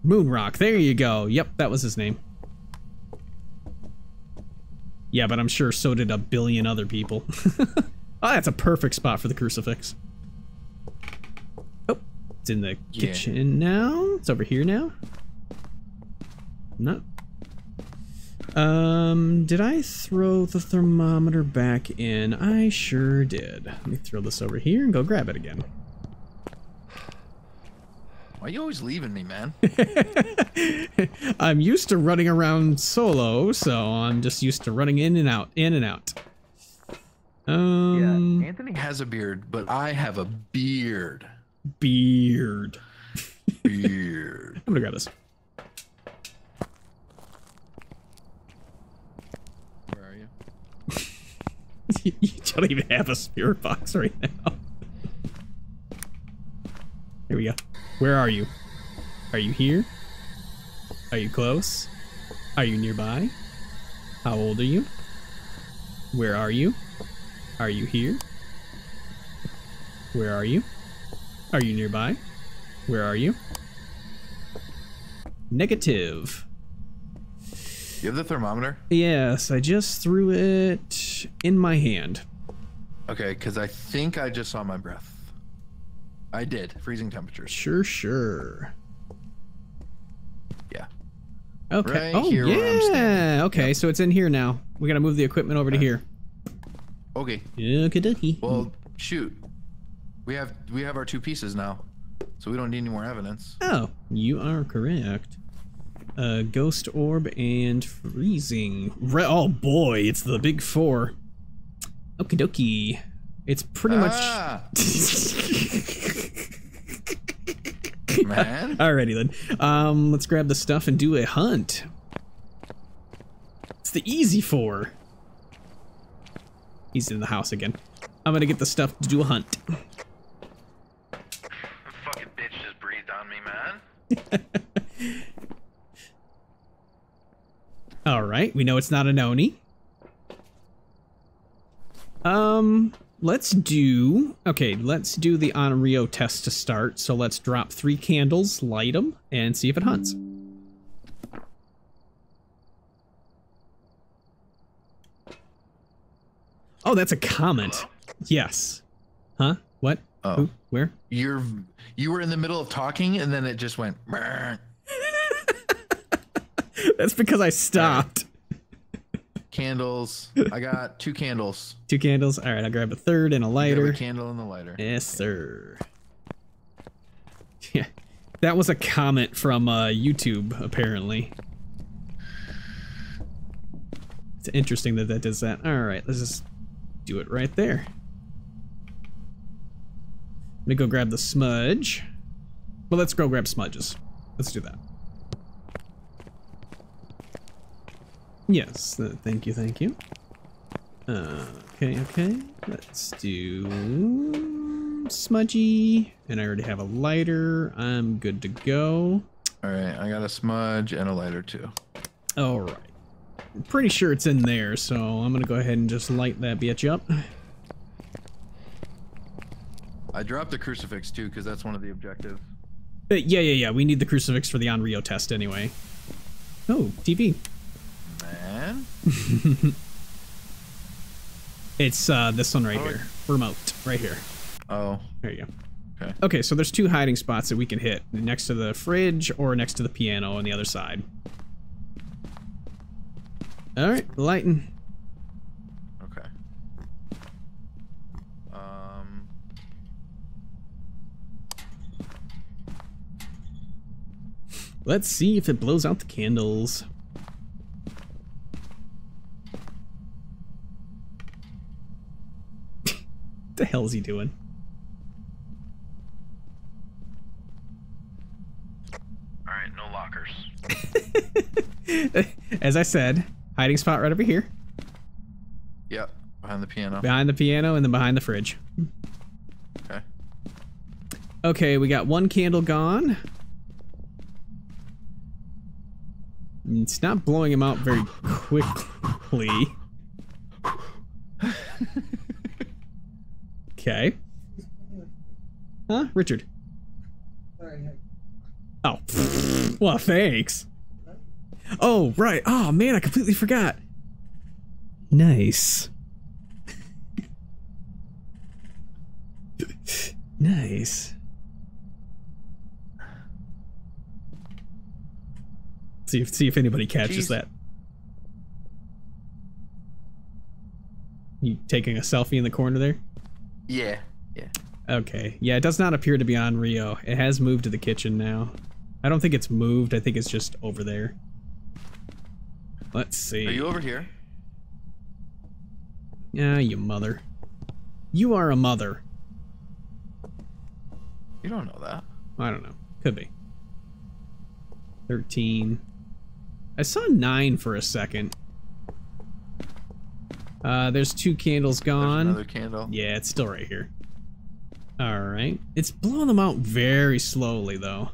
Moonrock, there you go. Yep, that was his name. Yeah, but I'm sure so did a billion other people. oh, <laughs> that's a perfect spot for the crucifix. Oh, it's in the Yeah. kitchen now. It's over here now. No. Um, did I throw the thermometer back in? I sure did. Let me throw this over here and go grab it again. Why are you always leaving me, man? <laughs> I'm used to running around solo, so I'm just used to running in and out, in and out. Um, Anthony has a beard, but I have a beard. beard. <laughs> Beard. I'm gonna grab this. Where are you? <laughs> you don't even have a spirit box right now. Here we go. Where are you? Are you here? Are you close? Are you nearby? How old are you? Where are you? Are you here? Where are you? Are you nearby? Where are you? Negative. You have the thermometer? Yes, I just threw it in my hand. Okay, because I think I just saw my breath. I did. Freezing temperatures. Sure, sure. Yeah. Okay. Right oh, here where I'm yeah. Okay, so it's in here now. We gotta move the equipment over to here. Okay. Okie dokie. Well, shoot. We have we have our two pieces now, so we don't need any more evidence. Oh, you are correct. Uh, ghost orb and freezing. Re- oh boy, it's the big four. Okie dokie. It's pretty Ah, <laughs> man. Alrighty then. Um, let's grab the stuff and do a hunt. It's the easy four. He's in the house again. I'm gonna get the stuff to do a hunt. Fucking bitch just breathed on me, man. <laughs> Alright, we know it's not an Oni. Um, let's do... Okay, let's do the Onryo test to start. So let's drop three candles, light them, and see if it hunts. Oh, that's a comment. Yes. Huh? What? Oh. Who? Where? You're you were in the middle of talking and then it just went. <laughs> That's because I stopped. Candles. I got two candles. <laughs> Two candles. All right, I'll grab a third and a Grab lighter. a candle and the lighter. Yes, sir. Yeah, that was a comment from uh, YouTube, apparently. It's interesting that that does that. All right, let's just do it right there. Let me go grab the smudge. Well, let's go grab smudges. Let's do that. Yes, th- thank you, thank you. Uh, okay, okay. Let's do smudgy. And I already have a lighter. I'm good to go. All right, I got a smudge and a lighter too. All right. I'm pretty sure it's in there, so I'm gonna go ahead and just light that bitch up. I dropped the crucifix too because that's one of the objectives. Uh, yeah, yeah, yeah. We need the crucifix for the Onryo test anyway. Oh, TV. Man, <laughs> It's uh, this one right Oh. here. Remote, right here. oh, There you go. Okay. Okay, so there's two hiding spots that we can hit next to the fridge or next to the piano on the other side. All right, lighting. okay. Um, Let's see if it blows out the candles. The hell is he doing? all right, no lockers. <laughs> As I said, hiding spot right over here, Yep, behind the piano. behind the piano and then behind the fridge. Okay. Okay, we got one candle gone. It's not blowing him out very quickly. <laughs> Okay. Huh, Richard? Oh, <laughs> well, thanks. Oh, right. Oh, man, I completely forgot. Nice. <laughs> nice. See if see if anybody catches Jeez. that. You taking a selfie in the corner there? Yeah. Yeah. Okay. Yeah, it does not appear to be Onryo. It has moved to the kitchen now. I don't think it's moved. I think it's just over there. Let's see. Are you over here? Yeah, you mother. You are a mother. You don't know that. I don't know. Could be. 13. I saw 9 for a second. Uh, there's two candles There's gone. another candle. Yeah, it's still right here. Alright. It's blowing them out very slowly, though.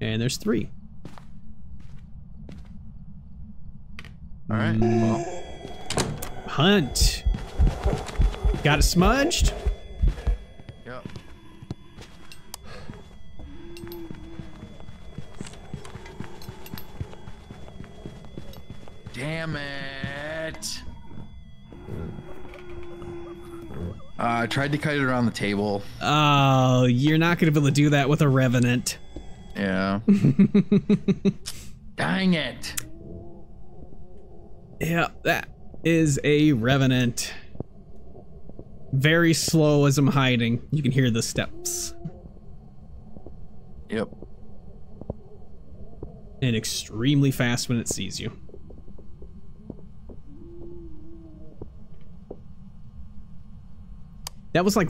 And there's three. All right. Well, Hunt. Got it smudged? Damn it. Uh, I tried to cut it around the table. Oh, you're not going to be able to do that with a Revenant. Yeah. <laughs> Dang it. Yeah, that is a Revenant. Very slow as I'm hiding. You can hear the steps. Yep. And extremely fast when it sees you. That was like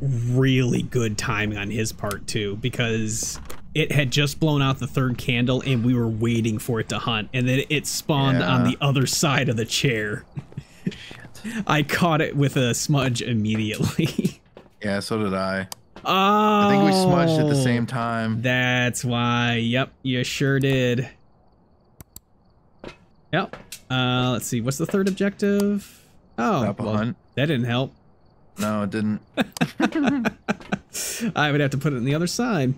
really good timing on his part too, because it had just blown out the third candle and we were waiting for it to hunt, and then it spawned on the other side of the chair. <laughs> I caught it with a smudge immediately. <laughs> Yeah, so did I. oh, I think we smudged at the same time. That's why. Yep, you sure did. Yep. Uh, let's see. What's the third objective? Oh, well, hunt. that didn't help. No, it didn't. <laughs> I would have to put it on the other side.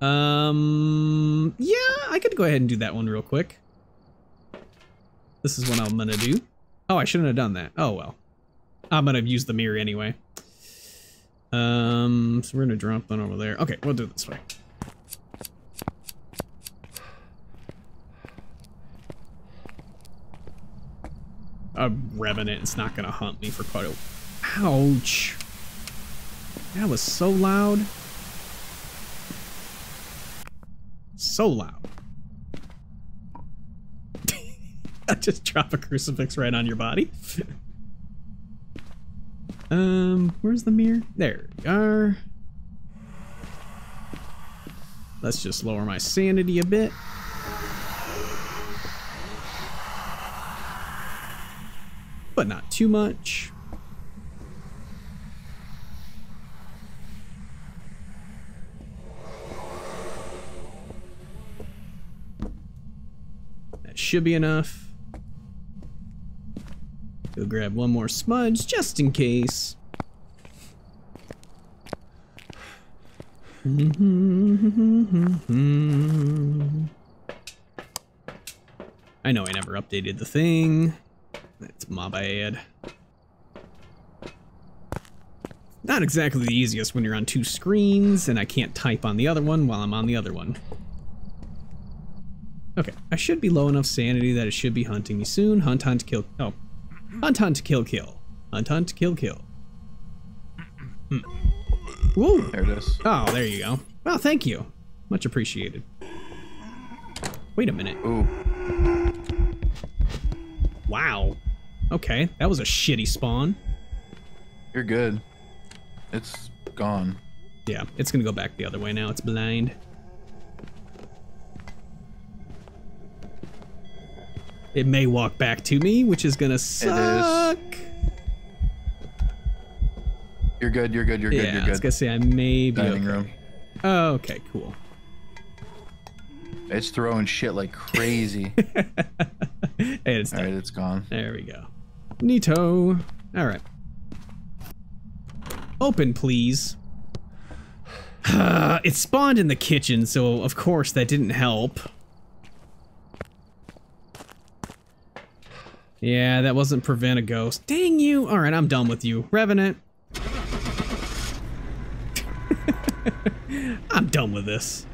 Um, yeah, I could go ahead and do that one real quick. This is what I'm gonna do. Oh, I shouldn't have done that. Oh well. I'm gonna use the mirror anyway. Um, so we're gonna drop that over there. Okay, we'll do it this way. A revenant is not gonna hunt me for quite a. Ouch. That was so loud. So loud. <laughs> I just drop a crucifix right on your body. <laughs> um, where's the mirror? There we are. Let's just lower my sanity a bit. But not too much. Should be enough. Go grab one more smudge just in case. <laughs> I know I never updated the thing. That's my bad. Not exactly the easiest when you're on two screens and I can't type on the other one while I'm on the other one. Okay, I should be low enough sanity that it should be hunting me soon. Hunt, hunt, kill. Oh. Hunt, hunt, kill, kill. Hunt, hunt, kill, kill. Hmm. Woo! There it is. Oh, there you go. Well, thank you. Much appreciated. Wait a minute. Ooh. Wow. Okay, that was a shitty spawn. You're good. It's gone. Yeah, it's gonna go back the other way now. It's blind. It may walk back to me, which is gonna suck. You're good. You're good. You're good. yeah, You're I was good. gonna say I may be Dining okay. room. Oh, okay, cool. It's throwing shit like crazy. <laughs> hey, it's All done. right, it's gone. There we go. Neato. All right. Open, please. <sighs> it spawned in the kitchen, so of course that didn't help. Yeah, that wasn't prevent a ghost. Dang you! Alright, I'm done with you. Revenant. <laughs> I'm done with this.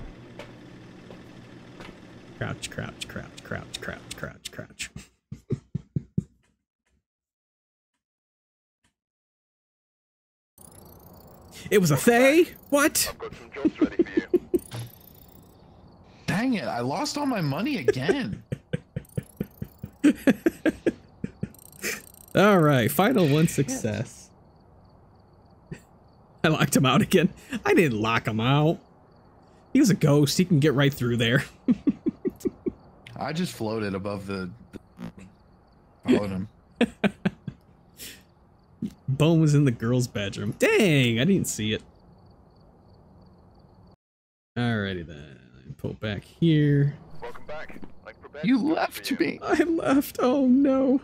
Crouch, crouch, crouch, crouch, crouch, crouch, crouch. it was a Thaye? What? I've got some jobs ready for you. Dang it! I lost all my money again. <laughs> Alright, final one success. I locked him out again. I didn't lock him out. He was a ghost. He can get right through there. <laughs> I just floated above the. the <laughs> followed him. Bone was in the girl's bedroom. Dang, I didn't see it. Alrighty then. Pull back here. Welcome back. I've You left me. I left. Oh no.